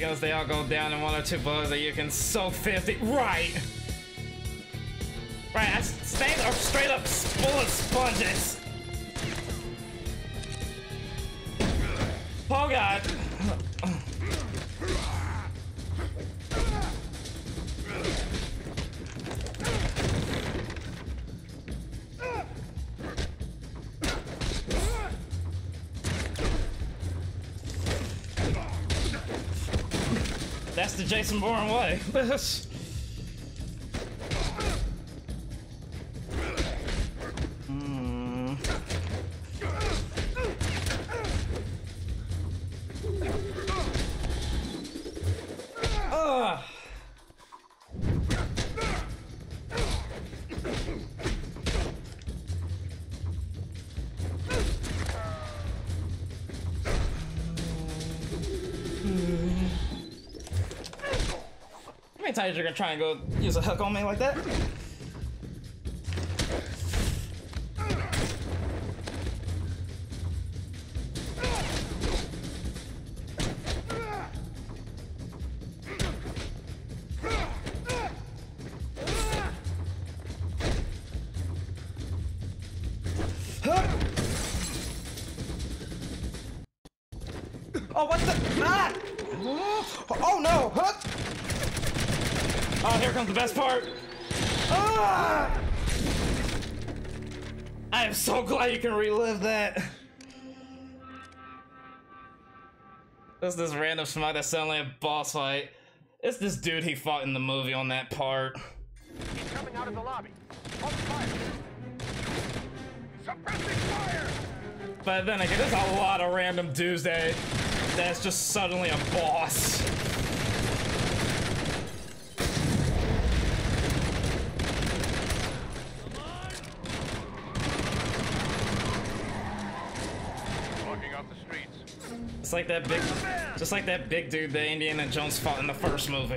Goes, they all go down in one or two bullets that you can so 50. Right! Right, I stay are straight up bullet sponges. That's the Jason Bourne You're gonna try and go use a hook on me like that? This this random schmuck that's suddenly a boss fight. It's this dude he fought in the movie on that part. He's coming out of the lobby. Open fire. Suppressing fire. But then again, there's a lot of random dudes that that's just suddenly a boss. Walking off the streets. It's like that big, just like that big dude that Indiana Jones fought in the first movie.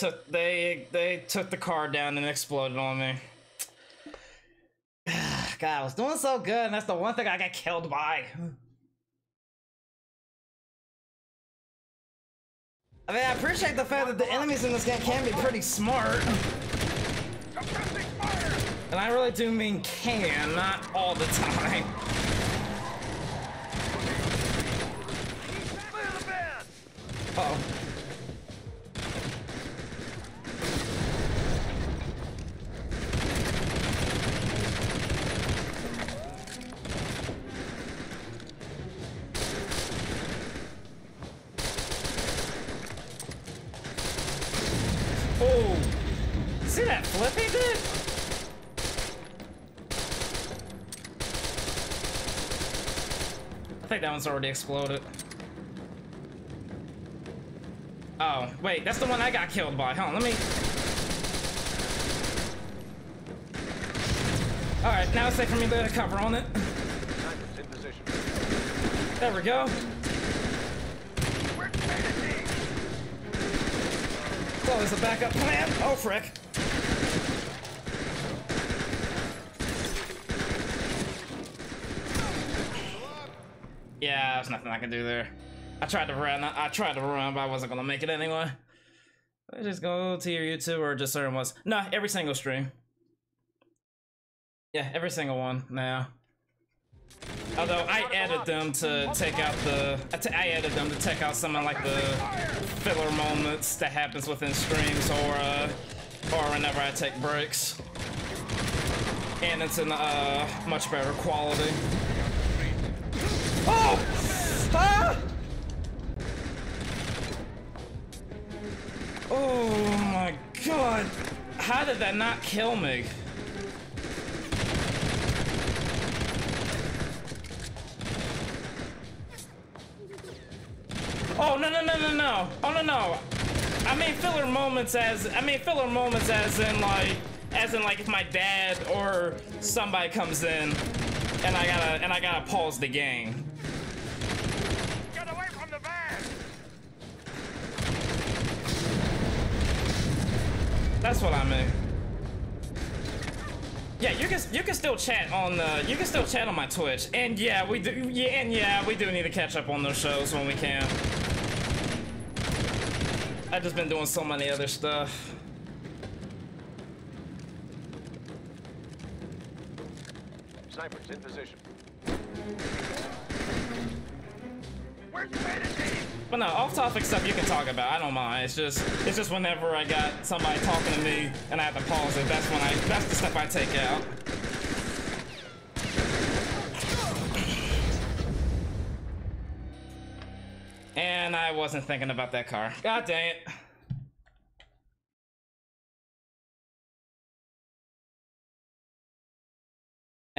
Took they they took the car down and exploded on me. *sighs* God, I was doing so good, and that's the one thing I got killed by. I mean, I appreciate the fact that the enemies in this game can be pretty smart. And I really do mean can, not all the time. Uh oh. See that flip he did? I think that one's already exploded. Oh, wait, that's the one I got killed by. Hold on, let me... Alright, now it's safe for me to cover on it. There we go. Always a backup plan. Oh, frick. Yeah, nothing I can do there. I tried to run. I tried to run, but I wasn't gonna make it anyway. Let's just go to your YouTube or just certain ones. No, every single stream. Yeah, every single one now. Although I added them to take out the, I added them to take out some of like the filler moments that happens within streams or uh, or whenever I take breaks. And it's in uh, much better quality. Oh! Oh my god! How did that not kill me? Oh no no no no no! Oh no no! I mean filler moments as I mean filler moments as in like as in like if my dad or somebody comes in and I gotta and I gotta pause the game. Get away from the van! That's what I mean. Yeah, you can you can still chat on the you can still chat on my Twitch, and yeah, we do yeah, and yeah, we do need to catch up on those shows when we can. I've just been doing so many other stuff. Snipers in position. But no, off-topic stuff you can talk about. I don't mind. It's just, it's just whenever I got somebody talking to me and I have to pause it. That's when I, that's the stuff I take out. And I wasn't thinking about that car. God dang it.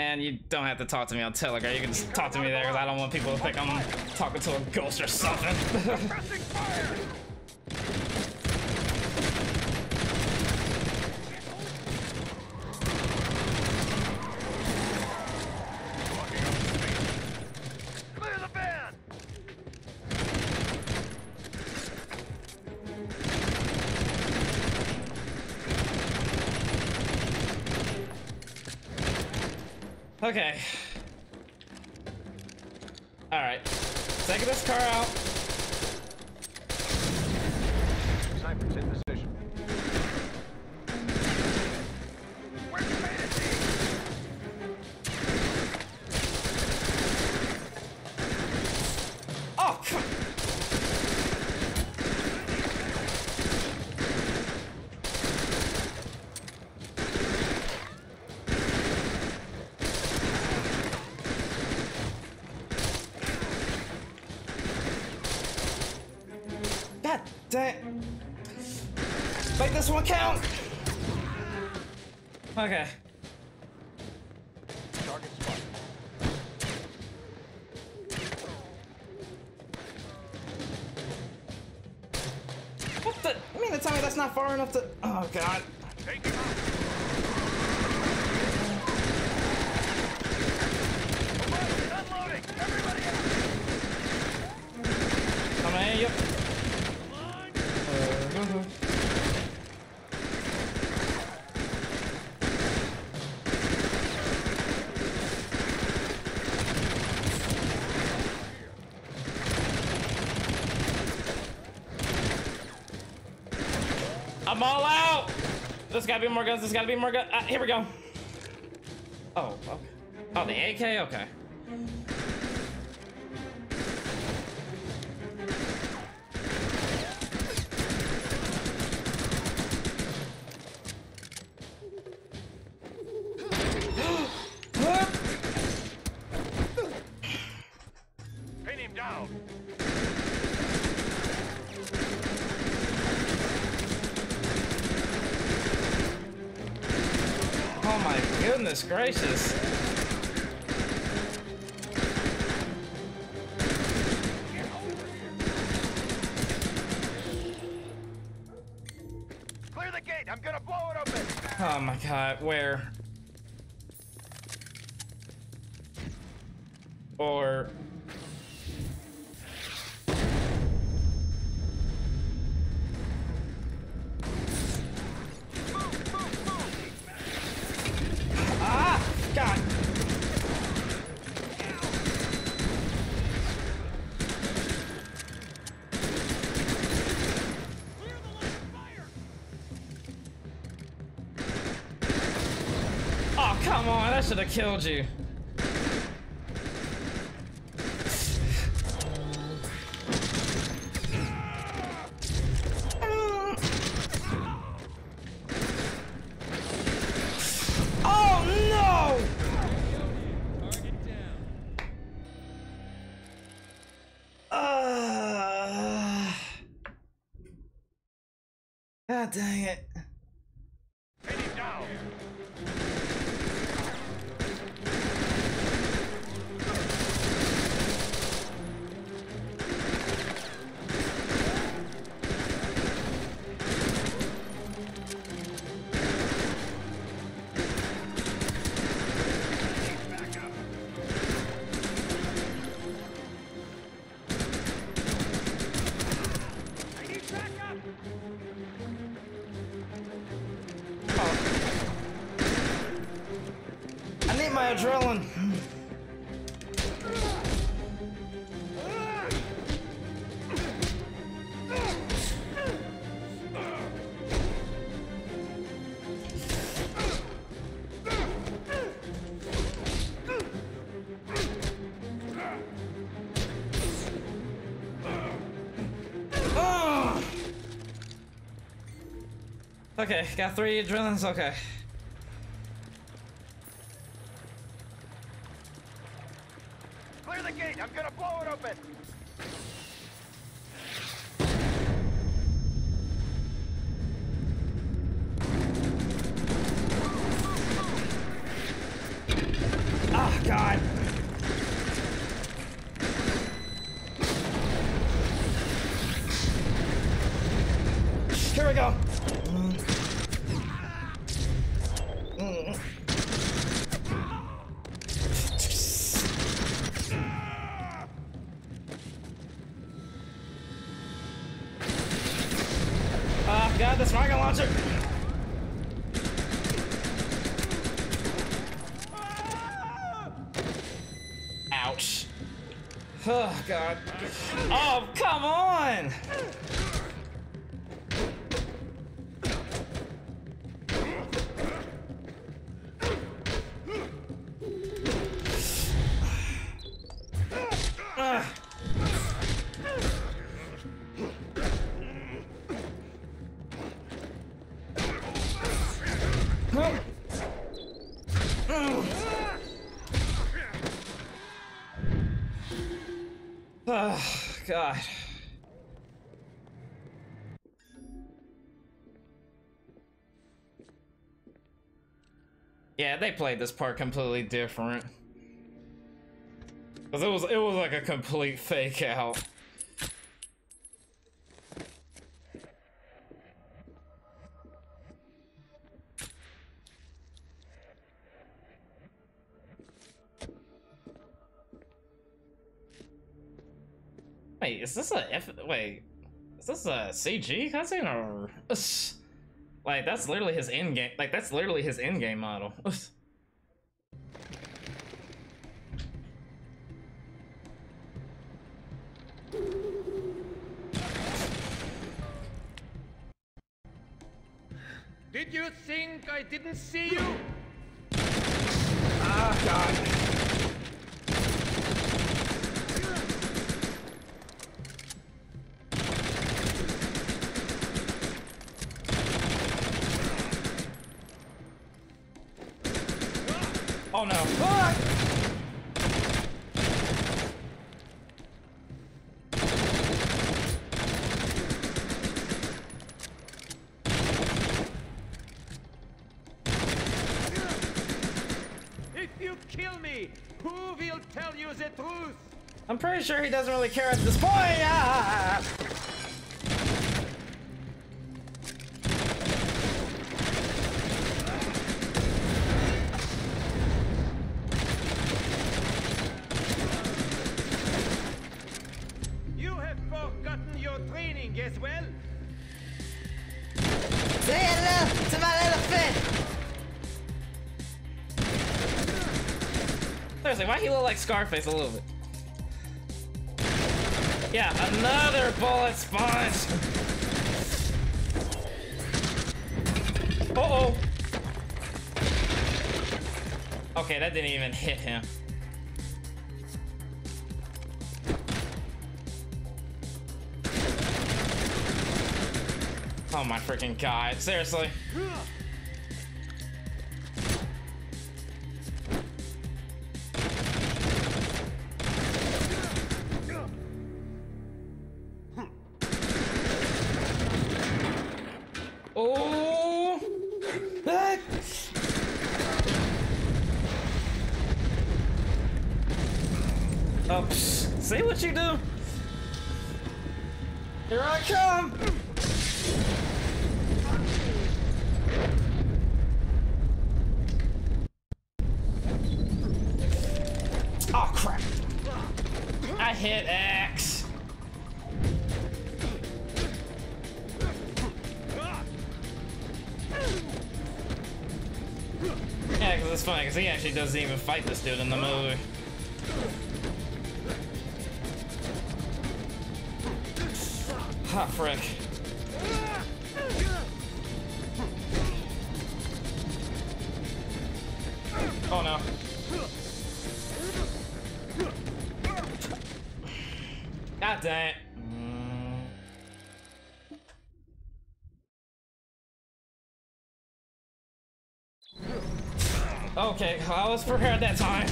And you don't have to talk to me on Telegram. You can just talk to me there because I don't want people to think I'm talking to a ghost or something. *laughs* Okay. Alright. Taking this car out. Okay. gotta be more guns. There's gotta be more guns. Uh, here we go. Oh. Oh, the AK? Okay. My goodness gracious. Clear the gate. I'm gonna blow it open. Oh my god, where? Killed you. Okay, got three adrenalines. Okay. Clear the gate. I'm gonna blow it open. Oh God. Here we go. Mm. Oh God, this rocket launcher. Ouch. Oh God. They played this part completely different. Cause it was it was like a complete fake out. Wait, is this a F? Wait, is this a CG cutscene or? Like that's literally his end game. Like that's literally his end game model. *laughs* pretty sure he doesn't really care at this point. Ah! You have forgotten your training as well. Say hello to my little fish. Seriously, why he look like Scarface a little bit? Another bullet sponge. Uh oh. Okay, that didn't even hit him. Oh my freaking god, seriously. Fight this dude in the movie. Ah, frick. Oh no. God dang it. Okay, I was prepared that time.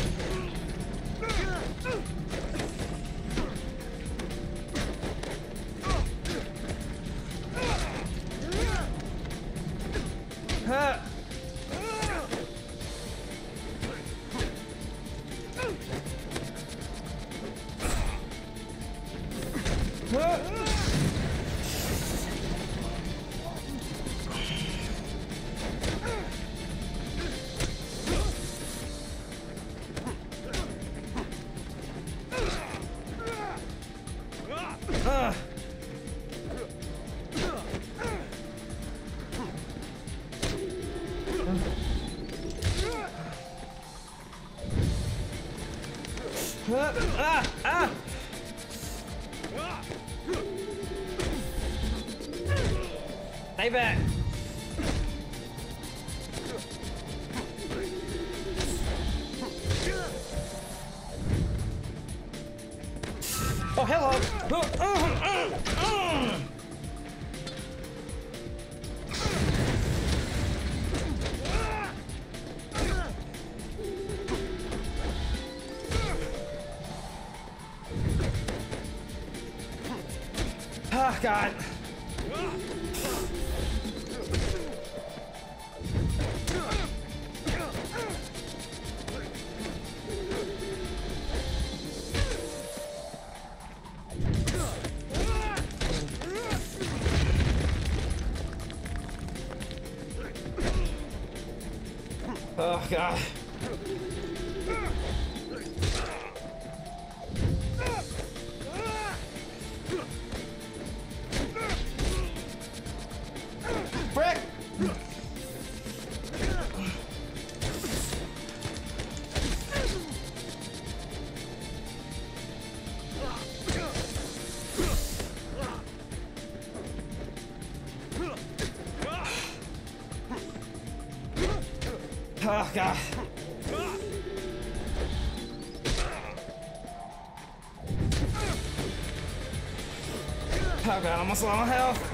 Oh god, almost on health.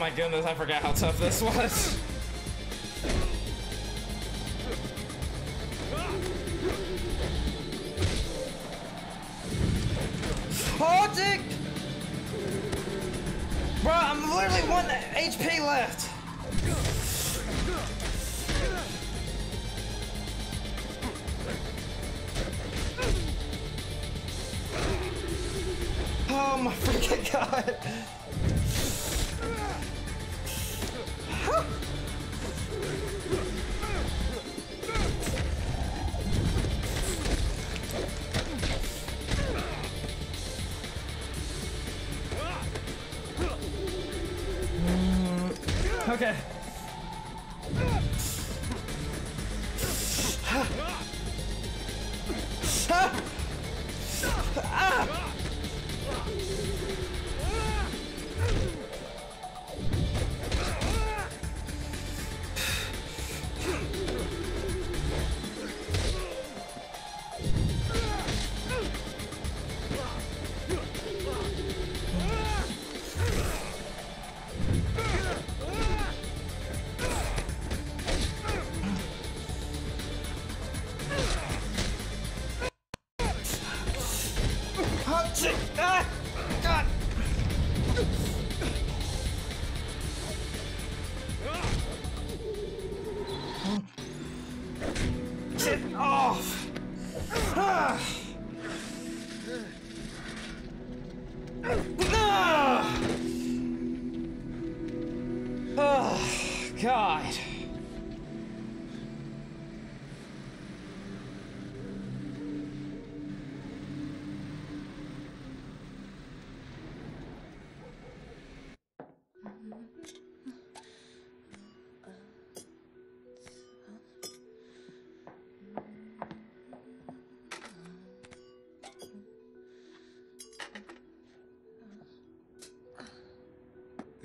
My goodness, I forgot how tough this *laughs* was.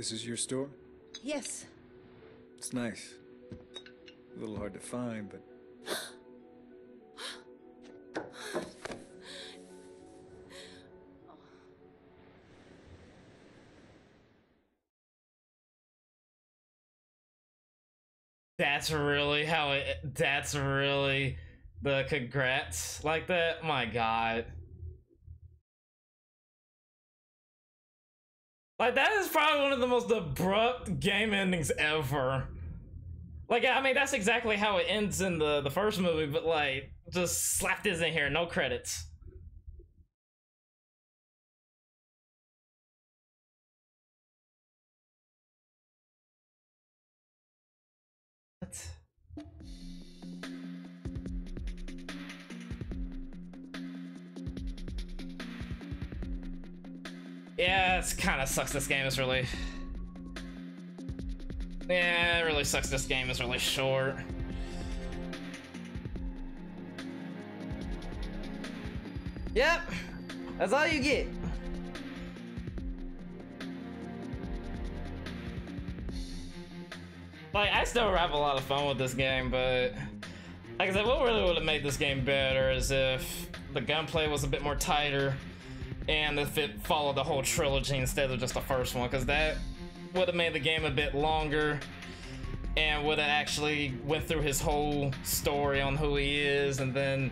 This is your store? Yes. It's nice. A little hard to find, but That's really how it. That's really the congrats like that. My God. Most abrupt game endings ever. Like I mean, that's exactly how it ends in the the first movie, but like just slap this in here, no credits. Yeah, it's kind of sucks. This game is really. Yeah, it really sucks. This game is really short. Yep, that's all you get. Like, I still have a lot of fun with this game, but like I said, what really would have made this game better is if the gunplay was a bit more tighter and if it followed the whole trilogy instead of just the first one, because that would have made the game a bit longer and would have actually went through his whole story on who he is and then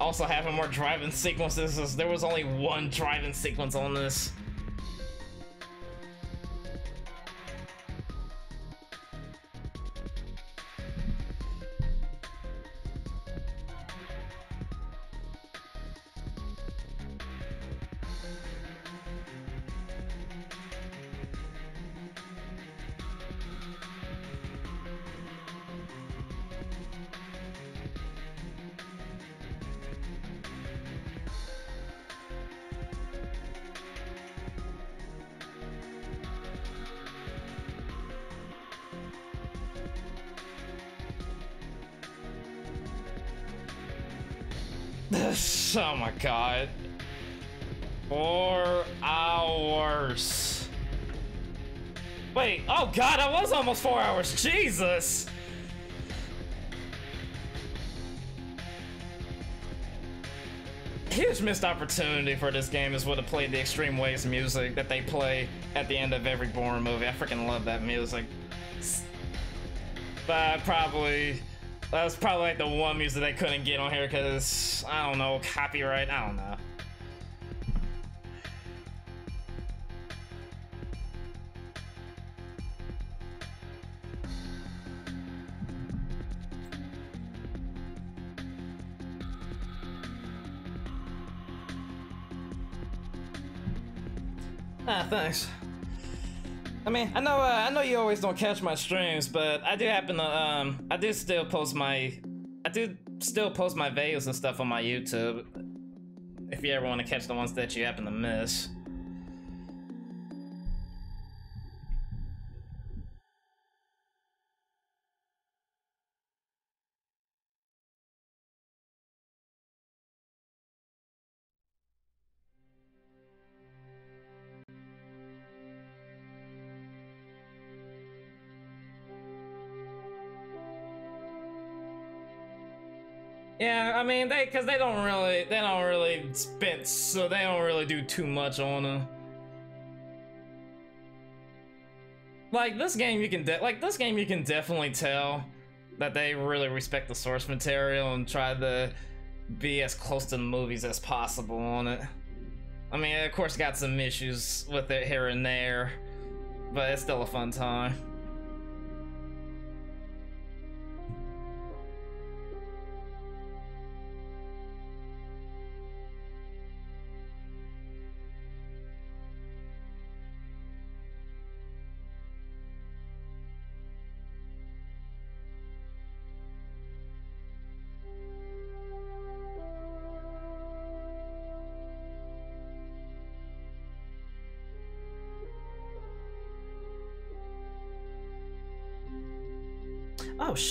also having more driving sequences. There was only one driving sequence on this four hours. Jesus! Huge missed opportunity for this game is would have played the Extreme Ways music that they play at the end of every Bourne movie. I freaking love that music. But probably that was probably like the one music they couldn't get on here because I don't know copyright. I don't know. Thanks. I mean, I know, uh, I know you always don't catch my streams, but I do happen to, um, I do still post my, I do still post my videos and stuff on my YouTube. If you ever want to catch the ones that you happen to miss. Mean they because they don't really they don't really spend so they don't really do too much on them. Like this game, you can like this game you can definitely tell that they really respect the source material and try to be as close to the movies as possible on it. I mean, of course, got some issues with it here and there, but it's still a fun time.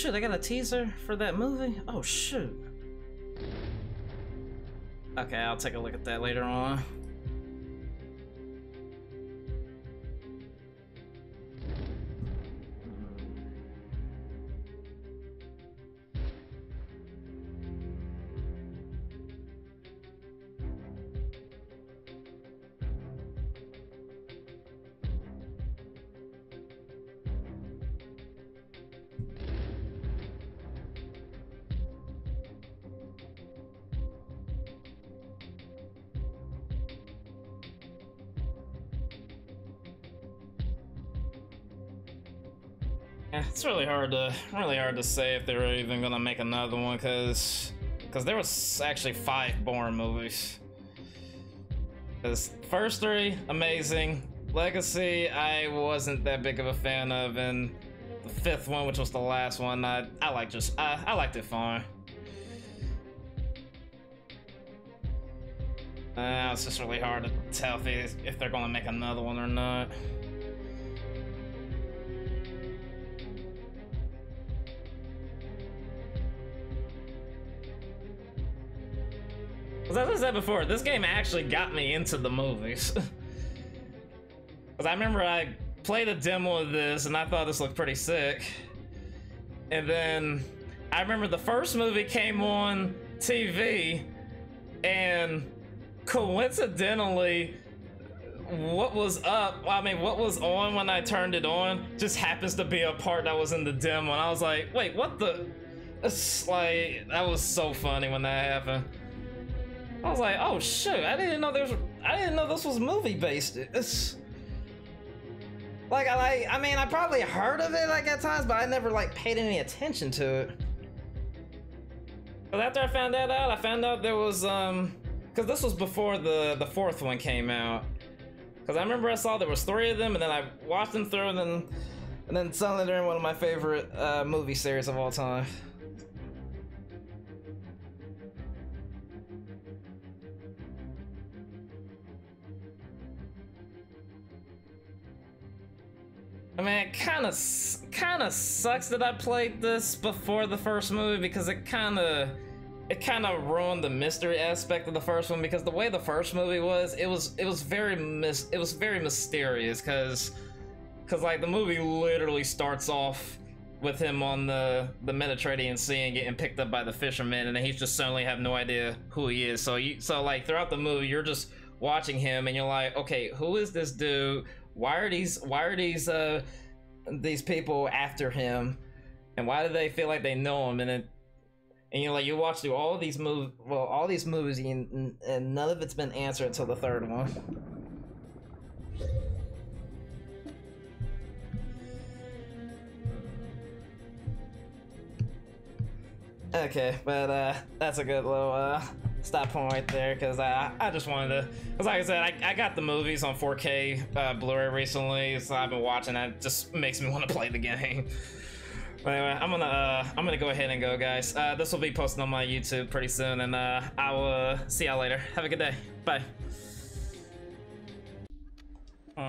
Shit, I got a teaser for that movie? Oh shoot. Okay, I'll take a look at that later on. Really hard to really hard to say if they're even gonna make another one because because there was actually five Bourne movies. Cause first three amazing, Legacy I wasn't that big of a fan of, and the fifth one, which was the last one, I I like just I I liked it fine. Uh, it's just really hard to tell if, they, if they're gonna make another one or not. I said before, this game actually got me into the movies. *laughs* Because I remember I played a demo of this and I thought this looked pretty sick. And then I remember the first movie came on TV and coincidentally what was up i mean what was on when i turned it on just happens to be a part that was in the demo and i was like wait what the it's like that was so funny when that happened I was like, oh shoot, I didn't know there's I didn't know this was movie based. It's like I like I mean I probably heard of it like at times, but I never like paid any attention to it. But after I found that out, I found out there was um because this was before the the fourth one came out. Because I remember I saw there was three of them, and then I watched them through, and then and then suddenly they're in one of my favorite uh, movie series of all time. Mean, it kind of kind of sucks that I played this before the first movie because it kind of it kind of ruined the mystery aspect of the first one because the way the first movie was, it was it was very mis it was very mysterious because because like the movie literally starts off with him on the the Mediterranean Sea and getting picked up by the fishermen, and then he's just suddenly have no idea who he is. So you so like throughout the movie, you're just watching him and you're like, okay, who is this dude? Why are these why are these uh these people after him? And why do they feel like they know him? And then and you know, like you watch through all these movies, well, all these movies, and, and none of it's been answered until the third one. Okay, but uh, that's a good little uh, stop point right there because uh, I just wanted to. Because like I said, I, I got the movies on 4K uh, Blu-ray recently, so I've been watching. That just makes me *laughs* want to play the game. But anyway, I'm gonna uh, I'm gonna go ahead and go, guys. Uh, this will be posted on my YouTube pretty soon, and uh, I will uh, see y'all later. Have a good day. Bye. Uh,